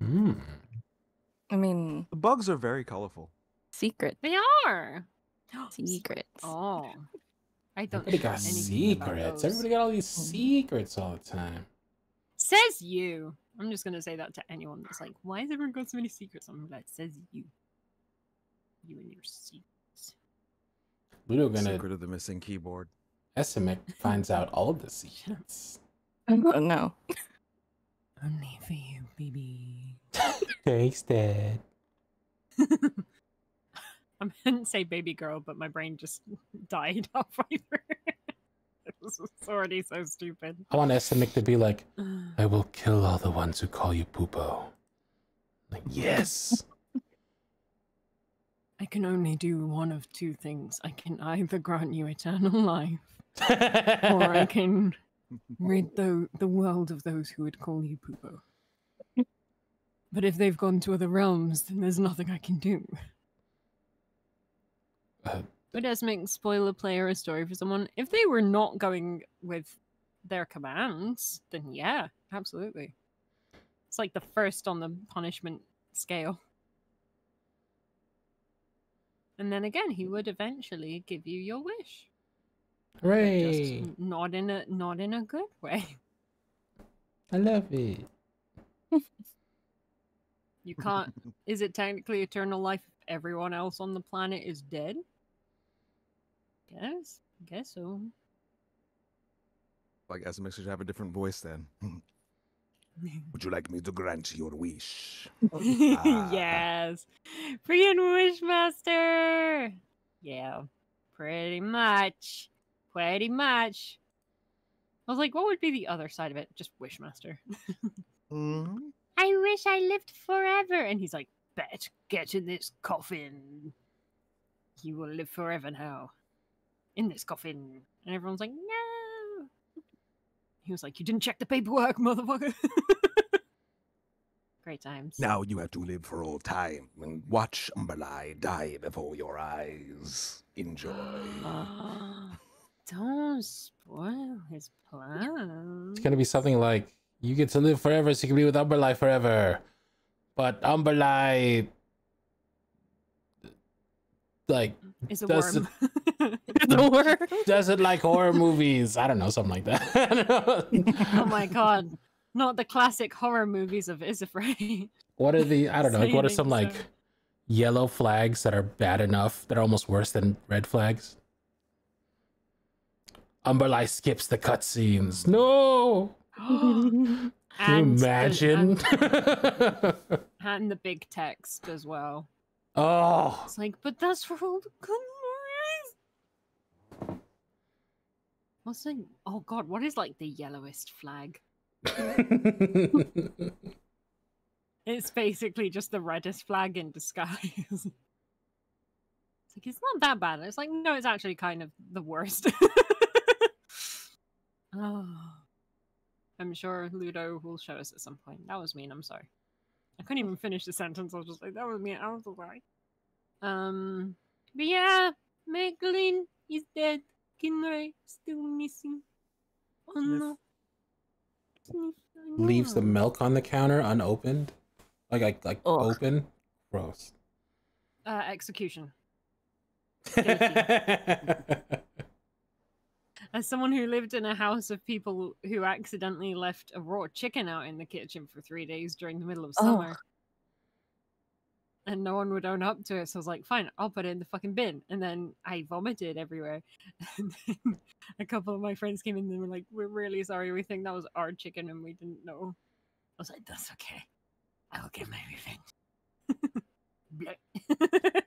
Hmm. I mean, The bugs are very colorful. secret. They are. Secrets. Oh, I don't. Everybody know got secrets. Everybody got all these secrets all the time. Says you. I'm just gonna say that to anyone that's like, why has everyone got so many secrets? I'm like, says you. You and your secrets. Ludo gonna Secret of the missing keyboard. Esimic finds out all of the secrets. Oh no. Only for you, baby. Thanks, Dad. I meant to say baby girl, but my brain just died halfway through. this was already so stupid. I want Esimic to be like, I will kill all the ones who call you Poopo. Like, yes. I can only do one of two things. I can either grant you eternal life, or I can rid the, the world of those who would call you Poopo. But if they've gone to other realms, then there's nothing I can do. Uh, It does make spoiler player a story for someone. If they were not going with their commands, then yeah, absolutely. It's like the first on the punishment scale. And then again, he would eventually give you your wish. Hooray! Just not in a not in a good way. I love it. You can't. is it technically eternal life if everyone else on the planet is dead? Guess. Guess so. I guess it makes you have a different voice then. Would you like me to grant your wish? Ah. yes. Freaking Wishmaster. Yeah. Pretty much. Pretty much. I was like, what would be the other side of it? Just Wishmaster. Mhm. I wish I lived forever. And he's like, Bet, get in this coffin. You will live forever now. In this coffin. And everyone's like, no. He was like, You didn't check the paperwork, motherfucker. Great times. Now you have to live for all time and watch Umberlai die before your eyes. Enjoy. Don't spoil his plan. It's gonna be something like you get to live forever, so you can be with Umberlight forever. But Umberlight, like, It's a does worm. it's a worm. doesn't like horror movies. I don't know, something like that. I don't know. oh my god. Not the classic horror movies of Isafray. What are the? I don't know. Like, what are some Saying like yellow flags that are bad enough that are almost worse than red flags? Umberlight skips the cutscenes. No. Can you And the- imagine? And, and the big text as well. Oh. It's like, but that's for all the movies. What's the oh god, what is like the yellowest flag? It's basically just the reddest flag in disguise. it's like it's not that bad. It's like no, it's actually kind of the worst. oh, I'm sure Ludo will show us at some point. That was mean. I'm sorry. I couldn't even finish the sentence. I was just like, that was me. I was so sorry. Um, but yeah, Megalyn is dead. Kinry still missing. Oh no. Leaves the milk on the counter unopened, like like like Ugh. open. Gross. Uh, execution. As someone who lived in a house of people who accidentally left a raw chicken out in the kitchen for three days during the middle of Oh. summer. And no one would own up to it. So I was like, fine, I'll put it in the fucking bin. And then I vomited everywhere. And then a couple of my friends came in and were like, We're really sorry. We think that was our chicken and we didn't know. I was like, That's okay. I will get my revenge.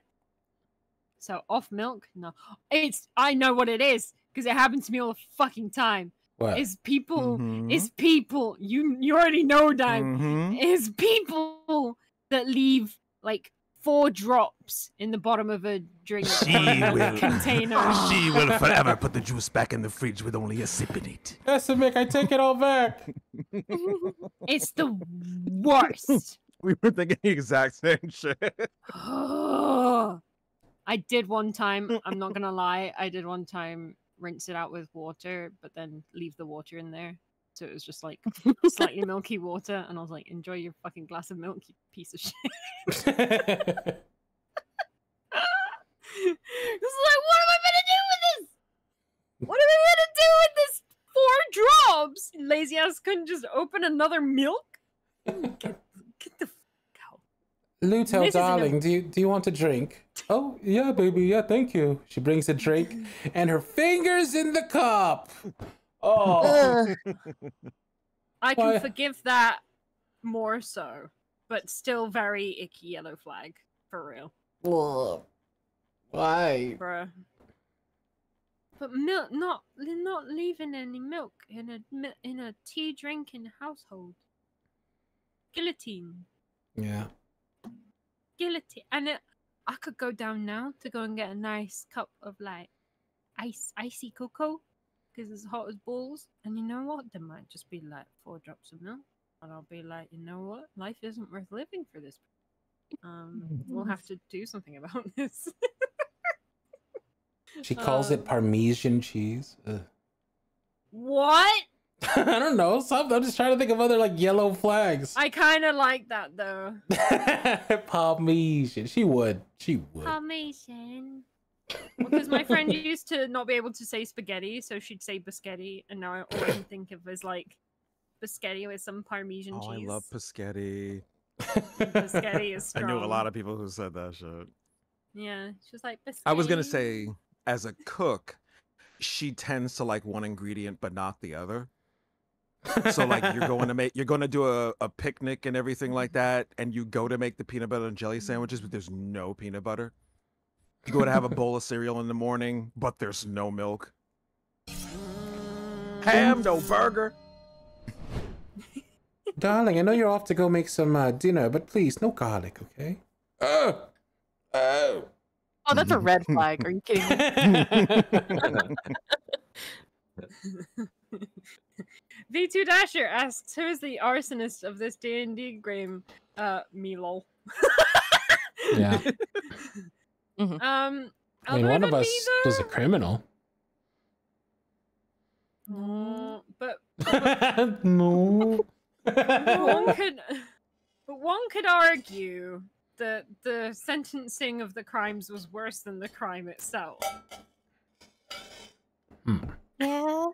So off milk? No. It's I know what it is because it happens to me all the fucking time. what? Is people Mhm. is people you you already know Dime. Mhm. Is people that leave like four drops in the bottom of a drink She will. container. She will forever put the juice back in the fridge with only a sip in it. Yes, Mick, I take it all back. it's the worst. We were thinking the exact same shit. I did one time, I'm not gonna lie, I did one time rinse it out with water, but then leave the water in there. So it was just like slightly milky water, and I was like, enjoy your fucking glass of milk, you piece of shit. It's like, what am I gonna do with this? What am I gonna do with this four drops? Lazy ass couldn't just open another milk? Get, get the. This darling, do you do you want a drink? Oh yeah, baby, yeah, thank you. She brings a drink, and her fingers in the cup. Oh, I can Why- forgive that more so, but still very icky yellow flag for real, Ugh. why? bruh. But milk, not not leaving any milk in a in a tea drinking household. Guillotine, Yeah. Guillotine, and it, I could go down now to go and get a nice cup of like ice icy cocoa, because it's hot as balls. And you know what? There might just be like four drops of milk, and I'll be like, you know what? Life isn't worth living for this. Um, we'll have to do something about this. She calls it Um, Parmesan cheese. Ugh. what? I don't know. Some, I'm just trying to think of other like yellow flags. I kind of like that though. Parmesan. She would. She would. Parmesan. Because my friend used to not be able to say spaghetti, so she'd say biscotti, and now all I can think of is like biscotti with some Parmesan Oh, I love Paschetti. Biscotti is I knew a lot of people who said that shit. Yeah, she was like biscotti. I was gonna say, as a cook, she tends to like one ingredient but not the other. So like you're going to make you're going to do a, a picnic and everything like that, and you go to make the peanut butter and jelly sandwiches, but there's no peanut butter. You go to have a bowl of cereal in the morning, but there's no milk. Ham, no burger. Darling, I know you're off to go make some uh, dinner, but please, no garlic, okay? Oh. Oh. Oh, that's a red flag. Are you kidding me? V2 Dasher asks, "Who is the arsonist of this D and D game?" Uh, me lol. Yeah. Um, I mean, one of Alberta, us was a criminal. Mm, but no. but one could, but one could argue that the sentencing of the crimes was worse than the crime itself. yeah.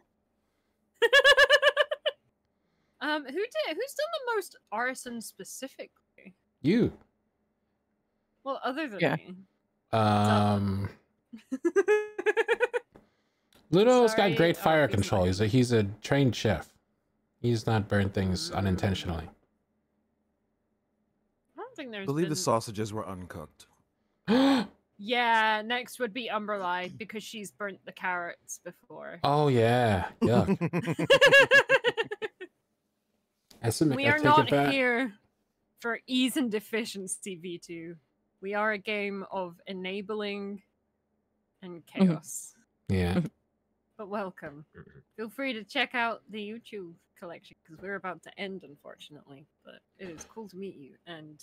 Um, who did? Who's done the most arson specifically? You. Well, other than Yeah. me. Um. Ludo's Sorry, got great oh, fire he's control. like- He's a he's a trained chef. He's not burned things Mm. unintentionally. I don't think I there's. believe the sausages were uncooked. Yeah, next would be Umberly because she's burnt the carrots before. oh yeah. Yuck. I we are not back. here for ease and efficiency, V2. We are a game of enabling and Mm-hmm. chaos. Yeah. But welcome. Feel free to check out the YouTube collection because we're about to end, unfortunately. But it is cool to meet you. And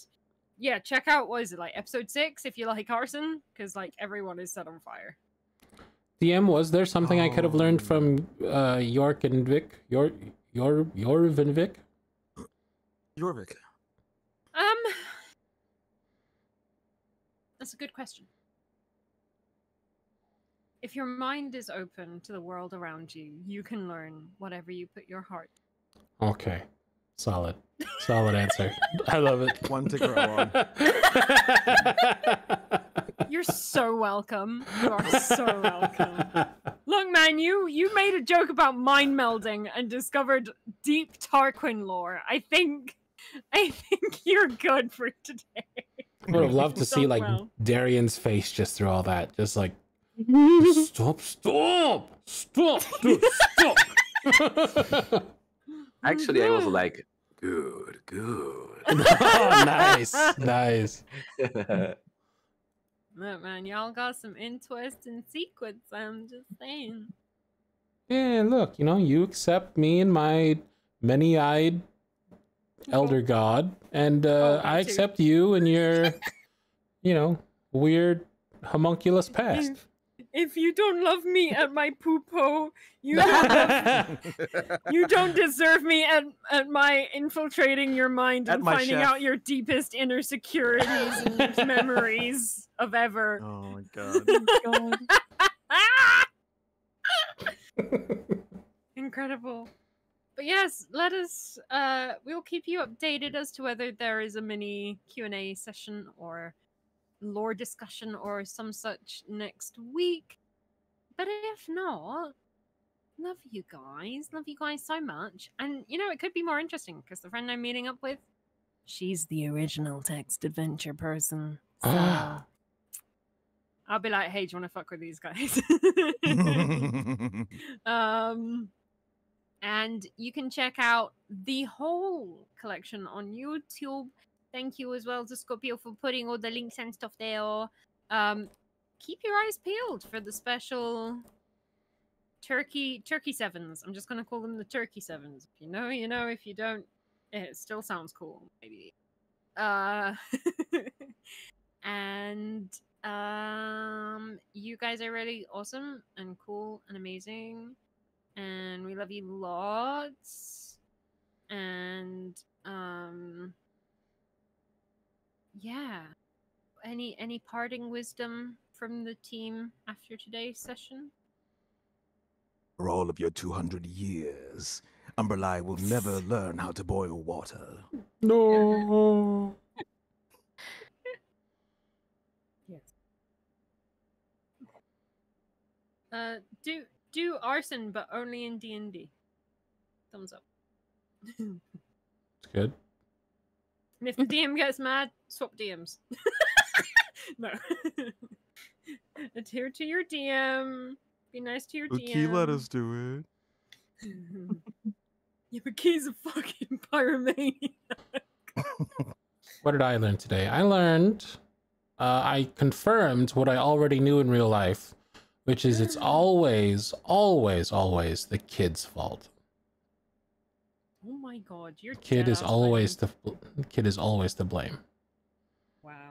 yeah, check out what is it like episode six if you like arson because like everyone is set on fire. DM, was there something I could have learned Oh. from uh, York and Vic? Your your Yorv and Vic? Jorvik. Um, that's a good question. If your mind is open to the world around you, you can learn whatever you put your heart. Okay. Solid. Solid answer. I love it. One to grow on. You're so welcome. You are so welcome. Look, man, you you made a joke about mind melding and discovered deep Tarquinn lore. I think, I think you're good for today. would have loved to see like well. Dareon's face just through all that. Just like stop, stop, stop, dude, stop. Actually, I was like, good, good. oh, nice, nice. Look, man, y'all got some interesting secrets. I'm just saying. Yeah, look, you know, you accept me and my many-eyed elder god, and uh, Oh, I too. accept you and your, you know, weird homunculus past. If you don't love me at my poopo, you don't love you don't deserve me at, at my infiltrating your mind At and finding chef. out your deepest inner securities and memories of ever. Oh my god. God. Ah! Incredible. But yes, let us uh we'll keep you updated as to whether there is a mini Q&A session or lore discussion or some such next week. But if not, love you guys. Love you guys so much. And you know, it could be more interesting because the friend I'm meeting up with, she's the original text adventure person. So Ah. I'll be like, hey, do you want to fuck with these guys? um, and you can check out the whole collection on YouTube. Thank you as well to Scorpio for putting all the links and stuff there. Um, keep your eyes peeled for the special turkey turkey sevens. I'm just gonna call them the turkey sevens. If you know, you know. If you don't, it still sounds cool. Maybe. Uh, and um, you guys are really awesome and cool and amazing, and we love you lots. And um, yeah. Any any parting wisdom from the team after today's session? For all of your 200 years, Umberlai will never learn how to boil water. No. Yes. Uh, do do arson, but only in D and D. Thumbs up. and It's good. if the DM gets mad, swap DMs. no. Adhere to your DM. Be nice to your DM. Ki let us do it. yeah, but Ki's a fucking pyromaniac. What did I learn today? I learned, uh, I confirmed what I already knew in real life, which is it's always, always, always the kid's fault. Oh my god, you're kid is always the kid is always to blame. Wow.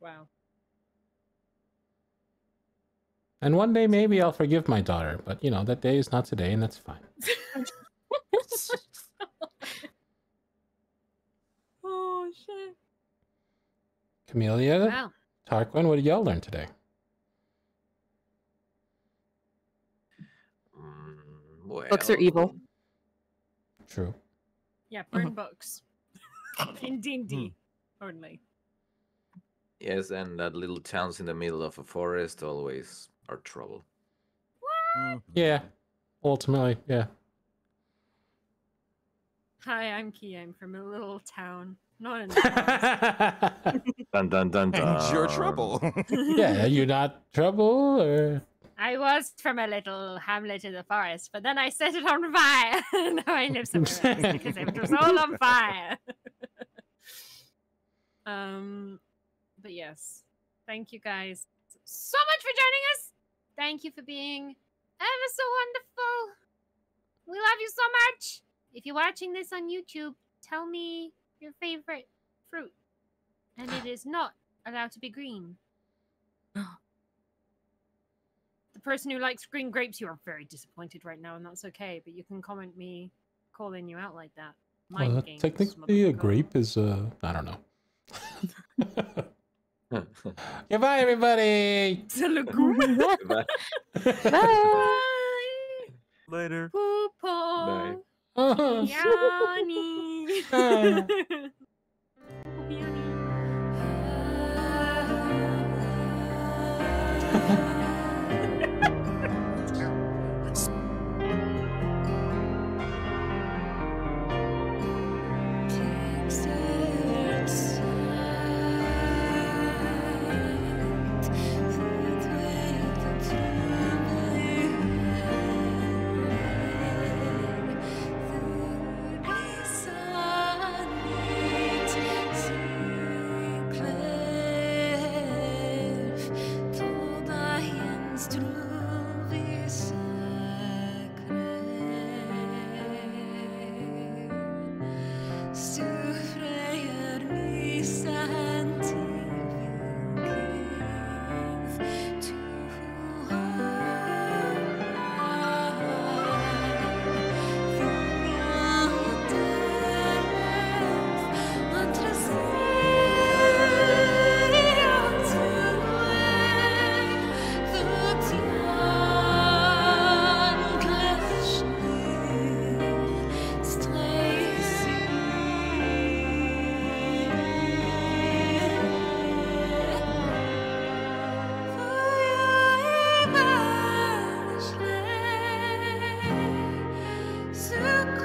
Wow. And one day maybe I'll forgive my daughter, but you know that day is not today, and that's fine. oh shit. Camellia, Wow. Tarquinn, what did y'all learn today? Mm, Books are evil. True. Yeah, uh-huh. burn books. in D&D hmm. only. Yes, and that little towns in the middle of a forest always are trouble. What? Hmm. Yeah. Ultimately, yeah. Hi, I'm Ki. I'm from a little town. Not in Dun dun dun dun. And your trouble. yeah, are you're not trouble or I was from a little hamlet in the forest, but then I set it on fire. now I live somewhere else because it was all on fire. um but yes. Thank you guys so much for joining us. Thank you for being ever so wonderful. We love you so much. If you're watching this on YouTube, tell me your favorite fruit. And it is not allowed to be green. The person who likes green grapes, you are very disappointed right now, and that's okay, but you can comment me calling you out like that. Mind well, games, technically a grape is uh I don't know. Goodbye everybody. Goodbye. Bye. Later. Poopo. Bye. Oh, Yanni.